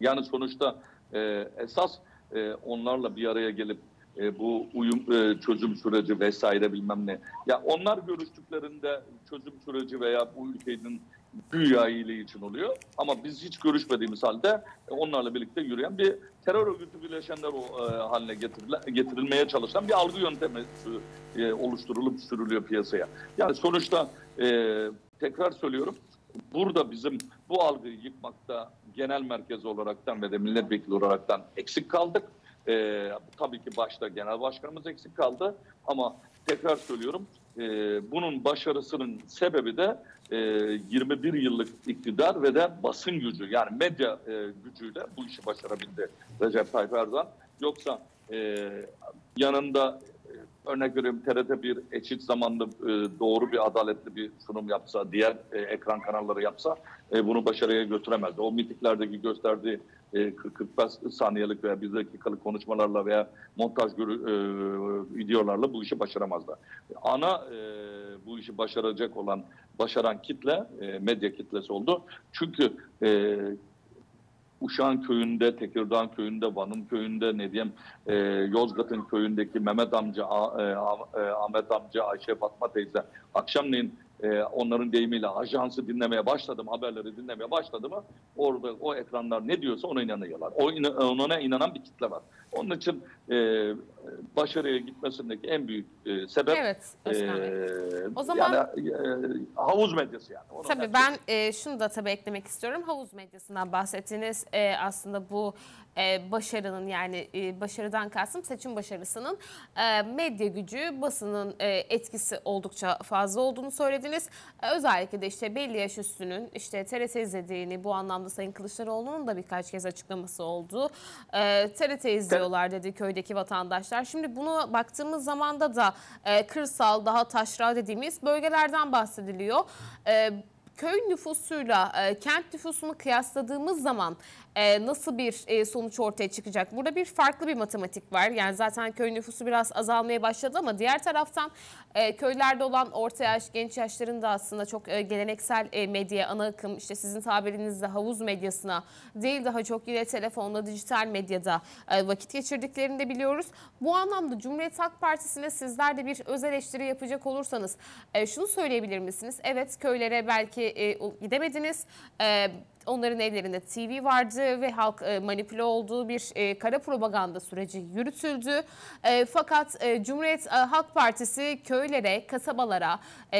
Yani sonuçta e, esas e, onlarla bir araya gelip e, bu uyum e, çözüm süreci vesaire bilmem ne. Ya onlar görüştüklerinde çözüm süreci veya bu ülkenin güya iyiliği için oluyor. Ama biz hiç görüşmediğimiz halde e, onlarla birlikte yürüyen bir terör örgütü bileşenler o, e, haline getirilmeye çalışan bir algı yöntemi e, oluşturulup sürülüyor piyasaya. Yani sonuçta tekrar söylüyorum burada bizim bu algıyı yıkmakta genel merkez olaraktan ve de milletvekili olaraktan eksik kaldık. Tabii ki başta genel başkanımız eksik kaldı ama tekrar söylüyorum e, bunun başarısının sebebi de e, 21 yıllık iktidar ve de basın gücü yani medya e, gücüyle bu işi başarabildi Recep Tayyip Erdoğan. Yoksa e, yanında örnek veriyorum TRT bir eşit zamanlı e, doğru bir adaletli bir sunum yapsa, diğer e, ekran kanalları yapsa e, bunu başarıya götüremezdi. O mitinglerdeki gösterdiği e, 40-45 saniyelik veya bir dakikalık konuşmalarla veya montaj görü, e, videolarla bu işi başaramazlar. Ana e, bu işi başaracak olan, başaran kitle e, medya kitlesi oldu. Çünkü e, Uşak'ın köyünde, Tekirdağ köyünde, Van'ın köyünde, ne diyeyim, e, Yozgat'ın köyündeki Mehmet amca, e, e, Ahmet amca, Ayşe Fatma teyze akşamleyin e, onların deyimiyle ajansı dinlemeye başladım, haberleri dinlemeye başladı mı orada o ekranlar ne diyorsa ona inanıyorlar. O ona inanan bir kitle var. Onun için e, başarıya gitmesindeki en büyük e, sebep Evet e, O zaman- yani, e, havuz medyası yani. Onu Tabii ben e, şunu da tabii eklemek istiyorum. Havuz medyasından bahsettiniz. E, aslında bu e, başarının yani e, başarıdan kastım seçim başarısının e, medya gücü, basının e, etkisi oldukça fazla olduğunu söylediniz. E, özellikle de işte belli yaş üstünün işte TRT izlediğini bu anlamda Sayın Kılıçdaroğlu'nun da birkaç kez açıklaması oldu. E, TRT izliyorlar dedi köydeki vatandaşlar. Şimdi bunu baktığımız zamanda da e, kırsal daha taşra dediğimiz bölgelerden bahsediliyor. E, köy nüfusuyla e, kent nüfusunu kıyasladığımız zaman e, nasıl bir e, sonuç ortaya çıkacak? Burada bir farklı bir matematik var. Yani zaten köy nüfusu biraz azalmaya başladı ama diğer taraftan e, köylerde olan orta yaş, genç yaşların da aslında çok e, geleneksel medyaya ana akım, işte sizin tabirinizde havuz medyasına değil daha çok yine telefonla, dijital medyada vakit geçirdiklerini de biliyoruz. Bu anlamda Cumhuriyet Halk Partisi'ne sizler de bir öz eleştiri yapacak olursanız şunu söyleyebilir misiniz? Evet köylere belki gidemediniz. E, Onların ellerinde TV vardı ve halk e, manipüle olduğu bir e, kara propaganda süreci yürütüldü. E, fakat Cumhuriyet Halk Partisi köylere, kasabalara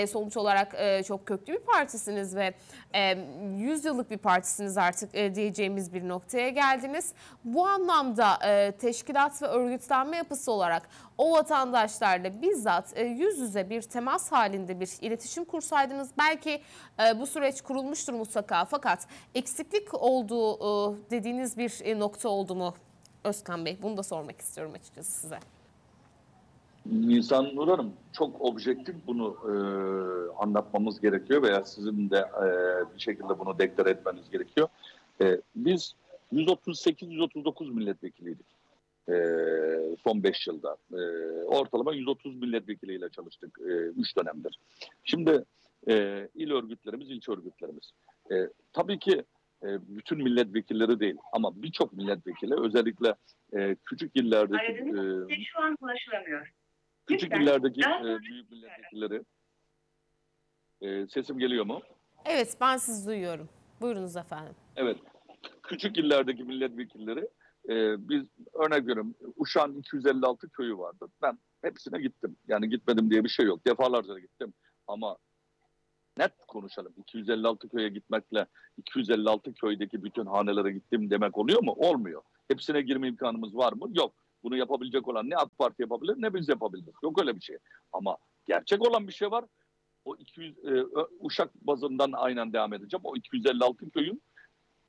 sonuç olarak çok köklü bir partisiniz ve e, 100 yıllık bir partisiniz artık diyeceğimiz bir noktaya geldiniz. Bu anlamda teşkilat ve örgütlenme yapısı olarak o vatandaşlarla bizzat e, yüz yüze bir temas halinde bir iletişim kursaydınız belki e, bu süreç kurulmuştur mutlaka fakat eksiklik olduğu e, dediğiniz bir nokta oldu mu Özkan Bey? Bunu da sormak istiyorum açıkçası size. Nisan Nur Hanım çok objektif bunu e, anlatmamız gerekiyor veya sizin de e, bir şekilde bunu deklare etmeniz gerekiyor. E, biz 138-139 milletvekiliydik. E, son 5 yılda. E, ortalama 130 milletvekiliyle çalıştık 3 dönemdir. Şimdi e, il örgütlerimiz, ilçe örgütlerimiz. E, tabii ki e, bütün milletvekilleri değil ama birçok milletvekili özellikle e, küçük illerdeki Aradığınız e, şu an ulaşılamıyor. küçük Lütfen illerdeki e, büyük milletvekilleri e, sesim geliyor mu? Evet ben sizi duyuyorum. Buyurunuz efendim. Evet. Küçük illerdeki milletvekilleri e, biz örnek veriyorum Uşak'ın 256 köyü vardı. Ben hepsine gittim. Yani gitmedim diye bir şey yok. Defalarca gittim. Ama net konuşalım. 256 köye gitmekle 256 köydeki bütün hanelere gittim demek oluyor mu? Olmuyor. Hepsine girme imkanımız var mı? Yok. Bunu yapabilecek olan ne AK Parti yapabilir ne biz yapabiliriz. Yok öyle bir şey. Ama gerçek olan bir şey var. O 200 e, Uşak bazından aynen devam edeceğim. O 256 köyün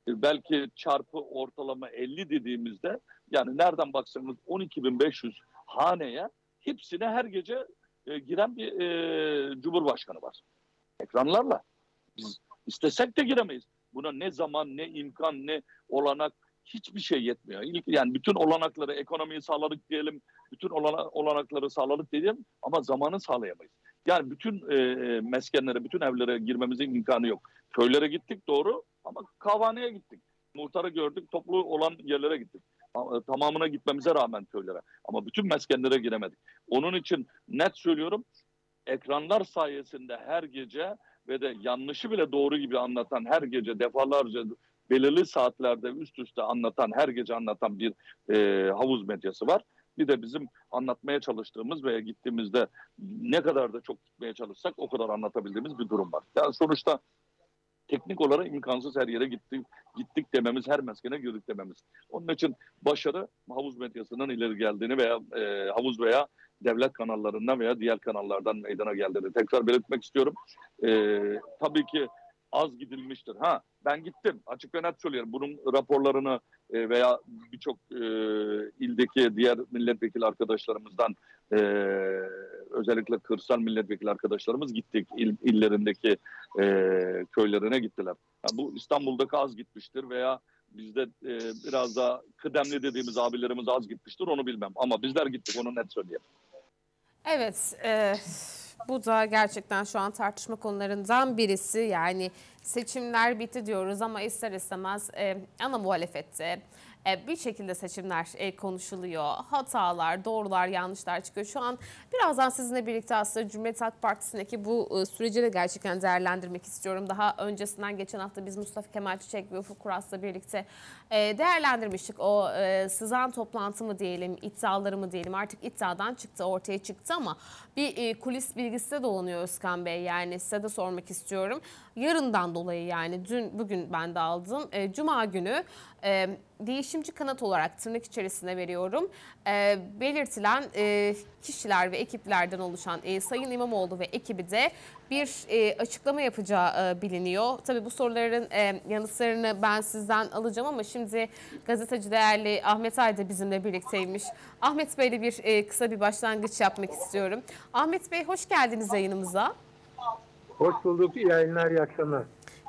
belki çarpı ortalama 50 dediğimizde yani nereden baksanız 12.500 haneye hepsine her gece e, giren bir e, cumhurbaşkanı var. Ekranlarla. Biz istesek de giremeyiz. Buna ne zaman, ne imkan, ne olanak hiçbir şey yetmiyor. Yani bütün olanakları, ekonomiyi sağladık diyelim, bütün olana, olanakları sağladık diyelim ama zamanı sağlayamayız. Yani bütün e, meskenlere, bütün evlere girmemizin imkanı yok. Köylere gittik doğru ama kahvaneye gittik. Muhtarı gördük, toplu olan yerlere gittik. Ama Tamamına gitmemize rağmen köylere. Ama bütün meskenlere giremedik. Onun için net söylüyorum, ekranlar sayesinde her gece ve de yanlışı bile doğru gibi anlatan her gece defalarca belirli saatlerde üst üste anlatan, her gece anlatan bir e, havuz medyası var. Bir de bizim anlatmaya çalıştığımız veya gittiğimizde ne kadar da çok gitmeye çalışsak o kadar anlatabildiğimiz bir durum var. Yani sonuçta teknik olarak imkansız her yere gittik, gittik dememiz, her meskene girdik dememiz. Onun için başarı havuz medyasının ileri geldiğini veya e, havuz veya devlet kanallarından veya diğer kanallardan meydana geldiğini tekrar belirtmek istiyorum. E, tabii ki az gidilmiştir. Ha ben gittim açık ve net söylüyorum. Bunun raporlarını e, veya birçok e, ildeki diğer milletvekili arkadaşlarımızdan e, özellikle kırsal milletvekili arkadaşlarımız gittik. İl, illerindeki e, köylerine gittiler. Yani bu İstanbul'daki az gitmiştir veya bizde e, biraz daha kıdemli dediğimiz abilerimiz az gitmiştir onu bilmem. Ama bizler gittik onu net söyleyeyim. Evet, e, bu da gerçekten şu an tartışma konularından birisi. Yani seçimler bitti diyoruz ama ister istemez e, ana muhalefette bir şekilde seçimler e, konuşuluyor. Hatalar, doğrular, yanlışlar çıkıyor. Şu an birazdan sizinle birlikte aslında Cumhuriyet Halk Partisi'ndeki bu e, süreci de gerçekten değerlendirmek istiyorum. Daha öncesinden geçen hafta biz Mustafa Kemal Çiçek ve Ufuk Kuras'la birlikte e, değerlendirmiştik. O e, sızan toplantı mı diyelim, iddiaları mı diyelim artık iddiadan çıktı, ortaya çıktı ama bir e, kulis bilgisi de dolanıyor Özkan Bey. Yani size de sormak istiyorum. Yarından dolayı yani dün bugün ben de aldım. E, Cuma günü e, değişimci kanat olarak tırnak içerisine veriyorum. E, belirtilen e, kişiler ve ekiplerden oluşan e, Sayın İmamoğlu ve ekibi de bir e, açıklama yapacağı e, biliniyor. Tabii bu soruların e, yanıtlarını ben sizden alacağım ama şimdi gazeteci değerli Ahmet Ay da bizimle birlikteymiş. Ahmet Bey'le bir e, kısa bir başlangıç yapmak istiyorum. Ahmet Bey hoş geldiniz yayınımıza. Hoş bulduk. İyi yayınlar, iyi akşamlar.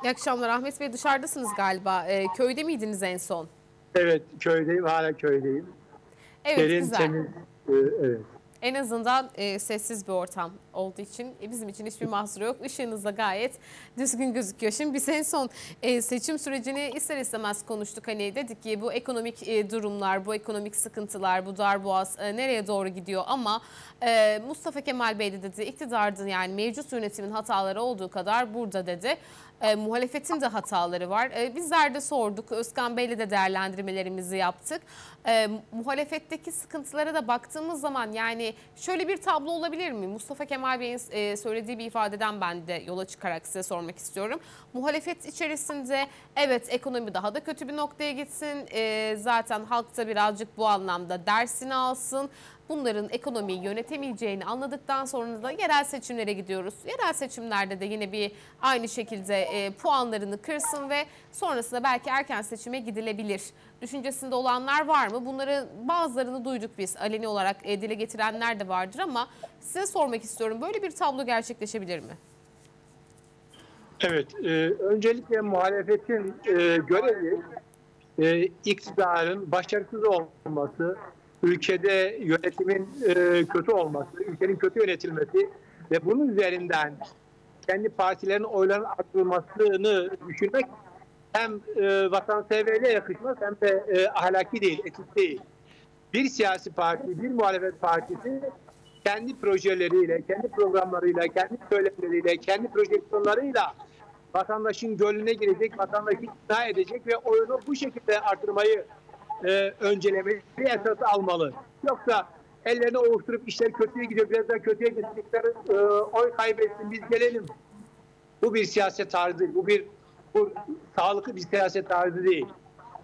İyi akşamlar Ahmet Bey dışarıdasınız galiba. E, köyde miydiniz en son? Evet, köydeyim, hala köydeyim. Evet Serin, güzel. temiz. e, evet. En azından e, sessiz bir ortam olduğu için e, bizim için hiçbir mahsuru yok. Işığınız da gayet düzgün gözüküyor. Şimdi biz en son e, seçim sürecini ister istemez konuştuk. Hani dedik ki bu ekonomik e, durumlar, bu ekonomik sıkıntılar, bu darboğaz e, nereye doğru gidiyor ama Mustafa Kemal Bey de dedi iktidarın yani mevcut yönetimin hataları olduğu kadar burada dedi. E, muhalefetin de hataları var. E, bizler de sorduk. Özkan Bey'le de değerlendirmelerimizi yaptık. E, muhalefetteki sıkıntılara da baktığımız zaman yani şöyle bir tablo olabilir mi? Mustafa Kemal Bey'in e, söylediği bir ifadeden ben de yola çıkarak size sormak istiyorum. Muhalefet içerisinde evet ekonomi daha da kötü bir noktaya gitsin. E, zaten halk da birazcık bu anlamda dersini alsın bunların ekonomiyi yönetemeyeceğini anladıktan sonra da yerel seçimlere gidiyoruz. Yerel seçimlerde de yine bir aynı şekilde e, puanlarını kırsın ve sonrasında belki erken seçime gidilebilir. Düşüncesinde olanlar var mı? Bunları bazılarını duyduk biz. Aleni olarak e, dile getirenler de vardır ama size sormak istiyorum. Böyle bir tablo gerçekleşebilir mi? Evet, e, öncelikle muhalefetin e, görevi e, iktidarın başarısız olması, ülkede yönetimin e, kötü olması, ülkenin kötü yönetilmesi ve bunun üzerinden kendi partilerin oylarının arttırılmasını düşünmek hem e, vatanseverliğe yakışmaz hem de e, ahlaki değil, etik değil. Bir siyasi parti, bir muhalefet partisi kendi projeleriyle, kendi programlarıyla, kendi söylemleriyle, kendi projeksiyonlarıyla vatandaşın gönlüne girecek, vatandaşı ikna edecek ve oyunu bu şekilde artırmayı e, öncelemeli, esas almalı. Yoksa ellerini ovuşturup işler kötüye gidiyor, biraz daha kötüye gidecekler, e, oy kaybetsin, biz gelelim. Bu bir siyaset tarzı bu bir bu sağlıklı bir siyaset tarzı değil.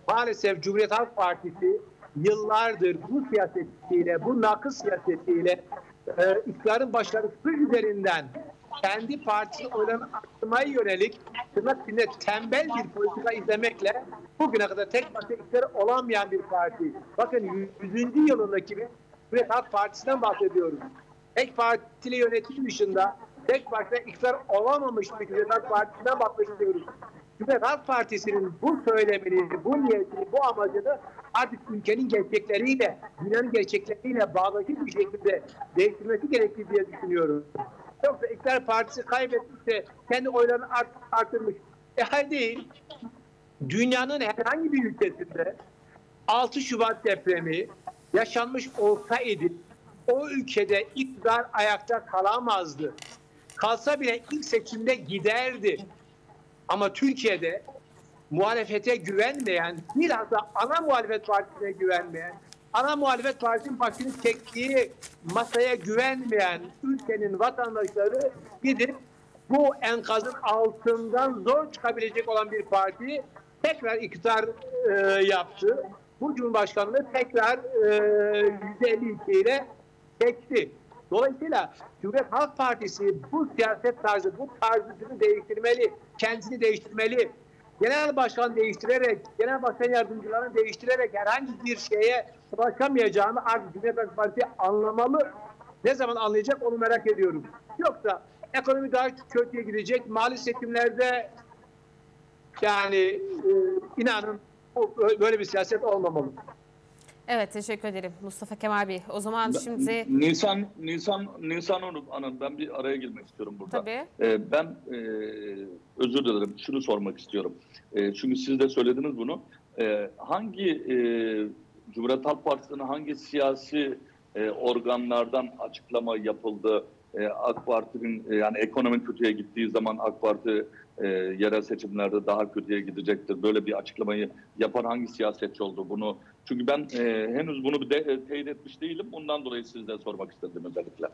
Maalesef Cumhuriyet Halk Partisi yıllardır bu siyasetiyle, bu nakıs siyasetiyle e, iktidarın başarısı üzerinden kendi partisi oylarını arttırmaya yönelik tırnak içinde tembel bir politika izlemekle bugüne kadar tek başına iktidar olamayan bir parti. Bakın 100. yılındaki bir Cumhuriyet Halk Partisi'nden bahsediyoruz. Tek partili yönetim dışında tek başına iktidar olamamış bir Cumhuriyet Halk Partisi'nden bahsediyoruz. Cumhuriyet Halk Partisi'nin bu söylemini, bu niyetini, bu amacını artık ülkenin gerçekleriyle, dünyanın gerçekleriyle bağlaşık bir şekilde değiştirmesi gerektiği diye düşünüyorum. Yoksa iktidar partisi kaybetmişse kendi oylarını art, artırmış. E hayır değil. Dünyanın herhangi bir ülkesinde 6 Şubat depremi yaşanmış olsaydı o ülkede iktidar ayakta kalamazdı. Kalsa bile ilk seçimde giderdi. Ama Türkiye'de muhalefete güvenmeyen, bilhassa ana muhalefet partisine güvenmeyen, ana muhalefet partisinin başını çektiği masaya güvenmeyen ülkenin vatandaşları gidip bu enkazın altından zor çıkabilecek olan bir parti tekrar iktidar e, yaptı. Bu Cumhurbaşkanlığı tekrar e, %52 ile geçti. Dolayısıyla Cumhuriyet Halk Partisi bu siyaset tarzı, bu tarzını değiştirmeli, kendisini değiştirmeli. Genel başkan değiştirerek, genel başkan yardımcılarını değiştirerek herhangi bir şeye ulaşamayacağını artık Cumhuriyet Halk Partisi anlamalı. Ne zaman anlayacak onu merak ediyorum. Yoksa ekonomi daha kötüye gidecek. Mali seçimlerde yani e, inanın böyle bir siyaset olmamalı. Evet teşekkür ederim Mustafa Kemal Bey. O zaman şimdi Nisan Nisan Nisan Hanım Hanım, ben bir araya girmek istiyorum burada. tabii Ee, ben e, özür dilerim şunu sormak istiyorum. E, çünkü siz de söylediniz bunu. E, hangi e, Cumhuriyet Halk Partisi'nin hangi siyasi e, organlardan açıklama yapıldı? E, AK Parti'nin e, yani ekonomi kötüye gittiği zaman AK Parti e, yerel seçimlerde daha kötüye gidecektir. Böyle bir açıklamayı yapan hangi siyasetçi oldu bunu? Çünkü ben e, henüz bunu de, e, teyit etmiş değilim. Bundan dolayı sizden sormak istedim özellikle.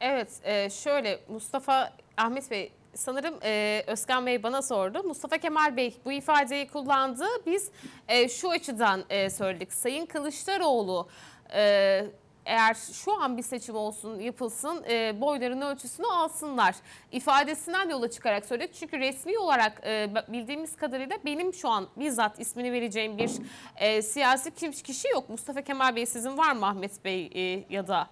Evet, e, şöyle Mustafa Ahmet Bey sanırım e, Özkan Bey bana sordu. Mustafa Kemal Bey bu ifadeyi kullandı. Biz e, şu açıdan e, söyledik. Sayın Kılıçdaroğlu e, eğer şu an bir seçim olsun yapılsın e, boyların ölçüsünü alsınlar ifadesinden yola çıkarak söyledik. Çünkü resmi olarak e, bildiğimiz kadarıyla benim şu an bizzat ismini vereceğim bir e, siyasi kişi yok. Mustafa Kemal Bey sizin var mı Ahmet Bey e, ya da?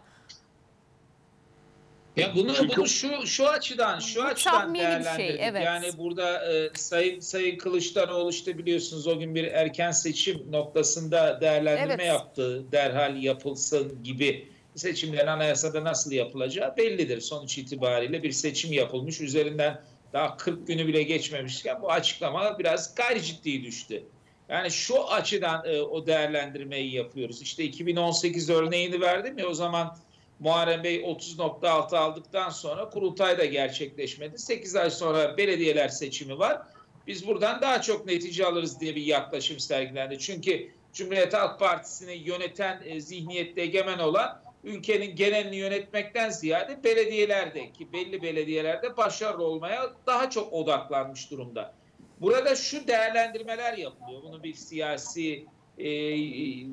Ya bunu Çünkü- bunu şu şu açıdan şu Bu açıdan şey, değerlendirdik. evet. Yani burada e, Sayın Sayın Kılıçdaroğlu işte biliyorsunuz o gün bir erken seçim noktasında değerlendirme Evet. yaptı. Derhal yapılsın gibi seçimlerin anayasada nasıl yapılacağı bellidir. Sonuç itibariyle bir seçim yapılmış. Üzerinden daha 40 günü bile geçmemişken bu açıklama biraz gayri ciddi düştü. Yani şu açıdan e, o değerlendirmeyi yapıyoruz. İşte 2018 örneğini verdim ya o zaman Muharrem Bey 30.6 aldıktan sonra kurultay da gerçekleşmedi. 8 ay sonra belediyeler seçimi var. Biz buradan daha çok netice alırız diye bir yaklaşım sergilendi. Çünkü Cumhuriyet Halk Partisi'ni yöneten e, zihniyette egemen olan ülkenin genelini yönetmekten ziyade belediyelerde ki belli belediyelerde başarılı olmaya daha çok odaklanmış durumda. Burada şu değerlendirmeler yapılıyor. Bunu bir siyasi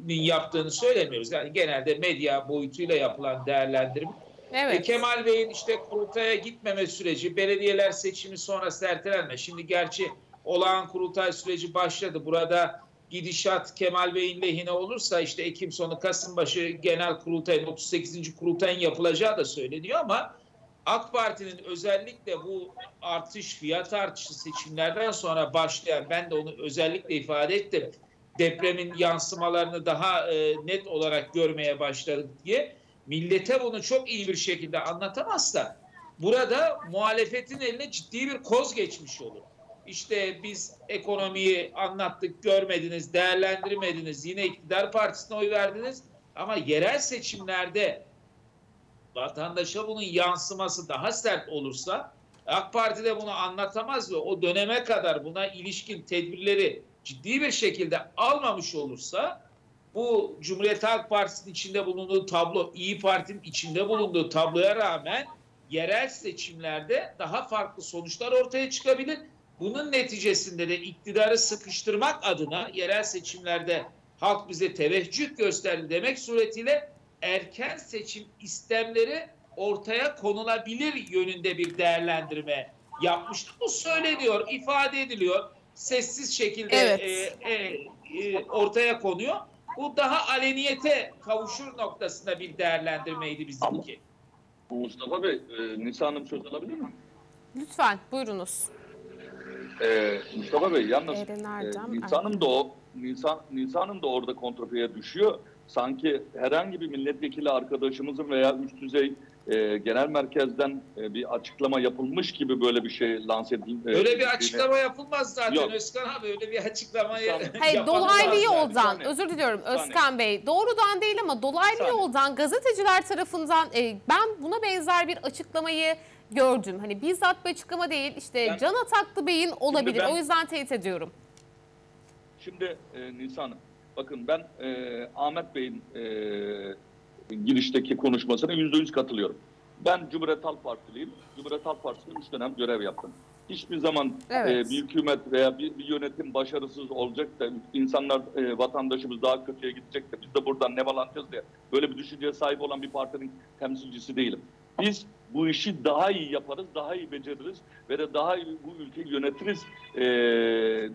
yaptığını söylemiyoruz. Yani genelde medya boyutuyla yapılan değerlendirme. E, Evet. Kemal Bey'in işte kurultaya gitmeme süreci, belediyeler seçimi sonrası ertelenme. Şimdi gerçi olağan kurultay süreci başladı. Burada gidişat Kemal Bey'in lehine olursa işte Ekim sonu Kasım başı genel kurultayın 38. kurultayın yapılacağı da söyleniyor ama AK Parti'nin özellikle bu artış, fiyat artışı seçimlerden sonra başlayan ben de onu özellikle ifade ettim. Depremin yansımalarını daha e, net olarak görmeye başladık diye millete bunu çok iyi bir şekilde anlatamazsa burada muhalefetin eline ciddi bir koz geçmiş olur. İşte biz ekonomiyi anlattık, görmediniz, değerlendirmediniz, yine iktidar partisine oy verdiniz ama yerel seçimlerde vatandaşa bunun yansıması daha sert olursa AK Parti de bunu anlatamaz ve o döneme kadar buna ilişkin tedbirleri ciddi bir şekilde almamış olursa bu Cumhuriyet Halk Partisi'nin içinde bulunduğu tablo, İyi Parti'nin içinde bulunduğu tabloya rağmen yerel seçimlerde daha farklı sonuçlar ortaya çıkabilir. Bunun neticesinde de iktidarı sıkıştırmak adına yerel seçimlerde halk bize teveccüh gösterdi demek suretiyle erken seçim istemleri ortaya konulabilir yönünde bir değerlendirme yapmıştı. Bu söyleniyor, ifade ediliyor. Sessiz şekilde Evet. e, e, e, ortaya konuyor. Bu daha aleniyete kavuşur noktasında bir değerlendirmeydi bizimki. Mustafa Bey, e, Nisa Hanım söz alabilir mi? Lütfen buyurunuz. E, Mustafa Bey yalnız e, Erdem, Nisa'nın da o Nisa, Nisa'nın da orada kontrafeye düşüyor. Sanki herhangi bir milletvekili arkadaşımızın veya üst düzey e, genel merkezden e, bir açıklama yapılmış gibi böyle bir şey lanse edildi. Öyle bir açıklama yapılmaz zaten Yok. Özkan abi. Öyle bir açıklamayı Tamam. Hayır (laughs) dolaylı yani. yoldan saniye. özür diliyorum saniye. Özkan Bey doğrudan değil ama dolaylı saniye. yoldan gazeteciler tarafından e, ben buna benzer bir açıklamayı gördüm. Hani bizzat bir açıklama değil işte Ben- Can Ataklı Bey'in olabilir ben- o yüzden teyit ediyorum. Şimdi e, Nisa Hanım, bakın ben e, Ahmet Bey'in e, girişteki konuşmasına yüzde yüz katılıyorum. Ben Cumhuriyet Halk Partiliyim. Cumhuriyet Halk Partisi'nde üç dönem görev yaptım. Hiçbir zaman Evet. e, bir hükümet veya bir, bir yönetim başarısız olacak da insanlar, e, vatandaşımız daha kötüye gidecek de biz de buradan ne bağlanacağız diye böyle bir düşünceye sahip olan bir partinin temsilcisi değilim. Biz bu işi daha iyi yaparız, daha iyi beceririz ve de daha iyi bu ülkeyi yönetiriz e,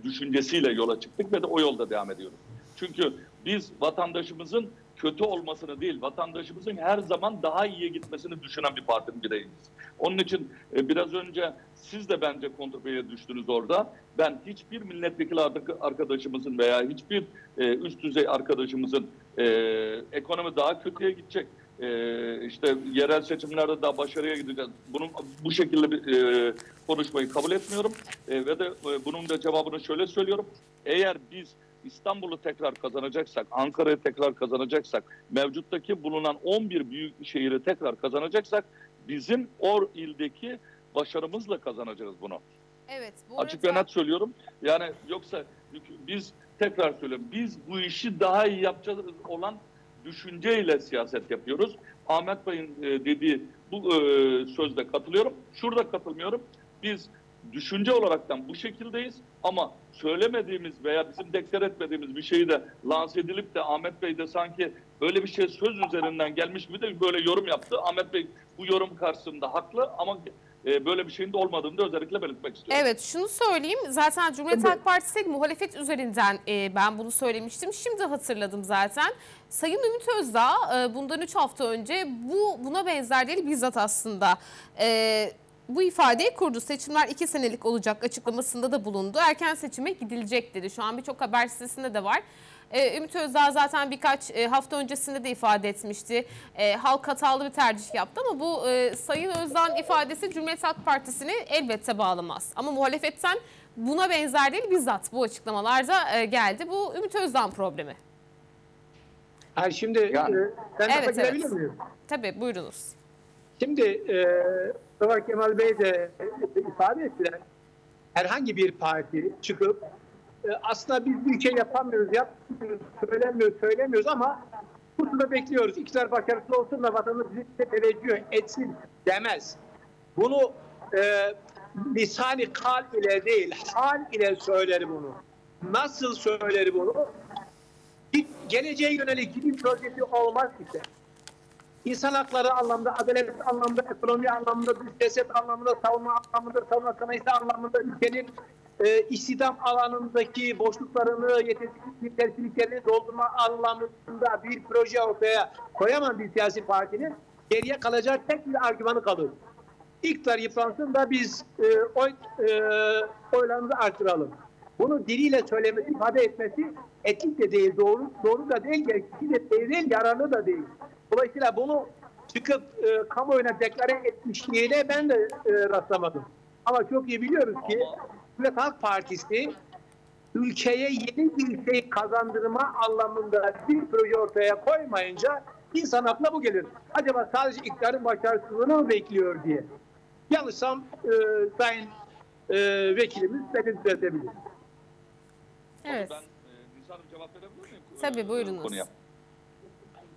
düşüncesiyle yola çıktık ve de o yolda devam ediyoruz. Çünkü biz vatandaşımızın kötü olmasını değil, vatandaşımızın her zaman daha iyiye gitmesini düşünen bir partinin bireyiyiz. Onun için e, biraz önce siz de bence kontrpeye düştünüz orada. Ben hiçbir milletvekili arka- arkadaşımızın veya hiçbir e, üst düzey arkadaşımızın e, ekonomi daha kötüye gidecek, e, işte yerel seçimlerde daha başarıya gideceğiz. Bunun bu şekilde bir e, konuşmayı kabul etmiyorum E, ve de e, bunun da cevabını şöyle söylüyorum. Eğer biz İstanbul'u tekrar kazanacaksak, Ankara'yı tekrar kazanacaksak, mevcuttaki bulunan 11 büyük şehri tekrar kazanacaksak bizim o ildeki başarımızla kazanacağız bunu. Evet bu Açık ve net söylüyorum. Yani yoksa biz tekrar söylüyorum. Biz bu işi daha iyi yapacağız olan düşünceyle siyaset yapıyoruz. Ahmet Bey'in e, dediği bu e, sözde katılıyorum. Şurada katılmıyorum. Biz düşünce olaraktan bu şekildeyiz ama söylemediğimiz veya bizim deklar etmediğimiz bir şeyi de lanse edilip de Ahmet Bey de sanki öyle bir şey söz üzerinden gelmiş gibi de böyle yorum yaptı. Ahmet Bey bu yorum karşısında haklı ama e, böyle bir şeyin de olmadığını da özellikle belirtmek istiyorum. Evet şunu söyleyeyim zaten Cumhuriyet Halk Partisi muhalefet üzerinden e, ben bunu söylemiştim. Şimdi hatırladım zaten. Sayın Ümit Özdağ e, bundan 3 hafta önce bu buna benzer değil bizzat aslında e, bu ifadeyi kurdu. Seçimler 2 senelik olacak açıklamasında da bulundu. Erken seçime gidilecek dedi. Şu an birçok haber sitesinde de var. Ee, Ümit Özdağ zaten birkaç e, hafta öncesinde de ifade etmişti. E, halk hatalı bir tercih yaptı ama bu e, Sayın Özdağ'ın ifadesi Cumhuriyet Halk Partisi'ni elbette bağlamaz. Ama muhalefetten buna benzer değil bizzat bu açıklamalarda e, geldi. Bu Ümit Özdağ'ın problemi. Yani şimdi Yani- e, sen Evet, evet. miyim? Tabii buyurunuz. Şimdi e, Mustafa Kemal Bey de ifade ettiler. Herhangi bir parti çıkıp e, aslında biz bir şey yapamıyoruz, yapmıyoruz, söylemiyoruz, söylemiyoruz ama burada bekliyoruz. İktidar başarısız olsun da vatandaş bize teveccüh etsin demez. Bunu e, lisani kal ile değil, hal ile söyler bunu. Nasıl söyler bunu? Geleceğe yönelik bir projesi olmaz ise İnsan hakları anlamda, adalet anlamda, ekonomi anlamda, siyaset anlamında, savunma anlamında, savunma sanayisi anlamında ülkenin e, istihdam alanındaki boşluklarını, yetersizlik, tersizliklerini doldurma anlamında bir proje ortaya koyamam bir siyasi partinin geriye kalacak tek bir argümanı kalır. İktidar yıpransın da biz e, oy, e, oylarımızı artıralım. bunu diliyle söylemesi, ifade etmesi etik de değil, doğru doğru da değil, gerekli de değil, yararlı da değil. Dolayısıyla bunu çıkıp e, kamuoyuna deklare etmişliğine ben de e, rastlamadım. Ama çok iyi biliyoruz ki Cumhuriyet Halk Partisi ülkeye yeni bir şey kazandırma anlamında bir proje ortaya koymayınca insan aklına bu gelir. Acaba sadece iktidarın başarısızlığını mı bekliyor diye. Yanlışsam e, sayın e, vekilimiz beni düzeltebilir. Evet. Ben e, Nisa Hanım cevap verebilir miyim? Tabii, e, buyurunuz. Konuya.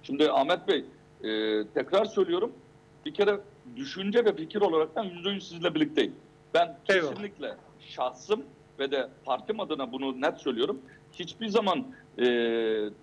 Şimdi Ahmet Bey e, tekrar söylüyorum. Bir kere düşünce ve fikir olarak ben yüzde yüz sizinle birlikteyim. Ben Eyvallah. kesinlikle şahsım ve de partim adına bunu net söylüyorum. Hiçbir zaman e,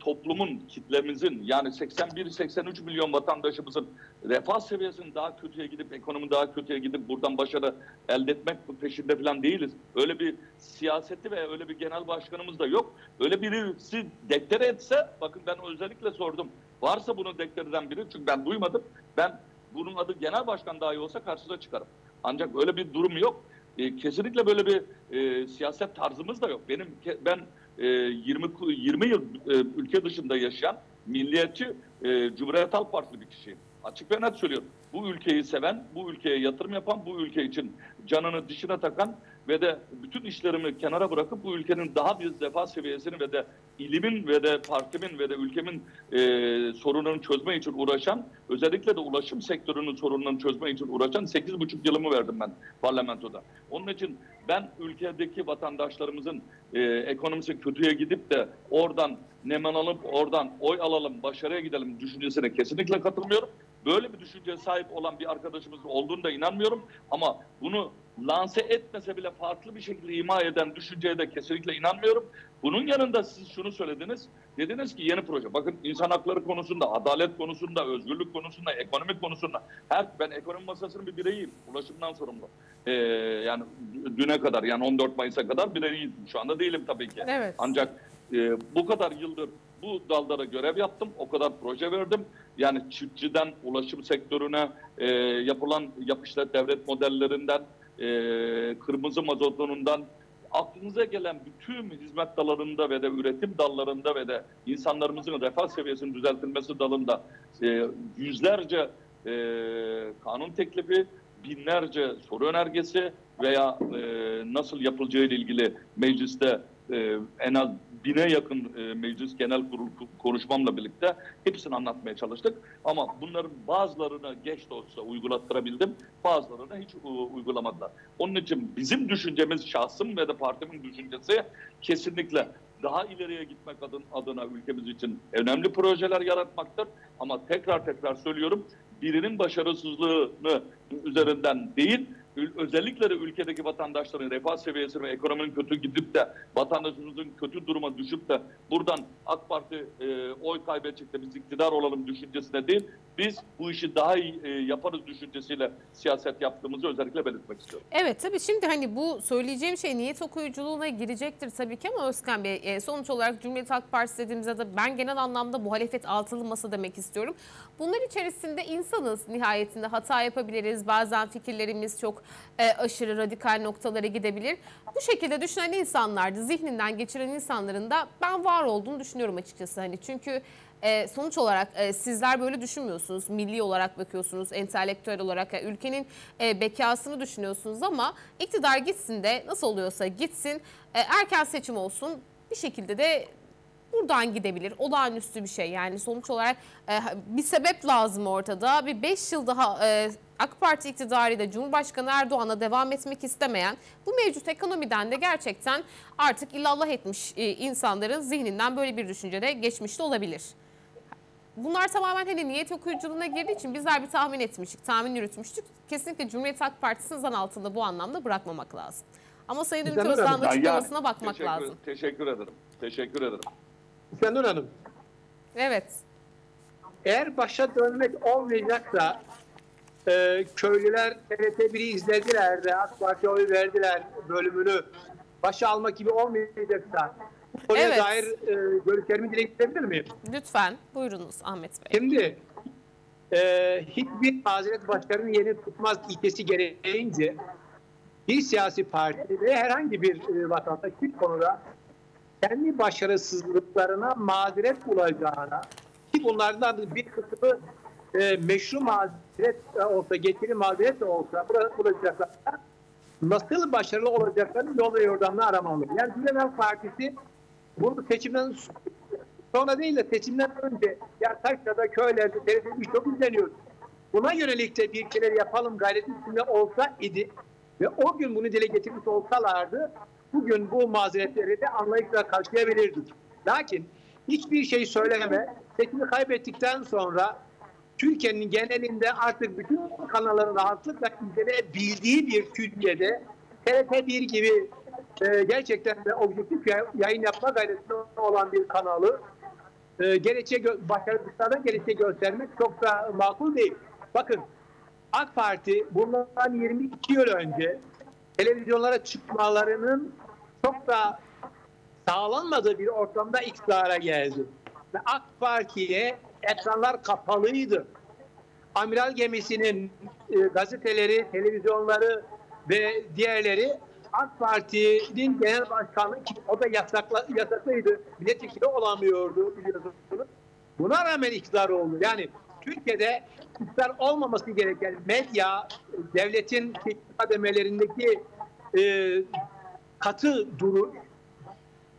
toplumun, kitlemizin yani 81-83 milyon vatandaşımızın refah seviyesinin daha kötüye gidip, ekonomi daha kötüye gidip buradan başarı elde etmek peşinde falan değiliz. Öyle bir siyaseti ve öyle bir genel başkanımız da yok. Öyle birisi deklare etse, bakın ben özellikle sordum. Varsa bunu deklare eden biri, çünkü ben duymadım. Ben bunun adı genel başkan dahi olsa karşısına çıkarım. Ancak öyle bir durum yok. E, kesinlikle böyle bir e, siyaset tarzımız da yok. Benim ben e, 20 ku- 20 yıl e, ülke dışında yaşayan milliyetçi e, Cumhuriyet Halk Partili bir kişiyim. Açık ve net söylüyorum. Bu ülkeyi seven, bu ülkeye yatırım yapan, bu ülke için canını dişine takan ve de bütün işlerimi kenara bırakıp bu ülkenin daha bir refah seviyesini ve de ilimin ve de partimin ve de ülkemin e, sorunlarını çözme için uğraşan, özellikle de ulaşım sektörünün sorunlarını çözme için uğraşan 8,5 yılımı verdim ben parlamentoda. Onun için ben ülkedeki vatandaşlarımızın e, ekonomisi kötüye gidip de oradan nemen alıp oradan oy alalım, başarıya gidelim düşüncesine kesinlikle katılmıyorum. Böyle bir düşünceye sahip olan bir arkadaşımızın olduğunu inanmıyorum. Ama bunu lanse etmese bile farklı bir şekilde ima eden düşünceye de kesinlikle inanmıyorum. Bunun yanında siz şunu söylediniz. Dediniz ki yeni proje. Bakın insan hakları konusunda, adalet konusunda, özgürlük konusunda, ekonomik konusunda. Her, ben ekonomi masasının bir bireyiyim. Ulaşımdan sorumlu. Ee, yani düne kadar yani 14 Mayıs'a kadar bireyiyim. Şu anda değilim tabii ki. Evet. Ancak e, bu kadar yıldır bu dallara görev yaptım. O kadar proje verdim. Yani çiftçiden ulaşım sektörüne e, yapılan yapışlar devlet modellerinden e, kırmızı mazotundan aklınıza gelen bütün hizmet dallarında ve de üretim dallarında ve de insanlarımızın refah seviyesinin düzeltilmesi dalında e, yüzlerce e, kanun teklifi, binlerce soru önergesi veya e, nasıl yapılacağı ile ilgili mecliste e, en az bine yakın e, meclis genel kurul konuşmamla birlikte hepsini anlatmaya çalıştık. Ama bunların bazılarını geç de olsa uygulattırabildim, bazılarını hiç u- uygulamadılar. Onun için bizim düşüncemiz, şahsım ve de partimin düşüncesi kesinlikle daha ileriye gitmek adın- adına ülkemiz için önemli projeler yaratmaktır. Ama tekrar tekrar söylüyorum, birinin başarısızlığını üzerinden değil, özellikle de ülkedeki vatandaşların refah seviyesi ve ekonominin kötü gidip de vatandaşımızın kötü duruma düşüp de buradan AK Parti e, oy kaybedecek de biz iktidar olalım düşüncesine değil, biz bu işi daha iyi e, yaparız düşüncesiyle siyaset yaptığımızı özellikle belirtmek istiyorum. Evet tabii şimdi hani bu söyleyeceğim şey niyet okuyuculuğuna girecektir tabii ki ama Özkan Bey e, sonuç olarak Cumhuriyet Halk Partisi dediğimizde de ben genel anlamda muhalefet altılı masa demek istiyorum. Bunlar içerisinde insanız nihayetinde hata yapabiliriz. Bazen fikirlerimiz çok e, aşırı radikal noktalara gidebilir. Bu şekilde düşünen insanlarda zihninden geçiren insanların da ben var olduğunu düşünüyorum açıkçası. Hani çünkü e, sonuç olarak e, sizler böyle düşünmüyorsunuz. Milli olarak bakıyorsunuz, entelektüel olarak ülkenin e, bekasını düşünüyorsunuz ama iktidar gitsin de nasıl oluyorsa gitsin, erken seçim olsun bir şekilde de buradan gidebilir. Olağanüstü bir şey yani sonuç olarak e, bir sebep lazım ortada. Bir 5 yıl daha e, AK Parti iktidarıyla Cumhurbaşkanı Erdoğan'a devam etmek istemeyen bu mevcut ekonomiden de gerçekten artık illallah etmiş e, insanların zihninden böyle bir geçmiş de olabilir. Bunlar tamamen hani niyet okuyuculuğuna girdiği için bizler bir tahmin etmiştik, tahmin yürütmüştük. Kesinlikle Cumhuriyet Halk Partisi'nin zan altında bu anlamda bırakmamak lazım. Ama Sayın Güzel Özdağ'ın açıklamasına bakmak teşekkür, lazım. Teşekkür ederim. Teşekkür ederim. Senur Hanım, Evet. eğer başa dönmek olmayacaksa e, köylüler TRT1'i izlediler de AK Parti'ye oy verdiler bölümünü başa almak gibi olmayacaksa konuya Evet. dair e, görüşlerimi dile getirebilir miyim? Lütfen buyurunuz Ahmet Bey. Şimdi e, hiçbir mazeret başkanın yerini tutmaz ilkesi gereğince bir siyasi parti ve herhangi bir e, vatandaş bir konuda kendi başarısızlıklarına mazeret bulacağına ki bunlardan bir kısmı e, meşru mazeret olsa, getiri mazeret de olsa bulacaklarına nasıl başarılı olacaklarını yol ve yordamını aramalı. Yani Halk Partisi bunu seçimden sonra değil de seçimden önce ya Taşra'da, köylerde, TRT'de birçok izleniyor. Buna yönelik de bir şeyler yapalım gayreti içinde olsa idi ve o gün bunu dile getirmiş olsalardı bugün bu mazeretleri de anlayışla karşılayabilirdik. Lakin hiçbir şey söyleme, seçimi kaybettikten sonra Türkiye'nin genelinde artık bütün kanalların rahatlıkla izlenebildiği bir Türkiye'de TRT1 gibi e, gerçekten de objektif yay- yayın yapma gayretinde olan bir kanalı e, gerekçe başarısızlara gerekçe göstermek çok da makul değil. Bakın AK Parti bundan 22 yıl önce televizyonlara çıkmalarının çok da sağlanmadığı bir ortamda iktidara geldi. Ve AK Parti'ye ekranlar kapalıydı. Amiral gemisinin e, gazeteleri, televizyonları ve diğerleri AK Parti'nin genel başkanı ki o da yasakla, yasaklıydı. Milletvekili olamıyordu biliyorsunuz. Buna rağmen iktidar oldu. Yani Türkiye'de iktidar olmaması gereken medya, devletin kademelerindeki e, katı duruş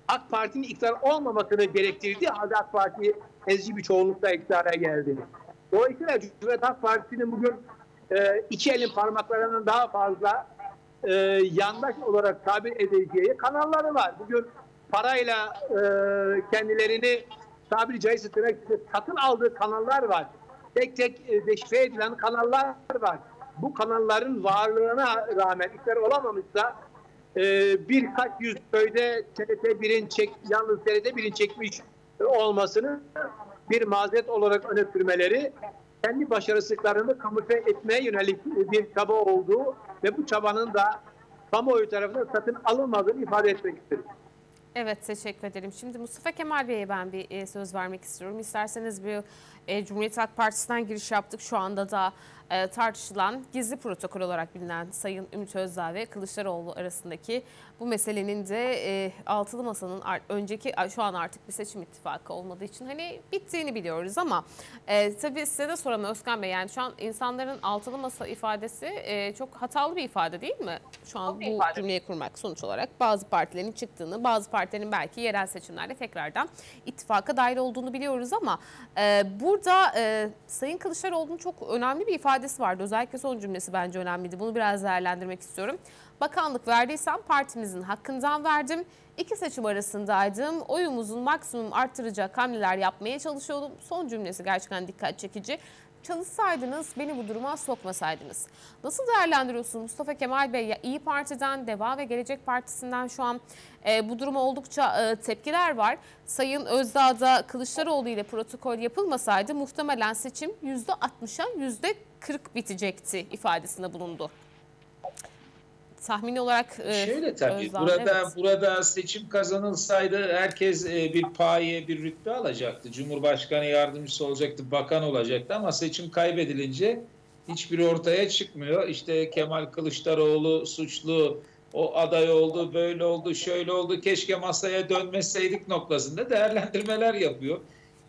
AK Parti'nin iktidar olmamasını gerektirdiği halde AK Parti ezici bir çoğunlukla iktidara geldi. Dolayısıyla Cumhuriyet Halk Partisi'nin bugün e, iki elin parmaklarının daha fazla e, yandaş olarak tabir edeceği kanalları var. Bugün parayla e, kendilerini tabiri caizse içinde satın aldığı kanallar var. Tek tek e, deşifre edilen kanallar var. Bu kanalların varlığına rağmen iktidar olamamışsa e, birkaç yüz köyde TRT1'in çek, yalnız TRT1'in çekmiş olmasını bir mazeret olarak öne sürmeleri kendi başarısızlıklarını kamufle etmeye yönelik bir çaba olduğu ve bu çabanın da kamuoyu tarafından satın alınmadığını ifade etmek istedim. Evet teşekkür ederim. Şimdi Mustafa Kemal Bey'e ben bir e, söz vermek istiyorum. İsterseniz bir e, Cumhuriyet Halk Partisi'nden giriş yaptık. Şu anda da e, tartışılan gizli protokol olarak bilinen Sayın Ümit Özdağ ve Kılıçdaroğlu arasındaki bu meselenin de e, altılı masanın önceki şu an artık bir seçim ittifakı olmadığı için hani bittiğini biliyoruz ama e, tabii size de soralım Özkan Bey yani şu an insanların altılı masa ifadesi e, çok hatalı bir ifade değil mi? Şu an bu cümleyi kurmak sonuç olarak bazı partilerin çıktığını, bazı partilerin belki yerel seçimlerde tekrardan ittifaka dahil olduğunu biliyoruz ama e, burada e, Sayın Kılıçdaroğlu'nun çok önemli bir ifadesi vardı. Özellikle son cümlesi bence önemliydi. Bunu biraz değerlendirmek istiyorum. Bakanlık verdiysem partimizin hakkından verdim. İki seçim arasındaydım. Oyumuzun maksimum arttıracak hamleler yapmaya çalışıyordum. Son cümlesi gerçekten dikkat çekici. Çalışsaydınız beni bu duruma sokmasaydınız. Nasıl değerlendiriyorsunuz Mustafa Kemal Bey? Ya İyi Parti'den, Deva ve Gelecek Partisi'nden şu an e, bu duruma oldukça e, tepkiler var. Sayın Özdağ'da Kılıçdaroğlu ile protokol yapılmasaydı muhtemelen seçim %60'a %40 bitecekti ifadesinde bulundu. Tahmini olarak e, Şöyle tabii Özdağ, burada evet. burada seçim kazanılsaydı herkes e, bir paye bir rütbe alacaktı. Cumhurbaşkanı yardımcısı olacaktı, bakan olacaktı ama seçim kaybedilince hiçbir ortaya çıkmıyor. İşte Kemal Kılıçdaroğlu suçlu, o aday oldu, böyle oldu, şöyle oldu, keşke masaya dönmeseydik noktasında değerlendirmeler yapıyor.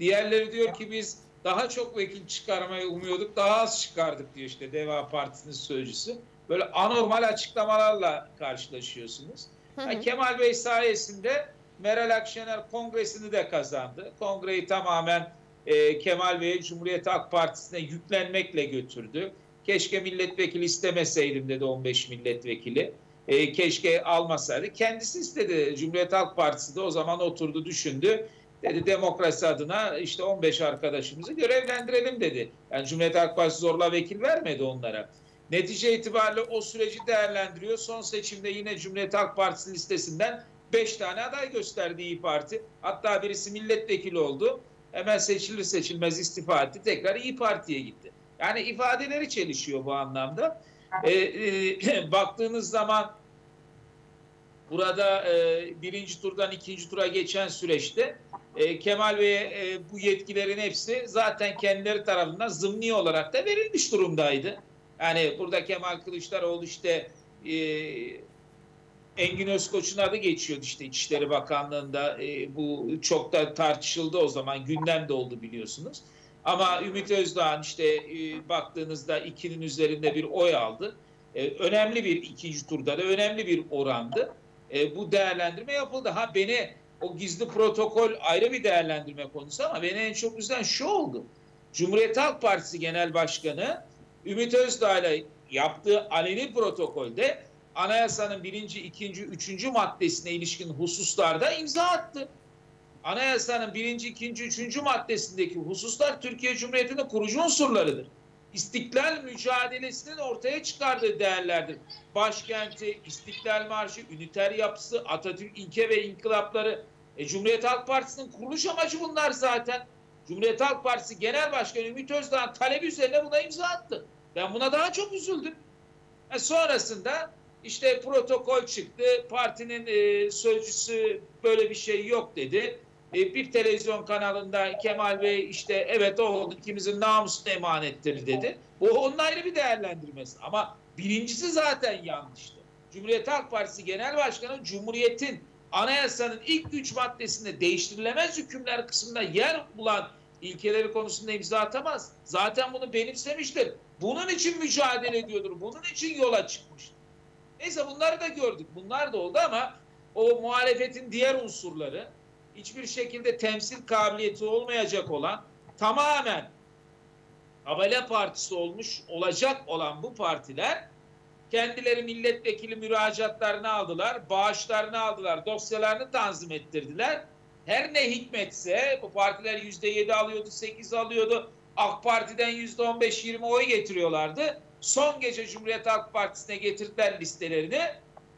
Diğerleri diyor ki biz daha çok vekil çıkarmayı umuyorduk, daha az çıkardık diyor işte Deva Partisi'nin sözcüsü. Böyle anormal açıklamalarla karşılaşıyorsunuz. Hı hı. Yani Kemal Bey sayesinde Meral Akşener kongresini de kazandı. Kongreyi tamamen e, Kemal Bey'e Cumhuriyet Halk Partisi'ne yüklenmekle götürdü. Keşke milletvekili istemeseydim dedi 15 milletvekili. E, keşke almasaydı. Kendisi istedi. Cumhuriyet Halk Partisi de o zaman oturdu düşündü. Dedi demokrasi adına işte 15 arkadaşımızı görevlendirelim dedi. Yani Cumhuriyet Halk Partisi zorla vekil vermedi onlara. Netice itibariyle o süreci değerlendiriyor. Son seçimde yine Cumhuriyet Halk Partisi listesinden 5 tane aday gösterdi İyi Parti. Hatta birisi milletvekili oldu. Hemen seçilir seçilmez istifa etti. Tekrar İyi Parti'ye gitti. Yani ifadeleri çelişiyor bu anlamda. Ee, e, (clears throat) baktığınız zaman burada e, birinci turdan ikinci tura geçen süreçte e, Kemal Bey'e e, bu yetkilerin hepsi zaten kendileri tarafından zımni olarak da verilmiş durumdaydı. Yani burada Kemal Kılıçdaroğlu işte e, Engin Özkoç'un adı geçiyordu işte İçişleri Bakanlığı'nda. E, bu çok da tartışıldı o zaman. Gündemde oldu biliyorsunuz. Ama Ümit Özdağ'ın işte e, baktığınızda ikinin üzerinde bir oy aldı. E, önemli bir ikinci turda da önemli bir orandı. E, bu değerlendirme yapıldı. Ha beni o gizli protokol ayrı bir değerlendirme konusu ama beni en çok üzen şu oldu. Cumhuriyet Halk Partisi Genel Başkanı Ümit Özdağ ile yaptığı aleni protokolde anayasanın birinci, ikinci, üçüncü maddesine ilişkin hususlarda imza attı. Anayasanın birinci, ikinci, üçüncü maddesindeki hususlar Türkiye Cumhuriyeti'nin kurucu unsurlarıdır. İstiklal mücadelesinin ortaya çıkardığı değerlerdir. Başkenti, İstiklal Marşı, üniter yapısı, Atatürk ilke ve inkılapları. E, Cumhuriyet Halk Partisi'nin kuruluş amacı bunlar zaten. Cumhuriyet Halk Partisi Genel Başkanı Ümit Özdağ'ın talebi üzerine buna imza attı. Ben buna daha çok üzüldüm. E, sonrasında işte protokol çıktı. Partinin e, sözcüsü böyle bir şey yok dedi. E, bir televizyon kanalında Kemal Bey işte evet o oldu ikimizin namusuna emanettir dedi. Bu onun ayrı bir değerlendirmesi. Ama birincisi zaten yanlıştı. Cumhuriyet Halk Partisi Genel Başkanı Cumhuriyet'in anayasanın ilk üç maddesinde değiştirilemez hükümler kısmında yer bulan ilkeleri konusunda imza atamaz. Zaten bunu benimsemiştir. Bunun için mücadele ediyordur. Bunun için yola çıkmıştır. Neyse bunları da gördük. Bunlar da oldu ama o muhalefetin diğer unsurları hiçbir şekilde temsil kabiliyeti olmayacak olan tamamen Abale Partisi olmuş olacak olan bu partiler kendileri milletvekili müracaatlarını aldılar, bağışlarını aldılar, dosyalarını tanzim ettirdiler. Her ne hikmetse bu partiler yüzde yedi alıyordu, sekiz alıyordu. AK Parti'den yüzde on beş, yirmi oy getiriyorlardı. Son gece Cumhuriyet Halk Partisi'ne getirdiler listelerini.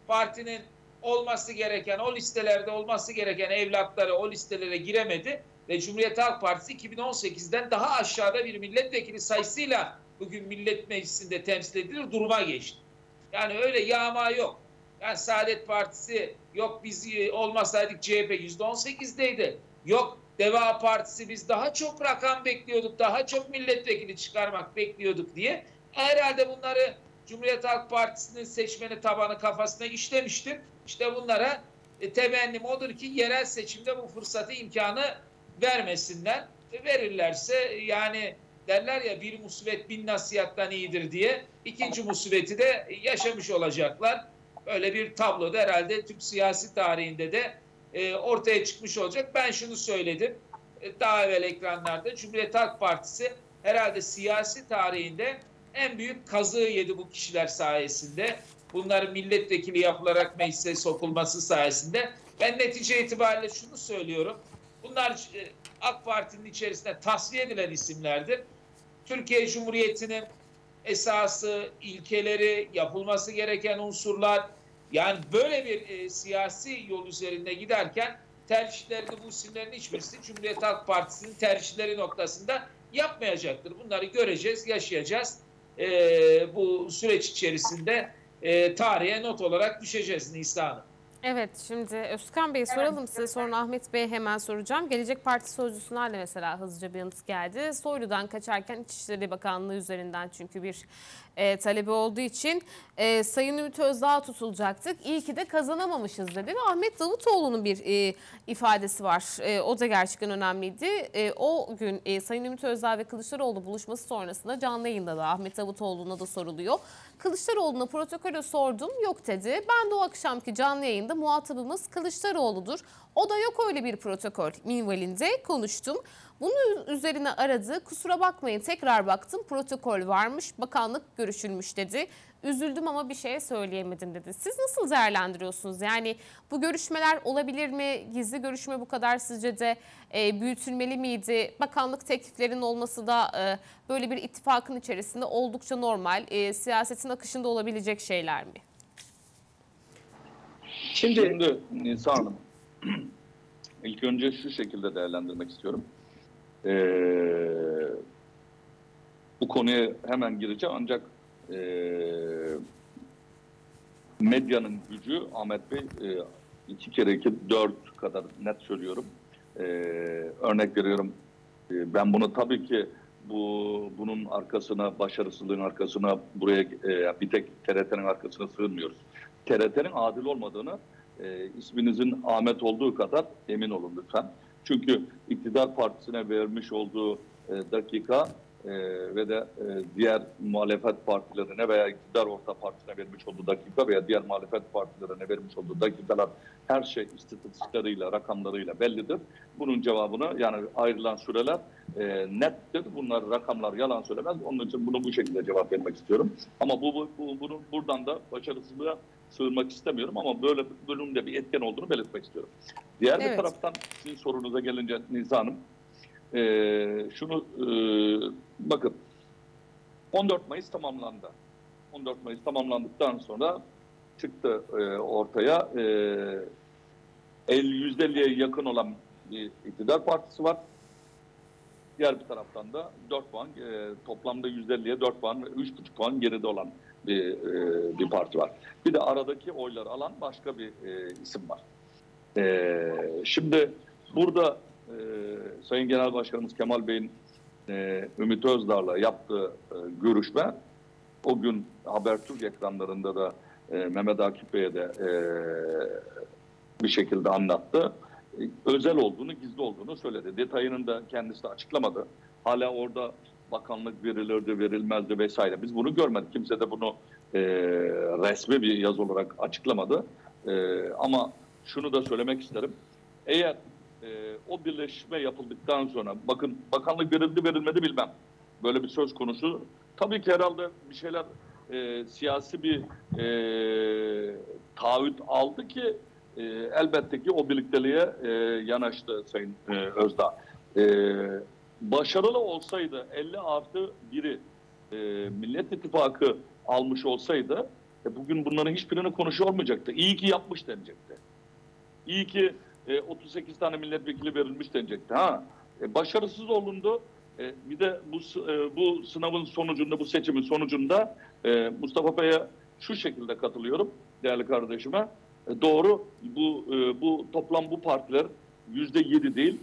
Partinin olması gereken, o listelerde olması gereken evlatları o listelere giremedi. Ve Cumhuriyet Halk Partisi 2018'den daha aşağıda bir milletvekili sayısıyla bugün Millet Meclisi'nde temsil edilir duruma geçti. Yani öyle yağma yok. Yani Saadet Partisi yok biz olmasaydık CHP %18'deydi. Yok Deva Partisi biz daha çok rakam bekliyorduk, daha çok milletvekili çıkarmak bekliyorduk diye. Herhalde bunları Cumhuriyet Halk Partisi'nin seçmeni tabanı kafasına işlemiştir. İşte bunlara e, temennim odur ki yerel seçimde bu fırsatı imkanı vermesinler. E, verirlerse yani derler ya bir musibet bin nasihattan iyidir diye ikinci musibeti de yaşamış olacaklar. Öyle bir tablo da herhalde Türk siyasi tarihinde de e, ortaya çıkmış olacak. Ben şunu söyledim e, daha evvel ekranlarda Cumhuriyet Halk Partisi herhalde siyasi tarihinde en büyük kazığı yedi bu kişiler sayesinde. Bunların milletvekili yapılarak meclise sokulması sayesinde. Ben netice itibariyle şunu söylüyorum. Bunlar e, AK Parti'nin içerisinde tasfiye edilen isimlerdir. Türkiye Cumhuriyeti'nin esası, ilkeleri, yapılması gereken unsurlar yani böyle bir e, siyasi yol üzerinde giderken tercihlerini bu isimlerin hiçbirisi Cumhuriyet Halk Partisi'nin tercihleri noktasında yapmayacaktır. Bunları göreceğiz, yaşayacağız. E, bu süreç içerisinde e, tarihe not olarak düşeceğiz Nisa Hanım. Evet şimdi Özkan Bey soralım size sonra Ahmet Bey'e hemen soracağım. Gelecek Parti sözcüsünden de mesela hızlıca bir yanıt geldi. Soylu'dan kaçarken İçişleri Bakanlığı üzerinden çünkü bir e, talebi olduğu için e, Sayın Ümit Özdağ tutulacaktık. İyi ki de kazanamamışız dedi ve Ahmet Davutoğlu'nun bir e, ifadesi var. E, o da gerçekten önemliydi. E, o gün e, Sayın Ümit Özdağ ve Kılıçdaroğlu buluşması sonrasında canlı yayında da Ahmet Davutoğlu'na da soruluyor. Kılıçdaroğlu'na protokolü sordum yok dedi. Ben de o akşamki canlı yayında muhatabımız Kılıçdaroğlu'dur. O da yok öyle bir protokol minvalinde konuştum. Bunun üzerine aradı. Kusura bakmayın tekrar baktım protokol varmış bakanlık görüşülmüş dedi. Üzüldüm ama bir şey söyleyemedim dedi. Siz nasıl değerlendiriyorsunuz? Yani bu görüşmeler olabilir mi? Gizli görüşme bu kadar sizce de e, büyütülmeli miydi? Bakanlık tekliflerinin olması da e, böyle bir ittifakın içerisinde oldukça normal. E, siyasetin akışında olabilecek şeyler mi? Şimdi, Şimdi Nisa Hanım, (clears throat) ilk önce şu şekilde değerlendirmek istiyorum. Ee, bu konuya hemen gireceğim ancak e, medyanın gücü Ahmet Bey e, iki kere iki dört kadar net söylüyorum. E, örnek veriyorum e, ben bunu tabii ki bu bunun arkasına, başarısızlığın arkasına buraya e, bir tek TRT'nin arkasına sığınmıyoruz. TRT'nin adil olmadığını e, isminizin Ahmet olduğu kadar emin olun lütfen. Çünkü iktidar partisine vermiş olduğu e, dakika e, ve de e, diğer muhalefet partilerine veya iktidar orta partisine vermiş olduğu dakika veya diğer muhalefet partilerine vermiş olduğu dakikalar her şey istatistiklarıyla, rakamlarıyla bellidir. Bunun cevabını yani ayrılan süreler e, nettir. Bunlar rakamlar yalan söylemez. Onun için bunu bu şekilde cevap vermek istiyorum. Ama bu, bu, bu bunu buradan da başarısızlığa sığınmak istemiyorum ama böyle bunun da bir etken olduğunu belirtmek istiyorum. Diğer Evet. bir taraftan sizin sorunuza gelince Nisa Hanım, e, şunu e, bakın 14 Mayıs tamamlandı. 14 Mayıs tamamlandıktan sonra çıktı e, ortaya e, 50 %50'ye yakın olan bir iktidar partisi var. Diğer bir taraftan da 4 puan e, toplamda %50'ye 4 puan ve 3,5 puan geride olan bir, e, bir parti var. Bir de aradaki oyları alan başka bir e, isim var. E, şimdi burada e, Sayın Genel Başkanımız Kemal Bey'in e, Ümit Özdağ'la yaptığı e, görüşme o gün Habertürk ekranlarında da e, Mehmet Akif Bey'e de e, bir şekilde anlattı. E, özel olduğunu, gizli olduğunu söyledi. Detayını da kendisi de açıklamadı. Hala orada bakanlık verilirdi, verilmezdi vesaire. Biz bunu görmedik. Kimse de bunu e, resmi bir yazı olarak açıklamadı. E, ama şunu da söylemek isterim. Eğer e, o birleşme yapıldıktan sonra, bakın bakanlık verildi verilmedi bilmem. Böyle bir söz konusu. Tabii ki herhalde bir şeyler e, siyasi bir e, taahhüt aldı ki e, elbette ki o birlikteliğe e, yanaştı Sayın e, Özdağ. E, başarılı olsaydı 50 artı biri e, Millet İttifakı almış olsaydı e, bugün bunların hiçbirini konuşuyor olmayacaktı. İyi ki yapmış denecekti. İyi ki e, 38 tane milletvekili verilmiş denecekti. Ha, e, başarısız olundu. E, bir de bu e, bu sınavın sonucunda, bu seçimin sonucunda e, Mustafa Bey'e şu şekilde katılıyorum değerli kardeşime. E, doğru bu e, bu toplam bu partiler yüzde yedi değil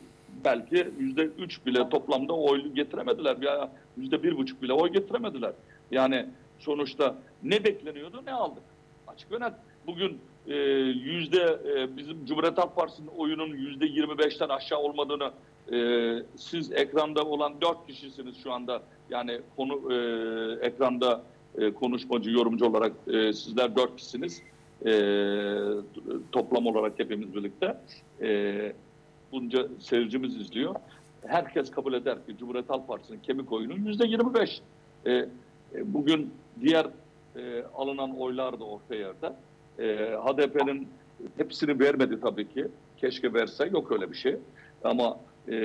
belki yüzde üç bile toplamda oy getiremediler veya yüzde bir buçuk bile oy getiremediler. Yani sonuçta ne bekleniyordu ne aldık. Açık ve net. Bugün e, yüzde bizim Cumhuriyet Halk Partisi'nin oyunun yüzde 25'ten aşağı olmadığını e, siz ekranda olan dört kişisiniz şu anda. Yani konu e, ekranda e, konuşmacı, yorumcu olarak sizler dört kişisiniz. Toplam olarak hepimiz birlikte. Bunca seyircimiz izliyor. Herkes kabul eder ki Cumhuriyet Halk Partisi'nin kemik oyunun yüzde 25. E, e, bugün diğer alınan oylar da orta yerde. E, HDP'nin hepsini vermedi tabii ki. Keşke verse yok öyle bir şey. Ama e,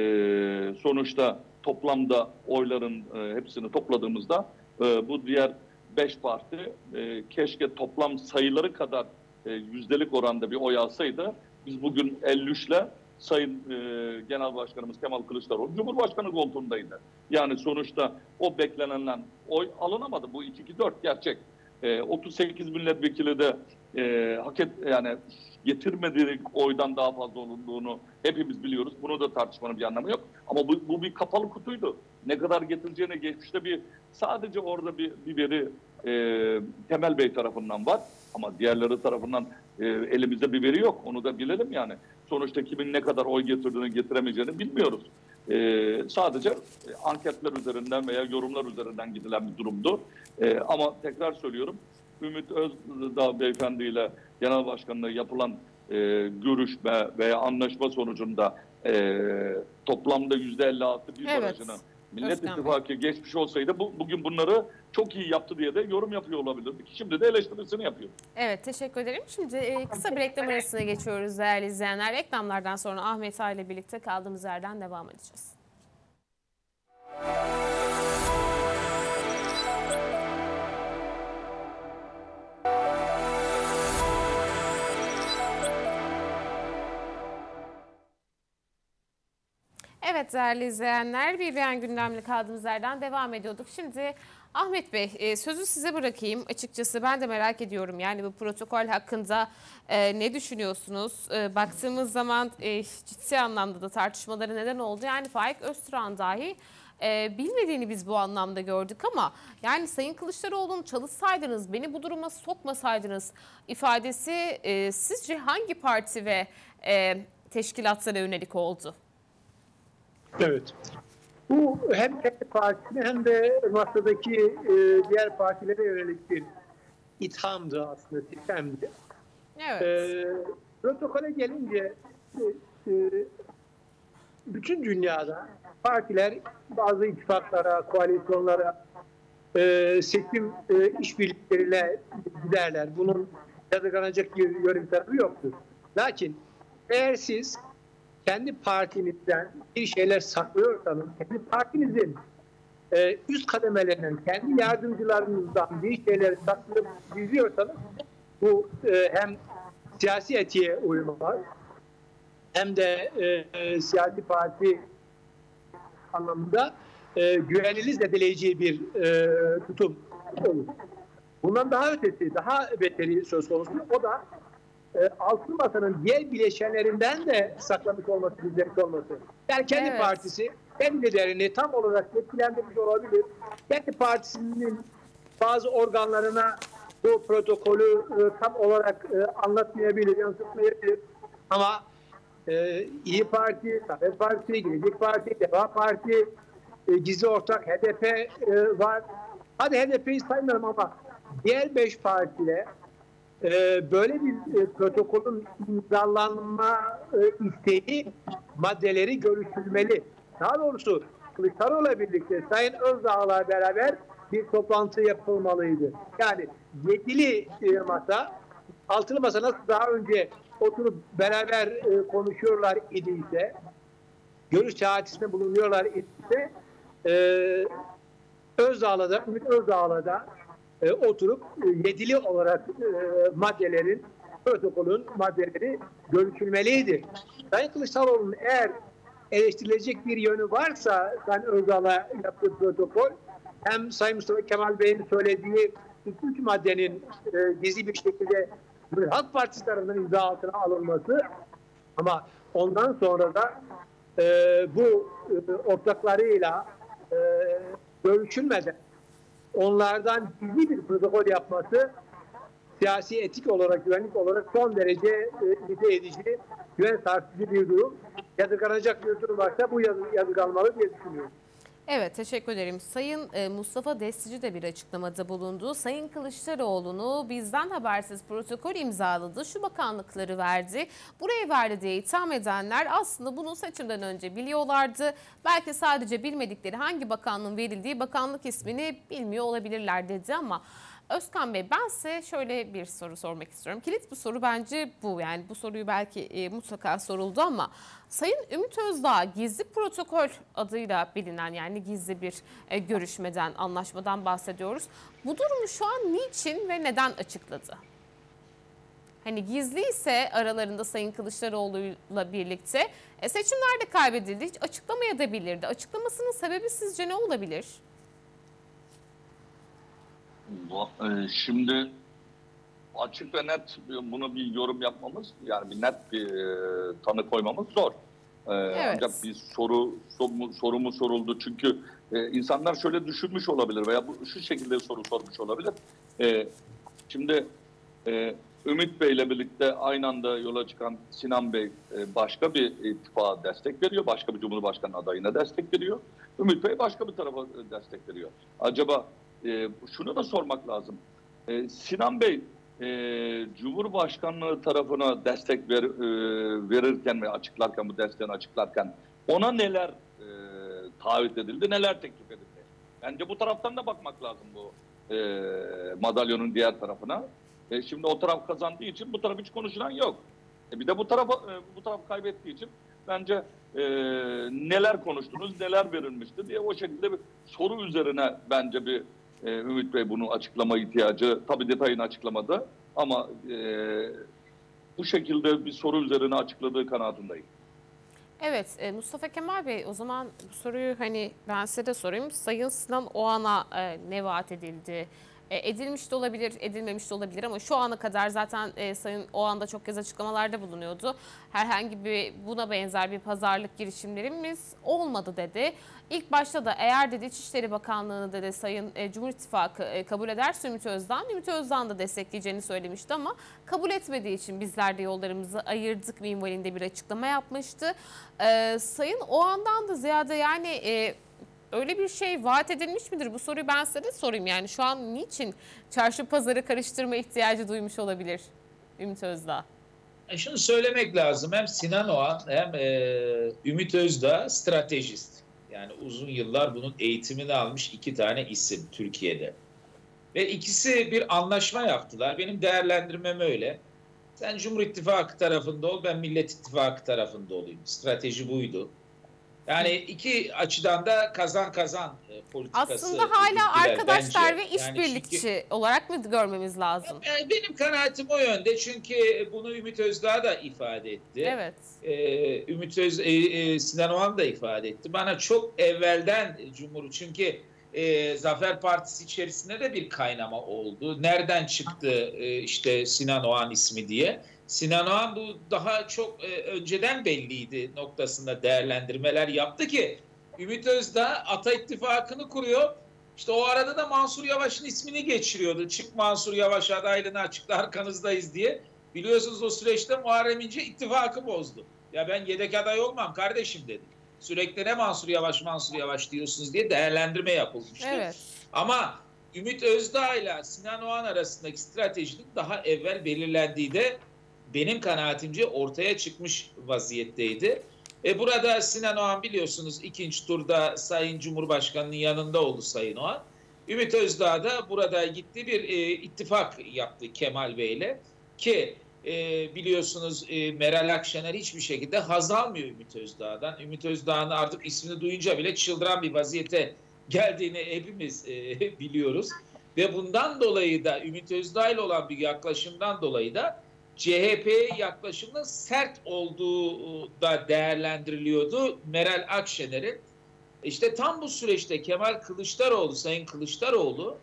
sonuçta toplamda oyların e, hepsini topladığımızda e, bu diğer beş parti e, keşke toplam sayıları kadar e, yüzdelik oranda bir oy alsaydı biz bugün 53 ile Sayın e, Genel Başkanımız Kemal Kılıçdaroğlu Cumhurbaşkanı koltuğundaydı. Yani sonuçta o beklenen oy alınamadı. Bu 2-2-4 gerçek. E, 38 milletvekili de e, hak et, yani getirmediği oydan daha fazla olunduğunu hepimiz biliyoruz. Bunu da tartışmanın bir anlamı yok. Ama bu, bu bir kapalı kutuydu. Ne kadar getireceğine geçmişte bir sadece orada bir, bir veri e, Temel Bey tarafından var. Ama diğerleri tarafından e, elimizde bir veri yok. Onu da bilelim yani. Sonuçta kimin ne kadar oy getirdiğini getiremeyeceğini bilmiyoruz. E, sadece e, anketler üzerinden veya yorumlar üzerinden gidilen bir durumdu. E, ama tekrar söylüyorum Ümit Özdağ Beyefendi ile Genel Başkan'la yapılan e, görüşme veya anlaşma sonucunda e, toplamda yüzde 56 bir Evet. barajını Millet Özkan Bey. İttifakı geçmiş olsaydı bu, bugün bunları çok iyi yaptı diye de yorum yapıyor olabilirdik. Şimdi de eleştirisini yapıyor. Evet teşekkür ederim. Şimdi e, kısa bir reklam arasına geçiyoruz değerli izleyenler. Reklamlardan sonra Ahmet Ağa ile birlikte kaldığımız yerden devam edeceğiz. Evet değerli izleyenler beğen gündemli kaldığımız yerden devam ediyorduk. Şimdi Ahmet Bey e, sözü size bırakayım. Açıkçası ben de merak ediyorum yani bu protokol hakkında e, ne düşünüyorsunuz? E, baktığımız zaman ciddi anlamda da tartışmaları neden oldu. Yani Faik Öztürk'ün dahi bilmediğini biz bu anlamda gördük ama yani Sayın Kılıçdaroğlu'nu çalışsaydınız, beni bu duruma sokmasaydınız ifadesi sizce hangi parti ve teşkilatlara yönelik oldu? Evet. Bu hem kendi partisine hem de masadaki e, diğer partilere yönelik bir ithamdı aslında, sistemdi. Evet. E, protokole gelince e, e, bütün dünyada partiler bazı ittifaklara, koalisyonlara, e, seçim e, işbirlikleriyle giderler. Bunun yadırganacak bir tarafı yoktur. Lakin eğer siz kendi partinizden bir şeyler saklıyorsanız, kendi partinizin e, üst kademelerinden, kendi yardımcılarınızdan bir şeyler saklayıp gizliyorsanız bu e, hem siyasi etiğe uymaz hem de e, e, siyasi parti anlamında e, güveniniz zedeleyeceği bir e, tutum olur. Bundan daha ötesi, daha beteri söz konusu. O da e, altın masanın diğer bileşenlerinden de saklamış olması, gizlemiş olması. Yani kendi Evet. partisi, kendi liderini tam olarak etkilendirmiş olabilir. Kendi partisinin bazı organlarına bu protokolü e, tam olarak e, anlatmayabilir, yansıtmayabilir. Ama e, İyi Parti, Saadet Partisi, Gelecek Parti, Deva Parti, e, gizli ortak HDP e, var. Hadi HDP'yi saymıyorum ama diğer beş partiyle e, böyle bir e, protokolün imzalanma e, isteği maddeleri görüşülmeli. Daha doğrusu Kılıçdaroğlu'la birlikte Sayın Özdağ'la beraber bir toplantı yapılmalıydı. Yani yedili e, masa, altılı masa nasıl daha önce oturup beraber e, konuşuyorlar idiyse, görüş şehatisinde bulunuyorlar idiyse, e, Özdağ'la da, Ümit Özdağ'la da e, oturup e, yedili olarak e, maddelerin, protokolün maddeleri görüşülmeliydi. Sayın Kılıçdaroğlu'nun eğer eleştirilecek bir yönü varsa Sayın Özdağ'la yaptığı protokol hem Sayın Mustafa Kemal Bey'in söylediği üç maddenin e, gizli bir şekilde Cumhuriyet Halk Partisi tarafından imza altına alınması ama ondan sonra da e, bu e, ortaklarıyla e, görüşülmeden onlardan gizli bir protokol yapması siyasi etik olarak, güvenlik olarak son derece e, irite edici, güven sarsıcı bir durum. Yadırganacak bir durum varsa bu yadı- yadırganmalı diye düşünüyorum. Evet teşekkür ederim. Sayın e, Mustafa Destici de bir açıklamada bulundu. Sayın Kılıçdaroğlu'nu bizden habersiz protokol imzaladı. Şu bakanlıkları verdi. Buraya verdi diye itham edenler aslında bunu seçimden önce biliyorlardı. Belki sadece bilmedikleri hangi bakanlığın verildiği bakanlık ismini bilmiyor olabilirler dedi ama Özkan Bey ben size şöyle bir soru sormak istiyorum. Kilit bir soru bence bu. Yani bu soruyu belki e, mutlaka soruldu ama Sayın Ümit Özdağ gizli protokol adıyla bilinen yani gizli bir e, görüşmeden, anlaşmadan bahsediyoruz. Bu durumu şu an niçin ve neden açıkladı? Hani gizli ise aralarında Sayın Kılıçdaroğlu'yla birlikte e, seçimlerde kaybedildi. Hiç açıklamayabilirdi. Açıklamasının sebebi sizce ne olabilir? E, Şimdi açık ve net bunu bir yorum yapmamız yani bir net bir e, tanı koymamız zor. E, Ancak bir soru soru, soru mu soruldu çünkü e, insanlar şöyle düşünmüş olabilir veya bu, şu şekilde soru sormuş olabilir. E, şimdi e, Ümit Bey ile birlikte aynı anda yola çıkan Sinan Bey e, başka bir ittifaka destek veriyor. Başka bir Cumhurbaşkanı adayına destek veriyor. Ümit Bey başka bir tarafa destek veriyor. Acaba e, şunu da sormak lazım. E, Sinan Bey e, Cumhurbaşkanlığı tarafına destek ver, e, verirken ve açıklarken bu desteğini açıklarken ona neler e, taahhüt edildi, neler teklif edildi? Bence bu taraftan da bakmak lazım bu e, madalyonun diğer tarafına. E, şimdi o taraf kazandığı için bu taraf hiç konuşulan yok. E, bir de bu tarafa e, bu taraf kaybettiği için bence e, neler konuştunuz, neler verilmişti diye o şekilde bir soru üzerine bence bir e, Ümit Bey bunu açıklama ihtiyacı tabii detayını açıklamadı ama e, bu şekilde bir soru üzerine açıkladığı kanaatindeyim. Evet e, Mustafa Kemal Bey o zaman bu soruyu hani ben size de sorayım. Sayın Sinan Oğan'a e, ne vaat edildi? E, edilmiş de olabilir, edilmemiş de olabilir ama şu ana kadar zaten e, Sayın o anda çok kez açıklamalarda bulunuyordu. Herhangi bir buna benzer bir pazarlık girişimlerimiz olmadı dedi. İlk başta da eğer dedi İçişleri Bakanlığı'nı dedi Sayın e, Cumhur İttifakı e, kabul ederse Ümit Özdağ, Ümit Özdağ'ın da destekleyeceğini söylemişti ama kabul etmediği için bizler de yollarımızı ayırdık minvalinde bir açıklama yapmıştı. E, Sayın o andan da ziyade yani e, öyle bir şey vaat edilmiş midir? Bu soruyu ben size de sorayım. Yani şu an niçin çarşı pazarı karıştırma ihtiyacı duymuş olabilir Ümit Özdağ? E şunu söylemek lazım. Hem Sinan Oğan hem e, Ümit Özdağ stratejist. Yani uzun yıllar bunun eğitimini almış iki tane isim Türkiye'de. Ve ikisi bir anlaşma yaptılar. Benim değerlendirmem öyle. Sen Cumhur İttifakı tarafında ol, ben Millet İttifakı tarafında olayım. Strateji buydu. Yani iki açıdan da kazan kazan e, politikası. Aslında hala arkadaşlar bence. ve Yani işbirlikçi çünkü- olarak mı görmemiz lazım? Yani benim kanaatim o yönde çünkü bunu Ümit Özdağ da ifade etti. Evet. Ee, Ümit Öz, e, e, Sinan Oğan da ifade etti. Bana çok evvelden Cumhur çünkü e, Zafer Partisi içerisinde de bir kaynama oldu. Nereden çıktı e, işte Sinan Oğan ismi diye. Sinan Oğan bu daha çok e, önceden belliydi noktasında değerlendirmeler yaptı ki Ümit Özdağ Ata İttifakı'nı kuruyor. İşte o arada da Mansur Yavaş'ın ismini geçiriyordu. Çık Mansur Yavaş adaylığını açıkla arkanızdayız diye. Biliyorsunuz o süreçte Muharrem İnce ittifakı bozdu. Ya ben yedek aday olmam kardeşim dedi. Sürekli ne Mansur Yavaş Mansur Yavaş diyorsunuz diye değerlendirme yapılmıştı. Evet. Ama Ümit Özdağ ile Sinan Oğan arasındaki stratejinin daha evvel belirlendiği de benim kanaatimce ortaya çıkmış vaziyetteydi. E burada Sinan Oğan biliyorsunuz ikinci turda Sayın Cumhurbaşkanı'nın yanında oldu Sayın Oğan. Ümit Özdağ da burada gitti bir e, ittifak yaptı Kemal Bey'le ki e, biliyorsunuz e, Meral Akşener hiçbir şekilde haz almıyor Ümit Özdağ'dan. Ümit Özdağ'ın artık ismini duyunca bile çıldıran bir vaziyete geldiğini hepimiz e, (laughs) biliyoruz. Ve bundan dolayı da Ümit Özdağ ile olan bir yaklaşımdan dolayı da CHP'ye yaklaşımının sert olduğu da değerlendiriliyordu Meral Akşener'in. İşte tam bu süreçte Kemal Kılıçdaroğlu, Sayın Kılıçdaroğlu,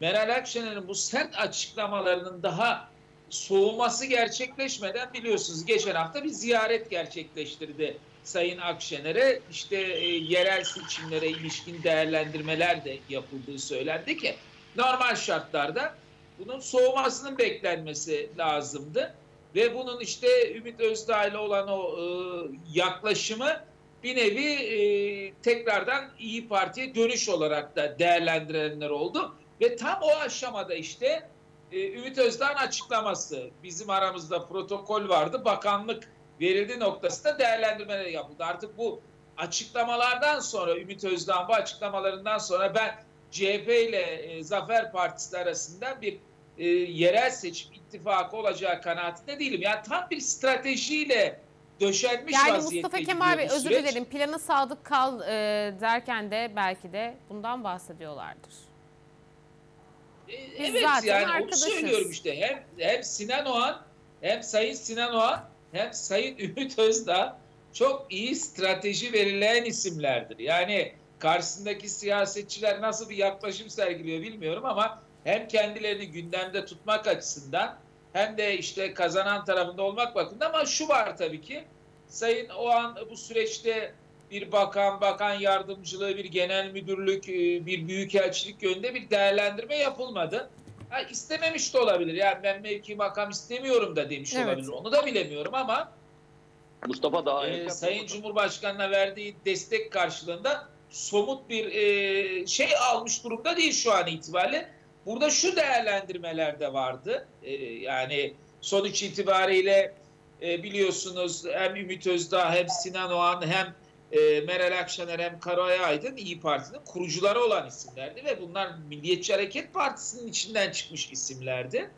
Meral Akşener'in bu sert açıklamalarının daha soğuması gerçekleşmeden biliyorsunuz geçen hafta bir ziyaret gerçekleştirdi Sayın Akşener'e. İşte e, yerel seçimlere ilişkin değerlendirmeler de yapıldığı söylendi ki normal şartlarda bunun soğumasının beklenmesi lazımdı. Ve bunun işte Ümit Özdağ ile olan o e, yaklaşımı bir nevi e, tekrardan İyi Parti'ye dönüş olarak da değerlendirenler oldu. Ve tam o aşamada işte e, Ümit Özdağ'ın açıklaması. Bizim aramızda protokol vardı. Bakanlık verildi noktasında değerlendirmeler yapıldı. Artık bu açıklamalardan sonra Ümit Özdağ'ın bu açıklamalarından sonra ben CHP ile e, Zafer Partisi arasında bir e, yerel seçim ittifakı olacağı kanaatinde değilim. Yani tam bir stratejiyle döşenmiş Yani vaziyette Mustafa Kemal Bey özür dilerim plana sadık kal e, derken de belki de bundan bahsediyorlardır. E, Biz evet zaten yani onu arkadaşız. söylüyorum işte. Hem, hem Sinan Oğan hem Sayın Sinan Oğan hem Sayın (laughs) Ümit Özdağ çok iyi strateji verilen isimlerdir. Yani karşısındaki siyasetçiler nasıl bir yaklaşım sergiliyor bilmiyorum ama hem kendilerini gündemde tutmak açısından hem de işte kazanan tarafında olmak bakımından ama şu var tabii ki Sayın Oğan bu süreçte bir bakan, bakan yardımcılığı, bir genel müdürlük, e, bir büyükelçilik yönünde bir değerlendirme yapılmadı. Ha, istememiş de olabilir. Yani ben mevki makam istemiyorum da demiş Evet. olabilir. Onu da bilemiyorum ama Mustafa daha e, Sayın. Cumhurbaşkanı'na verdiği destek karşılığında somut bir e, şey almış durumda değil şu an itibariyle. Burada şu değerlendirmeler de vardı. E, yani sonuç itibariyle e, biliyorsunuz hem Ümit Özdağ hem Sinan Oğan hem e, Meral Akşener hem Karay Aydın İyi Parti'nin kurucuları olan isimlerdi ve bunlar Milliyetçi Hareket Partisi'nin içinden çıkmış isimlerdi.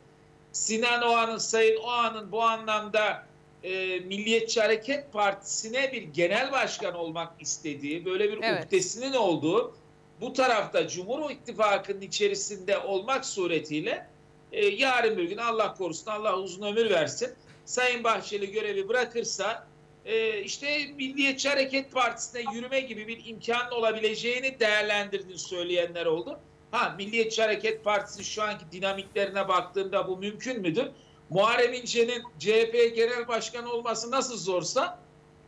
Sinan Oğan'ın, Sayın Oğan'ın bu anlamda e, Milliyetçi Hareket Partisi'ne bir genel başkan olmak istediği, böyle bir Evet. uhdesinin olduğu, bu tarafta Cumhur İttifakı'nın içerisinde olmak suretiyle e, yarın bir gün Allah korusun, Allah uzun ömür versin, Sayın Bahçeli görevi bırakırsa e, işte Milliyetçi Hareket Partisi'ne yürüme gibi bir imkanın olabileceğini değerlendirdiğini söyleyenler oldu. Ha Milliyetçi Hareket Partisi şu anki dinamiklerine baktığımda bu mümkün müdür? Muharrem İnce'nin CHP Genel Başkanı olması nasıl zorsa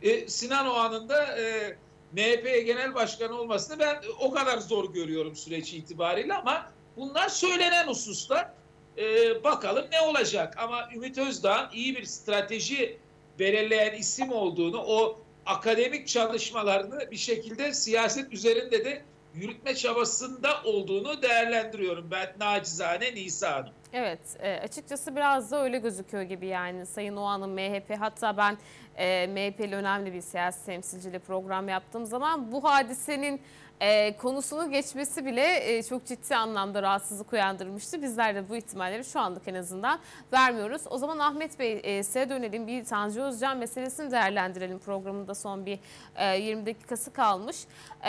e, Sinan Oğan'ın da e, MHP Genel Başkanı olmasını ben o kadar zor görüyorum süreç itibariyle ama bunlar söylenen hususlar. E, bakalım ne olacak ama Ümit Özdağ'ın iyi bir strateji belirleyen isim olduğunu o akademik çalışmalarını bir şekilde siyaset üzerinde de yürütme çabasında olduğunu değerlendiriyorum ben nacizane Nisa Hanım. Evet e, açıkçası biraz da öyle gözüküyor gibi yani Sayın Oğan'ın MHP hatta ben e, MHP'li önemli bir siyasi temsilciyle program yaptığım zaman bu hadisenin e, konusunu geçmesi bile e, çok ciddi anlamda rahatsızlık uyandırmıştı. Bizler de bu ihtimalleri şu anlık en azından vermiyoruz. O zaman Ahmet Bey e, size dönelim bir Tanju Özcan meselesini değerlendirelim. Programında son bir e, 20 dakikası kalmış.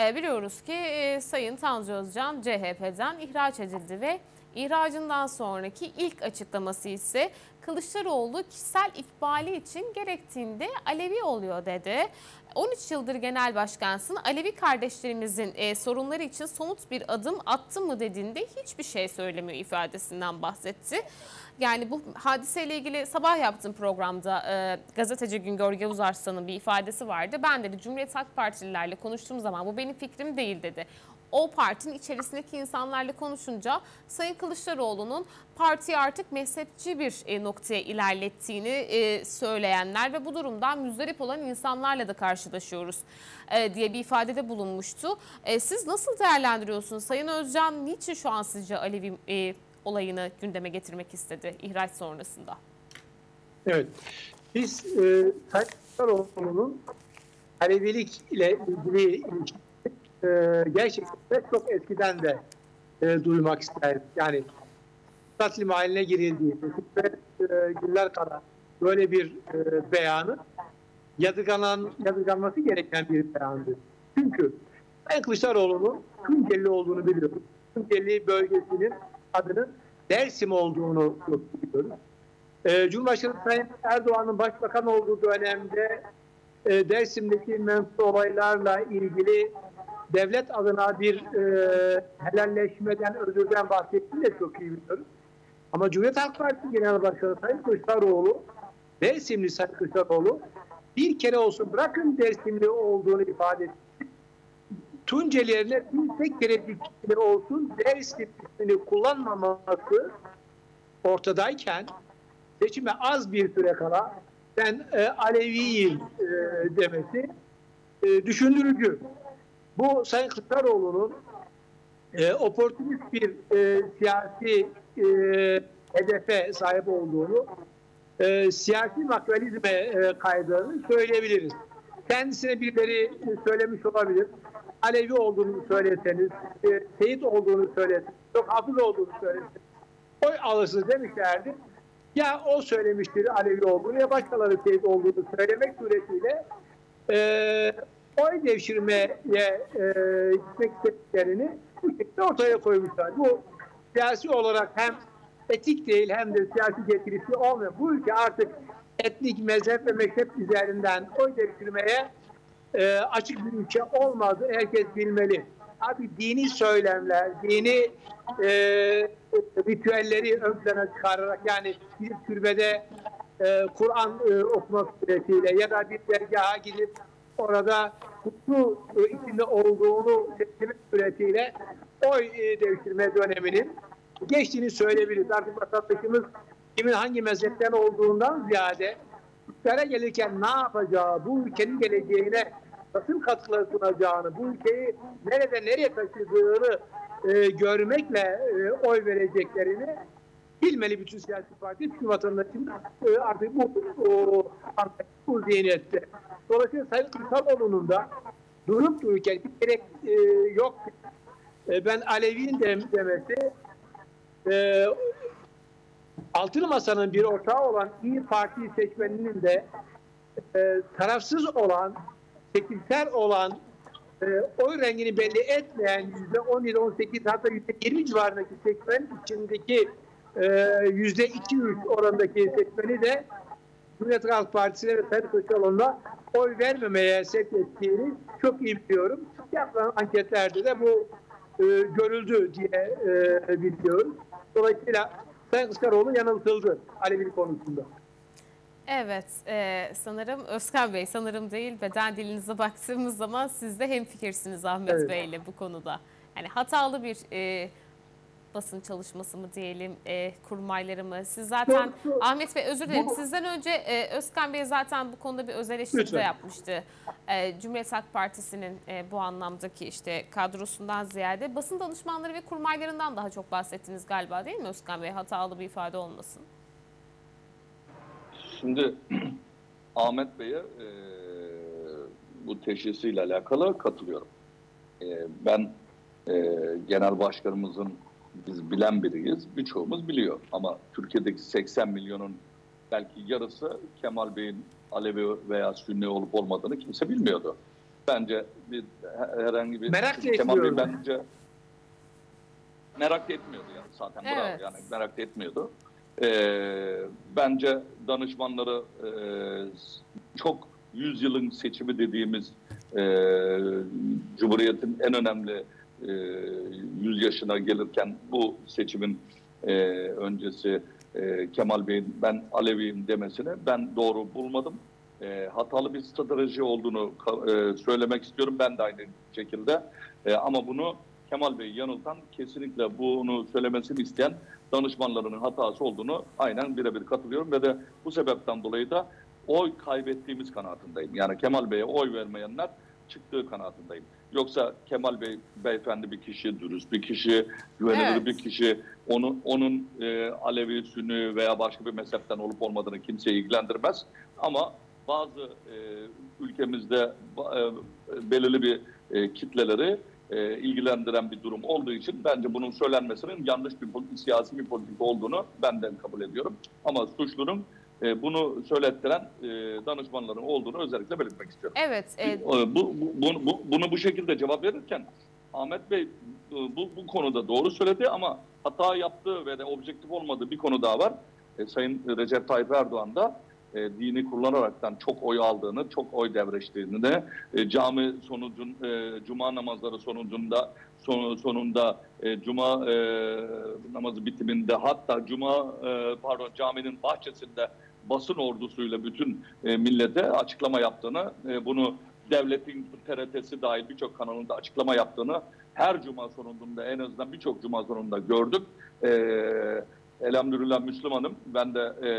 E, biliyoruz ki e, Sayın Tanju Özcan CHP'den ihraç edildi ve İhracından sonraki ilk açıklaması ise Kılıçdaroğlu kişisel ikbali için gerektiğinde Alevi oluyor dedi. 13 yıldır genel başkansın Alevi kardeşlerimizin e, sorunları için somut bir adım attı mı dediğinde hiçbir şey söylemiyor ifadesinden bahsetti. Yani bu hadiseyle ilgili sabah yaptığım programda e, gazeteci Güngör Yavuz Arslan'ın bir ifadesi vardı. Ben dedi Cumhuriyet Halk Partililerle konuştuğum zaman bu benim fikrim değil dedi o partinin içerisindeki insanlarla konuşunca Sayın Kılıçdaroğlu'nun partiyi artık mezhepçi bir e, noktaya ilerlettiğini e, söyleyenler ve bu durumdan müzdarip olan insanlarla da karşılaşıyoruz e, diye bir ifadede bulunmuştu. Siz nasıl değerlendiriyorsunuz? Sayın Özcan niçin şu an sizce Alevi olayını gündeme getirmek istedi ihraç sonrasında? Evet. Biz e, Kılıçdaroğlu'nun Alevilik ile ilgili e, gerçekten çok eskiden de e, duymak isterdim. Yani taslim haline girildiği ve e, günler kadar böyle bir e, beyanı yadırganan, yadırganması gereken bir beyandı. Çünkü ben Kılıçdaroğlu'nun Tunceli olduğunu biliyorum. Tunceli bölgesinin adının Dersim olduğunu biliyoruz. E, Cumhurbaşkanı Sayın Erdoğan'ın başbakan olduğu dönemde e, Dersim'deki mensup olaylarla ilgili devlet adına bir e, helalleşmeden, özürden bahsettiğini de çok iyi biliyoruz. Ama Cumhuriyet Halk Partisi Genel Başkanı Sayın Kılıçdaroğlu, Dersimli Sayın Kılıçdaroğlu bir kere olsun bırakın Dersimli olduğunu ifade etti. Tuncelilerine bir tek kere bir olsun Dersim ismini kullanmaması ortadayken seçime az bir süre kala ben e, Aleviyim e, demesi e, düşündürücü. Bu Sayın Kılıçdaroğlu'nun e, oportunist bir e, siyasi e, hedefe sahip olduğunu, e, siyasi makvalizme e, kaydığını söyleyebiliriz. Kendisine birileri söylemiş olabilir. Alevi olduğunu söyleseniz, e, Seyit olduğunu söyleseniz, çok hafız olduğunu söyleseniz, oy alırsınız demişlerdi. Ya o söylemiştir Alevi olduğunu ya başkaları Seyit olduğunu söylemek suretiyle e, oy devşirmeye e, gitmek istediklerini bu şekilde ortaya koymuşlar. Bu siyasi olarak hem etik değil hem de siyasi getirisi olmuyor. Bu ülke artık etnik, mezhep ve mektep üzerinden oy devşirmeye e, açık bir ülke olmadı. Herkes bilmeli. Abi dini söylemler, dini e, ritüelleri ön plana çıkararak yani bir türbede e, Kur'an e, okumak suretiyle ya da bir dergaha gidip orada e, içinde olduğunu seçmek suretiyle oy e, devşirme döneminin geçtiğini söyleyebiliriz. Artık vatandaşımız kimin hangi mezhepten olduğundan ziyade iktidara gelirken ne yapacağı, bu ülkenin geleceğine nasıl katkılar sunacağını, bu ülkeyi nerede nereye taşıdığını e, görmekle e, oy vereceklerini bilmeli bütün siyasi parti, bütün vatandaşın e, artık bu, o, bu zihniyette. Dolayısıyla Sayın Kılıçdaroğlu'nun da durup dururken bir gerek e, yok. E, ben Alevi'nin de, demesi e, Altılı Masa'nın bir ortağı olan İyi Parti seçmeninin de e, tarafsız olan, çekimser olan, e, oy rengini belli etmeyen yüzde 17-18 hatta yüzde 20 civarındaki seçmen içindeki e, yüzde 2-3 orandaki seçmeni de Cumhuriyet Halk Partisi'ne ve Sayın Kılıçdaroğlu'na oy vermemeye sevk ettiğini çok iyi biliyorum. Yapılan anketlerde de bu e, görüldü diye e, biliyoruz. Dolayısıyla Sayın Kılıçdaroğlu yanıltıldı Alevi konusunda. Evet, e, sanırım Özkan Bey, sanırım değil beden dilinize baktığımız zaman siz de hemfikirsiniz Ahmet Evet. Bey ile bu konuda. Yani hatalı bir e, basın çalışması mı diyelim, e, kurmayları mı? Siz zaten, Doğrusu- Ahmet Bey özür dilerim, Bu- sizden önce e, Özkan Bey zaten bu konuda bir öz eleştiri de yapmıştı. E, Cumhuriyet Halk Partisi'nin e, bu anlamdaki işte kadrosundan ziyade basın danışmanları ve kurmaylarından daha çok bahsettiniz galiba değil mi Özkan Bey? Hatalı bir ifade olmasın. Şimdi (clears throat) Ahmet Bey'e e, bu teşhisiyle alakalı katılıyorum. E, ben e, genel başkanımızın biz bilen biriyiz. Birçoğumuz biliyor. Ama Türkiye'deki 80 milyonun belki yarısı Kemal Bey'in Alevi veya Sünni olup olmadığını kimse bilmiyordu. Bence bir herhangi bir Merak Kemal Bey bence merak etmiyordu yani zaten bravo Evet. yani merak etmiyordu. Ee, bence danışmanları e, çok yüzyılın seçimi dediğimiz e, Cumhuriyet'in en önemli e, 100 yaşına gelirken bu seçimin e, öncesi e, Kemal Bey'in ben Aleviyim demesini ben doğru bulmadım. E, hatalı bir strateji olduğunu söylemek istiyorum ben de aynı şekilde. Ama bunu Kemal Bey yanıltan kesinlikle bunu söylemesini isteyen danışmanlarının hatası olduğunu aynen birebir katılıyorum ve de bu sebepten dolayı da oy kaybettiğimiz kanaatindeyim. Yani Kemal Bey'e oy vermeyenler çıktığı kanaatindeyim. Yoksa Kemal Bey beyefendi bir kişi, dürüst bir kişi, güvenilir Evet. bir kişi. Onu, onun e, Alevi, Sünni veya başka bir mezhepten olup olmadığını kimseyi ilgilendirmez. Ama bazı e, ülkemizde e, belirli bir e, kitleleri e, ilgilendiren bir durum olduğu için bence bunun söylenmesinin yanlış bir politik, siyasi bir politik olduğunu benden kabul ediyorum. Ama suçlunun e, bunu söylettiren e, danışmanların olduğunu özellikle belirtmek istiyorum. Evet, e, E, bu, bu, bu- bu- bunu bu şekilde cevap verirken Ahmet Bey bu, bu konuda doğru söyledi ama hata yaptığı ve de objektif olmadığı bir konu daha var. E, Sayın Recep Tayyip Erdoğan da e, dini kullanaraktan çok oy aldığını, çok oy devreştiğini de e, cami sonucun e, cuma namazları sonucunda son, sonunda e, cuma e, namazı bitiminde hatta cuma e, pardon caminin bahçesinde basın ordusuyla bütün e, millete açıklama yaptığını, e, bunu devletin TRT'si dahil birçok kanalında açıklama yaptığını her cuma sonunda en azından birçok cuma sonunda gördük. E, elhamdülillah Müslümanım. Ben de e,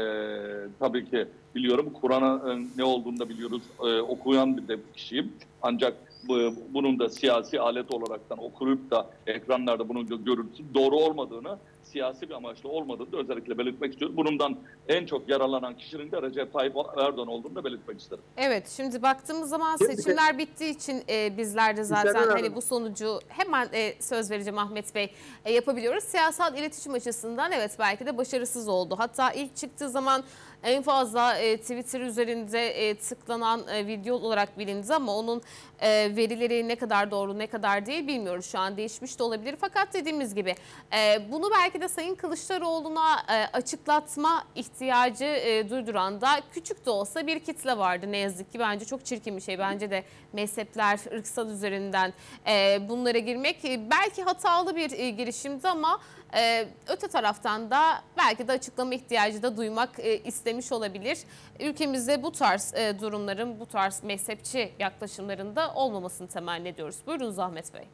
tabii ki biliyorum. Kur'an'ın ne olduğunu da biliyoruz. E, okuyan bir de kişiyim. Ancak bu, bunun da siyasi alet olaraktan okuyup da ekranlarda bunun gö- görüntüsü doğru olmadığını, siyasi bir amaçla olmadığını da özellikle belirtmek istiyorum. Bundan en çok yaralanan kişinin de Recep Tayyip Erdoğan olduğunu da belirtmek isterim. Evet şimdi baktığımız zaman seçimler bittiği için e, bizler de zaten hani bu sonucu hemen e, söz vereceğim Ahmet Bey e, yapabiliyoruz. Siyasal iletişim açısından evet belki de başarısız oldu. Hatta ilk çıktığı zaman en fazla e, Twitter üzerinde e, tıklanan e, video olarak bilindi ama onun e, verileri ne kadar doğru ne kadar değil bilmiyoruz. Şu an değişmiş de olabilir. Fakat dediğimiz gibi e, bunu belki de Sayın Kılıçdaroğlu'na e, açıklatma ihtiyacı e, duyduran da küçük de olsa bir kitle vardı ne yazık ki. Bence çok çirkin bir şey. Bence de mezhepler, ırksal üzerinden e, bunlara girmek e, belki hatalı bir e, girişimdi ama e, öte taraftan da belki de açıklama ihtiyacı da duymak e, istemiş olabilir. Ülkemizde bu tarz e, durumların, bu tarz mezhepçi yaklaşımlarında olmamasını temenni ediyoruz. Buyurun Zahmet Bey.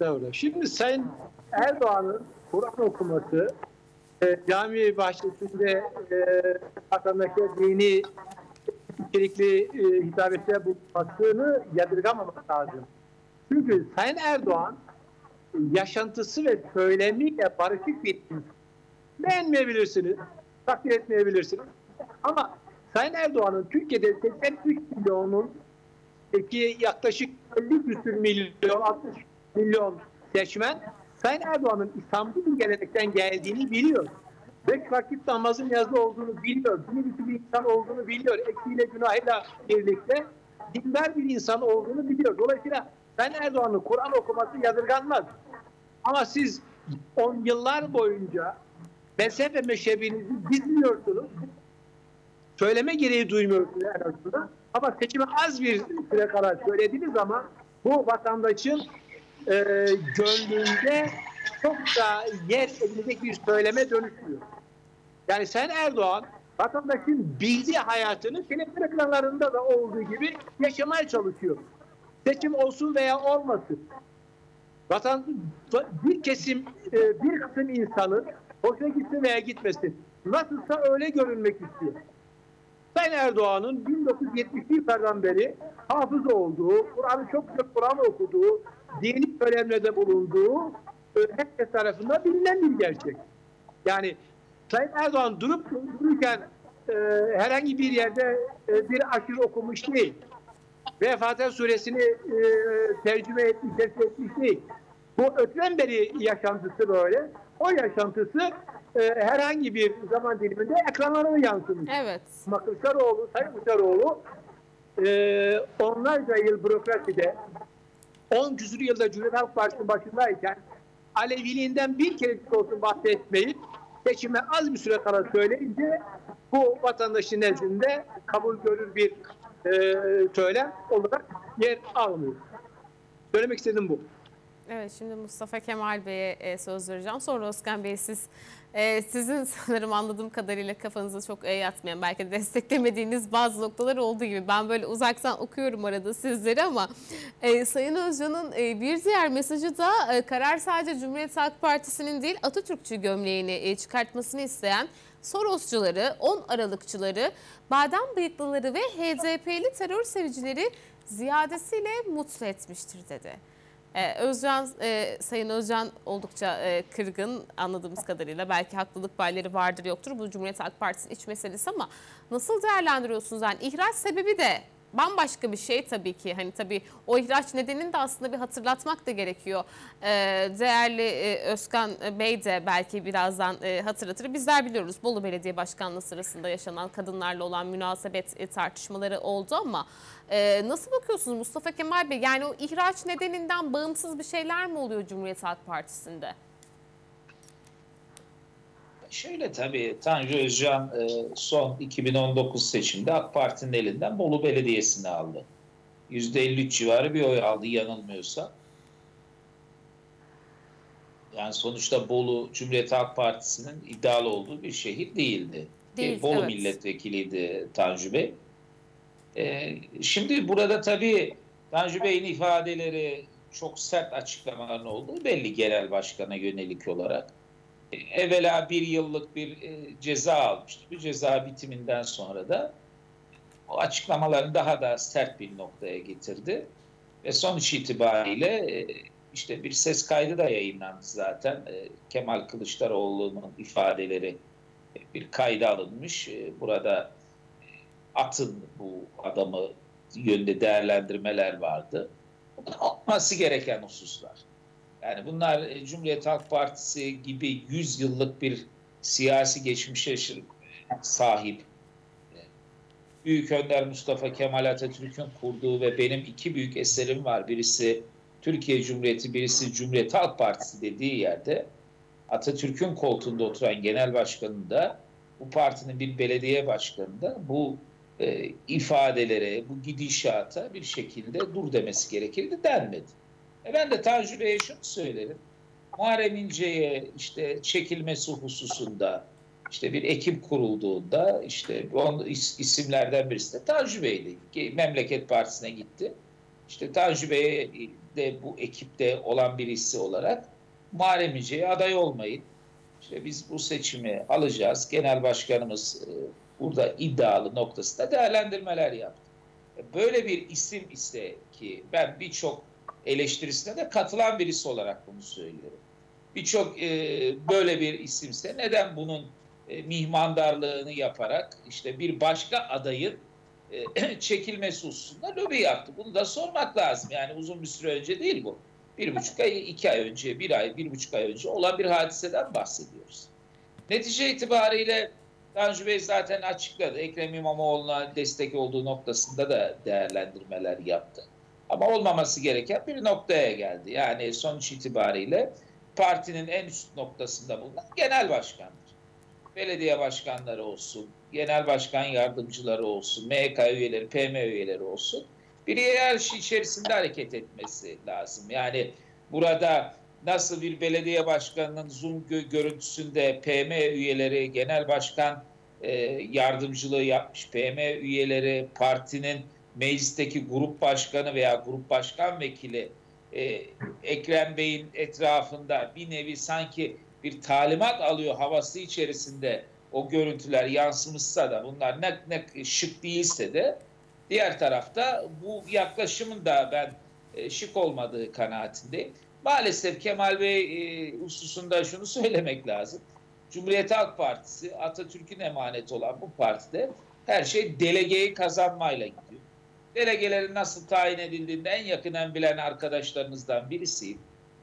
Doğru. Şimdi Sayın Erdoğan'ın Kur'an okuması, e, cami bahçesinde e, vatandaşa dini içerikli e, hitabette bulunmasını yadırgamamak lazım. Çünkü Sayın Erdoğan yaşantısı ve söylemiyle barışık bir. Beğenmeyebilirsiniz, takdir etmeyebilirsiniz. Ama Sayın Erdoğan'ın Türkiye'de 83 milyonun Peki yaklaşık 50 küsür milyon, 60 milyon seçmen Sayın Erdoğan'ın İstanbul gelenekten geldiğini biliyor. Beş vakit namazın yazılı olduğunu biliyor. Dinli bir insan olduğunu biliyor. Eksiyle günahıyla birlikte dindar bir insan olduğunu biliyor. Dolayısıyla Sayın Erdoğan'ın Kur'an okuması yadırganmaz. Ama siz on yıllar boyunca mezhep ve meşrebinizi gizliyorsunuz söyleme gereği duymuyorsunuz en azından. Ama seçime az bir süre kala söylediğiniz zaman bu vatandaşın e, gönlünde çok da yer edilecek bir söyleme dönüşüyor. Yani sen Erdoğan vatandaşın bildiği hayatını televizyon ekranlarında da olduğu gibi yaşamaya çalışıyor. Seçim olsun veya olmasın. Vatan bir kesim e, bir kısım insanın hoşuna gitsin veya gitmesin. Nasılsa öyle görünmek istiyor. Sayın Erdoğan'ın 1970'li yıllardan beri hafız olduğu, Kur'an'ı çok çok Kur'an okuduğu, dini söylemlerde bulunduğu herkes tarafından bilinen bir gerçek. Yani Sayın Erdoğan durup dururken e, herhangi bir yerde e, bir aşırı okumuş değil. Ve Fatih Suresini e, tercüme etmiş, etmiş değil. Bu öteden beri yaşantısı böyle. O yaşantısı e, herhangi bir zaman diliminde ekranlara yansımış. Evet. Ama Kılıçdaroğlu, Sayın Kılıçdaroğlu e, onlarca yıl bürokraside 10 küsur yılda Cumhuriyet Halk Partisi'nin başındayken Aleviliğinden bir kerecik olsun bahsetmeyip seçime az bir süre kala söyleyince bu vatandaşın nezdinde kabul görür bir e, söylem olarak yer almıyor. Söylemek istediğim bu. Evet şimdi Mustafa Kemal Bey'e e, söz vereceğim. Sonra Özkan Bey siz e, sizin (laughs) sanırım anladığım kadarıyla kafanıza çok e, yatmayan belki de desteklemediğiniz bazı noktalar olduğu gibi ben böyle uzaktan okuyorum arada sizleri ama e, Sayın Özcan'ın e, bir diğer mesajı da e, karar sadece Cumhuriyet Halk Partisi'nin değil Atatürkçü gömleğini e, çıkartmasını isteyen Sorosçuları, 10 Aralıkçıları, badem bıyıklıları ve HDP'li terör sevicileri ziyadesiyle mutlu etmiştir dedi. Ee, Özcan, e, Sayın Özcan oldukça e, kırgın anladığımız kadarıyla. Belki haklılık payları vardır yoktur. Bu Cumhuriyet Halk Partisi'nin iç meselesi ama nasıl değerlendiriyorsunuz? Yani ihraç sebebi de bambaşka bir şey tabii ki. Hani tabii o ihraç nedenini de aslında bir hatırlatmak da gerekiyor. Ee, değerli e, Özkan Bey de belki birazdan e, hatırlatır. Bizler biliyoruz Bolu Belediye Başkanlığı sırasında yaşanan kadınlarla olan münasebet e, tartışmaları oldu ama nasıl bakıyorsunuz Mustafa Kemal Bey? Yani o ihraç nedeninden bağımsız bir şeyler mi oluyor Cumhuriyet Halk Partisi'nde? Şöyle tabii Tanju Özcan e, son 2019 seçimde AK Parti'nin elinden Bolu Belediyesi'ni aldı. %53 civarı bir oy aldı yanılmıyorsa. Yani sonuçta Bolu Cumhuriyet Halk Partisi'nin iddialı olduğu bir şehir değildi. Değil, E, Bolu evet. milletvekiliydi Tanju Bey. E, şimdi burada tabii Tanju Bey'in ifadeleri çok sert açıklamaların olduğu belli genel başkana yönelik olarak. Evvela bir yıllık bir e, ceza almıştı. Bu ceza bitiminden sonra da o açıklamalarını daha da sert bir noktaya getirdi. Ve sonuç itibariyle e, işte bir ses kaydı da yayınlandı zaten. E, Kemal Kılıçdaroğlu'nun ifadeleri bir kayda alınmış. Burada atın bu adamı yönde değerlendirmeler vardı. Olması gereken hususlar. Yani bunlar e, Cumhuriyet Halk Partisi gibi 100 yıllık bir siyasi geçmişe sahip Büyük Önder Mustafa Kemal Atatürk'ün kurduğu ve benim iki büyük eserim var. Birisi Türkiye Cumhuriyeti, birisi Cumhuriyet Halk Partisi dediği yerde Atatürk'ün koltuğunda oturan genel başkanın da bu partinin bir belediye başkanı da bu e, ifadelere, bu gidişata bir şekilde dur demesi gerekirdi denmedi. E ben de Tanju Bey'e şunu söylerim. Muharrem İnce'ye işte çekilmesi hususunda işte bir ekip kurulduğunda işte on is- isimlerden birisi de Tanju Bey'di. Memleket Partisi'ne gitti. İşte Tanju Bey de bu ekipte olan birisi olarak Muharrem İnce'ye aday olmayın. İşte biz bu seçimi alacağız. Genel Başkanımız e, burada iddialı noktasında değerlendirmeler yaptı. E, Böyle bir isim ise ki ben birçok eleştirisine de katılan birisi olarak bunu söylüyorum. Birçok e, böyle bir isimse neden bunun e, mihmandarlığını yaparak işte bir başka adayın e, (clears throat) çekilmesi hususunda lobi yaptı. Bunu da sormak lazım. Yani uzun bir süre önce değil bu. Bir buçuk ay, iki ay önce, bir ay, bir buçuk ay önce olan bir hadiseden bahsediyoruz. Netice itibariyle Tanju Bey zaten açıkladı. Ekrem İmamoğlu'na destek olduğu noktasında da değerlendirmeler yaptı. Ama olmaması gereken bir noktaya geldi. Yani sonuç itibariyle partinin en üst noktasında bulunan genel başkandır. Belediye başkanları olsun, genel başkan yardımcıları olsun, MHK üyeleri, PM üyeleri olsun. Bir hiyerarşi içerisinde hareket etmesi lazım. Yani burada nasıl bir belediye başkanının Zoom gö- görüntüsünde PM üyeleri, genel başkan e, yardımcılığı yapmış PM üyeleri, partinin meclisteki grup başkanı veya grup başkan vekili e, Ekrem Bey'in etrafında bir nevi sanki bir talimat alıyor havası içerisinde o görüntüler yansımışsa da bunlar ne, ne şık değilse de diğer tarafta bu yaklaşımın da ben e, şık olmadığı kanaatindeyim. Maalesef Kemal Bey e, hususunda şunu (laughs) söylemek lazım. Cumhuriyet Halk Partisi Atatürk'ün emaneti olan bu partide her şey delegeyi kazanmayla gidiyor. Delegelerin nasıl tayin edildiğinde en yakından bilen arkadaşlarınızdan birisiyim.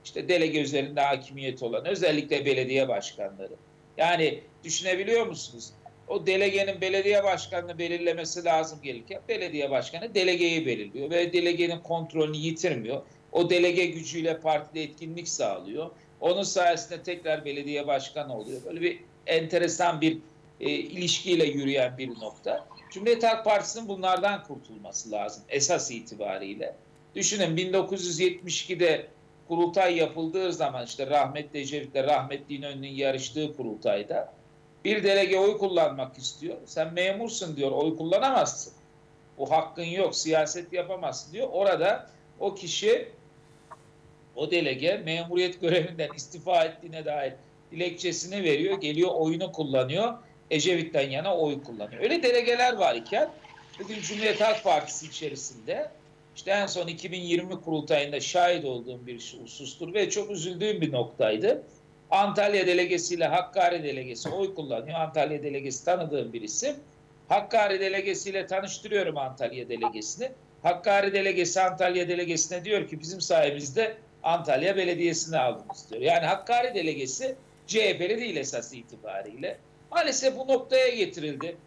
İşte delege üzerinde hakimiyet olan özellikle belediye başkanları. Yani düşünebiliyor musunuz? O delegenin belediye başkanını belirlemesi lazım gelirken belediye başkanı delegeyi belirliyor ve delegenin kontrolünü yitirmiyor. O delege gücüyle partide etkinlik sağlıyor. Onun sayesinde tekrar belediye başkanı oluyor. Böyle bir enteresan bir e, ilişkiyle yürüyen bir nokta. Cumhuriyet Halk Partisi'nin bunlardan kurtulması lazım esas itibariyle. Düşünün 1972'de kurultay yapıldığı zaman işte rahmetli Ecevit'le rahmetli İnönü'nün yarıştığı kurultayda bir delege oy kullanmak istiyor. Sen memursun diyor oy kullanamazsın. Bu hakkın yok siyaset yapamazsın diyor. Orada o kişi o delege memuriyet görevinden istifa ettiğine dair dilekçesini veriyor. Geliyor oyunu kullanıyor. Ecevit'ten yana oy kullanıyor. Öyle delegeler var iken bugün Cumhuriyet Halk Partisi içerisinde işte en son 2020 kurultayında şahit olduğum bir husustur ve çok üzüldüğüm bir noktaydı. Antalya delegesiyle Hakkari delegesi oy kullanıyor. Antalya delegesi tanıdığım bir isim. Hakkari delegesiyle tanıştırıyorum Antalya delegesini. Hakkari delegesi Antalya delegesine diyor ki bizim sayemizde Antalya Belediyesi'ni aldınız diyor. Yani Hakkari delegesi CHP'li değil esas itibariyle. Maalesef bu noktaya getirildi.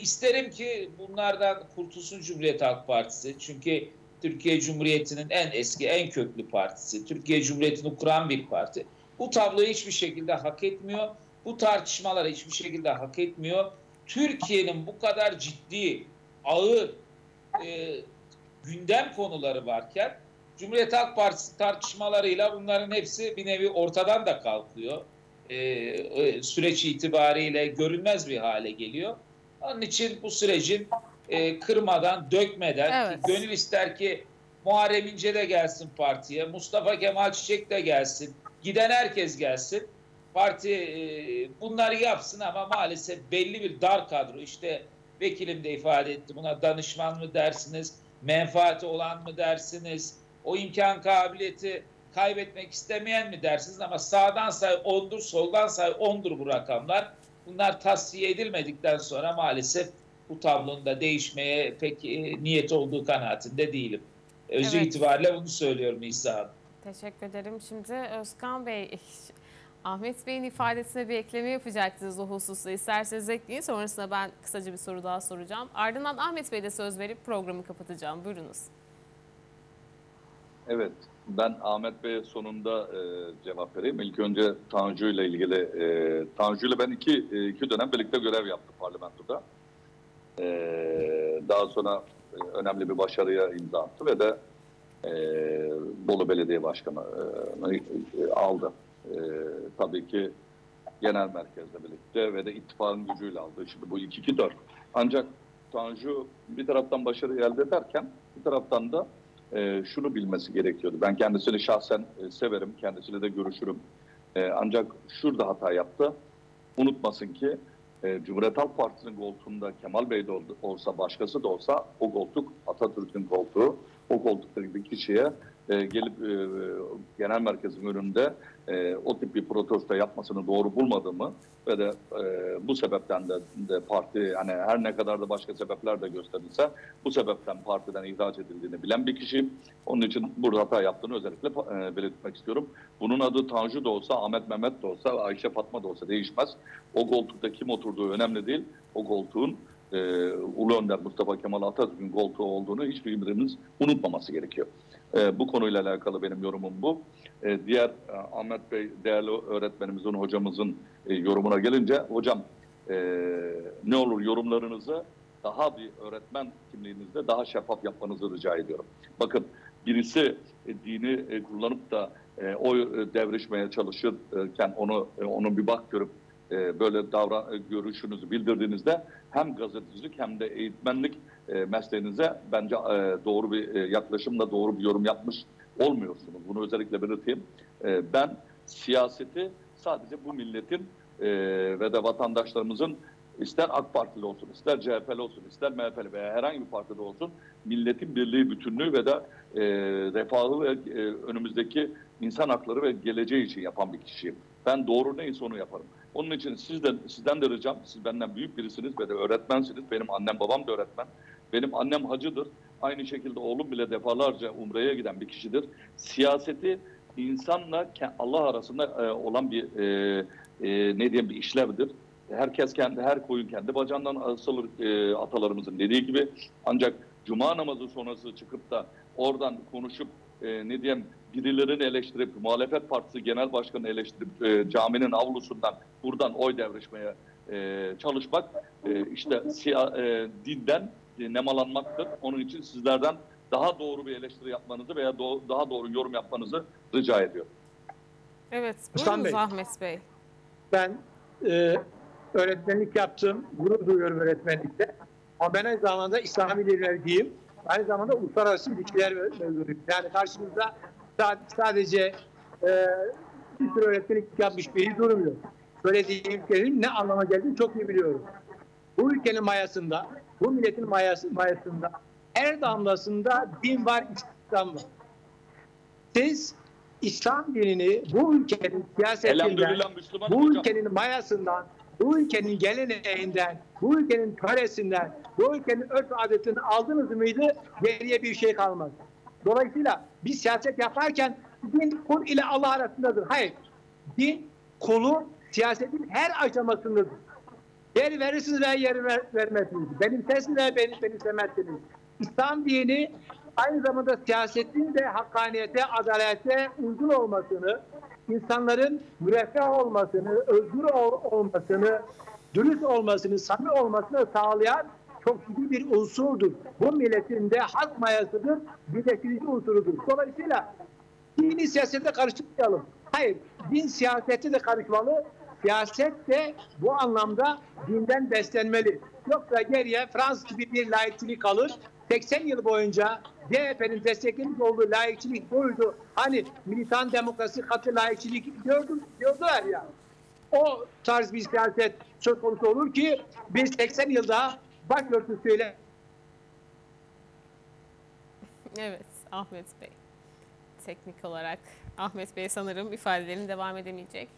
İsterim ki bunlardan kurtulsun Cumhuriyet Halk Partisi. Çünkü Türkiye Cumhuriyeti'nin en eski, en köklü partisi. Türkiye Cumhuriyeti'ni kuran bir parti. Bu tabloyu hiçbir şekilde hak etmiyor. Bu tartışmaları hiçbir şekilde hak etmiyor. Türkiye'nin bu kadar ciddi, ağır e, gündem konuları varken Cumhuriyet Halk Partisi tartışmalarıyla bunların hepsi bir nevi ortadan da kalkıyor. E, süreç itibariyle görünmez bir hale geliyor. Onun için bu sürecin e, kırmadan, dökmeden, Evet. gönül ister ki Muharrem İnce de gelsin partiye, Mustafa Kemal Çiçek de gelsin, giden herkes gelsin. Parti e, bunları yapsın ama maalesef belli bir dar kadro. İşte vekilim de ifade etti buna danışman mı dersiniz, menfaati olan mı dersiniz, o imkan kabiliyeti kaybetmek istemeyen mi dersiniz ama sağdan say 10'dur, soldan say 10'dur bu rakamlar. Bunlar tasfiye edilmedikten sonra maalesef bu tablonun da değişmeye pek e, niyet olduğu kanaatinde değilim. Özü Evet. itibariyle bunu söylüyorum İsa Hanım. Teşekkür ederim. Şimdi Özkan Bey, Ahmet Bey'in ifadesine bir ekleme yapacaktınız o hususta. İsterseniz ekleyin. Sonrasında ben kısaca bir soru daha soracağım. Ardından Ahmet Bey'e de söz verip programı kapatacağım. Buyurunuz. Evet, ben Ahmet Bey'e sonunda e, cevap vereyim. İlk önce Tanju ile ilgili, e, Tanju ile ben iki, e, iki dönem birlikte görev yaptım parlamentoda. E, daha sonra e, önemli bir başarıya imza attı ve de e, Bolu Belediye Başkanı e, aldı. E, tabii ki genel merkezle birlikte ve de ittifakın gücüyle aldı. Şimdi bu 2-2-4. Ancak Tanju bir taraftan başarı elde ederken bir taraftan da e, şunu bilmesi gerekiyordu. Ben kendisini şahsen e, severim, kendisiyle de görüşürüm. E, ancak şurada hata yaptı. Unutmasın ki e, Cumhuriyet Halk Partisi'nin koltuğunda Kemal Bey de ol- olsa, başkası da olsa o koltuk Atatürk'ün koltuğu. O koltuktaki bir kişiye e, gelip e, genel merkezin önünde e, o tip bir protesto yapmasını doğru bulmadığımı ve de e, bu sebepten de, de parti hani her ne kadar da başka sebepler de gösterilse bu sebepten partiden ihraç edildiğini bilen bir kişiyim. Onun için burada hata yaptığını özellikle e, belirtmek istiyorum. Bunun adı Tanju da olsa, Ahmet Mehmet de olsa, Ayşe Fatma da olsa değişmez. O koltukta kim oturduğu önemli değil. O koltuğun e, Ulu Önder Mustafa Kemal Atatürk'ün koltuğu olduğunu hiçbirimiz unutmaması gerekiyor. E, bu konuyla alakalı benim yorumum bu. E, diğer e, Ahmet Bey değerli öğretmenimizin, hocamızın e, yorumuna gelince hocam e, ne olur yorumlarınızı daha bir öğretmen kimliğinizde daha şeffaf yapmanızı rica ediyorum. Bakın birisi e, dini e, kullanıp da e, oy e, devrişmeye çalışırken onu e, onu bir bak görüp e, böyle davran e, görüşünüzü bildirdiğinizde hem gazetecilik hem de eğitmenlik e, mesleğinize bence e, doğru bir e, yaklaşımla doğru bir yorum yapmış olmuyorsunuz. Bunu özellikle belirteyim. E, ben siyaseti sadece bu milletin e, ve de vatandaşlarımızın ister AK Partili olsun, ister CHP'li olsun, ister MHP'li veya herhangi bir partide olsun milletin birliği, bütünlüğü ve de e, refahı ve e, önümüzdeki insan hakları ve geleceği için yapan bir kişiyim. Ben doğru neyse onu yaparım. Onun için sizden, sizden de ricam, siz benden büyük birisiniz ve de öğretmensiniz. Benim annem babam da öğretmen. Benim annem hacıdır. Aynı şekilde oğlum bile defalarca umreye giden bir kişidir. Siyaseti insanla Allah arasında e, olan bir e, e, ne diyeyim bir işlevdir. Herkes kendi her koyun kendi bacağından asılır atalarımızın dediği gibi. Ancak cuma namazı sonrası çıkıp da oradan konuşup e, ne diyeyim birilerini eleştirip muhalefet partisi genel başkanını eleştirip e, caminin avlusundan buradan oy devrişmeye e, çalışmak e, işte siya- e, dinden e, nemalanmaktır. Onun için sizlerden daha doğru bir eleştiri yapmanızı veya do- daha doğru yorum yapmanızı rica ediyorum. Evet, Hasan buyurunuz Bey. Ahmet Bey. Ben e, öğretmenlik yaptım. Gurur duyuyorum öğretmenlikte. Ama ben aynı zamanda İslami liderliğim. Aynı zamanda uluslararası ilişkiler mezunuyum. Yani karşımızda sa- sadece e, bir sürü öğretmenlik yapmış biri durmuyor. Söylediğim kelimenin ne anlama geldiğini çok iyi biliyorum. Bu ülkenin mayasında, bu milletin mayası, mayasında her damlasında din var, İslam var. Siz İslam dinini bu ülkenin siyasetinden, bu ülkenin mayasından, bu ülkenin geleneğinden, bu ülkenin töresinden, bu ülkenin örf adetini aldınız mıydı geriye bir şey kalmaz. Dolayısıyla biz siyaset yaparken din kul ile Allah arasındadır. Hayır. Din kulu siyasetin her aşamasındadır. Yer verirsiniz veya yer ver, vermezsiniz. Benimsersiniz veya benim, benimsemezsiniz. İslam dini aynı zamanda siyasetin de hakkaniyete, adalete uygun olmasını, insanların müreffeh olmasını, özgür ol- olmasını, dürüst olmasını, samimi olmasını sağlayan çok ciddi bir unsurdur. Bu milletin de hak mayasıdır, birleştirici unsurudur. Dolayısıyla dini siyasete karıştırmayalım. Hayır, din siyasete de karışmalı. Siyaset de bu anlamda dinden beslenmeli. Yoksa geriye Fransız gibi bir laikçilik kalır. 80 yıl boyunca CHP'nin desteklemiş olduğu laikçilik buydu. Hani militan demokrasi, katı laikçilik diyordum, diyordular ya. O tarz bir siyaset söz konusu olur ki biz 80 yılda başörtüsüyle Evet, Ahmet Bey. Teknik olarak Ahmet Bey sanırım ifadelerini devam edemeyecek.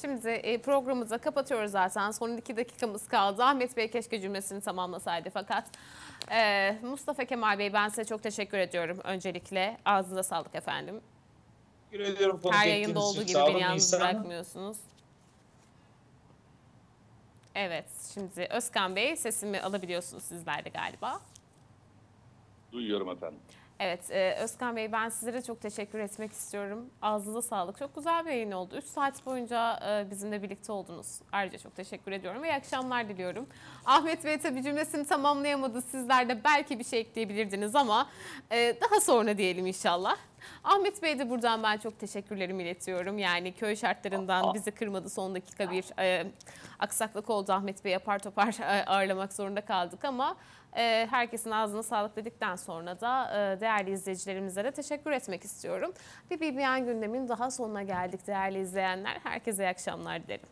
Şimdi e, programımızı kapatıyoruz zaten. Son iki dakikamız kaldı. Ahmet Bey keşke cümlesini tamamlasaydı fakat e, Mustafa Kemal Bey ben size çok teşekkür ediyorum öncelikle. Ağzınıza sağlık efendim. Teşekkür ediyorum konuk Her yayında olduğu gibi beni yalnız bırakmıyorsunuz. Evet, şimdi Özkan Bey sesimi alabiliyorsunuz sizler de galiba. Duyuyorum efendim. Evet, e, Özkan Bey ben sizlere çok teşekkür etmek istiyorum. Ağzınıza sağlık. Çok güzel bir yayın oldu. 3 saat boyunca e, bizimle birlikte oldunuz. Ayrıca çok teşekkür ediyorum ve iyi akşamlar diliyorum. Ahmet Bey tabii cümlesini tamamlayamadı. Sizler de belki bir şey ekleyebilirdiniz ama e, daha sonra diyelim inşallah. Ahmet Bey de buradan ben çok teşekkürlerimi iletiyorum. Yani köy şartlarından bizi kırmadı son dakika bir e, aksaklık oldu Ahmet Bey apar topar e, ağırlamak zorunda kaldık ama ee, herkesin ağzına sağlık dedikten sonra da e, değerli izleyicilerimize de teşekkür etmek istiyorum. Bir BBN gündemin daha sonuna geldik değerli izleyenler. Herkese iyi akşamlar dilerim.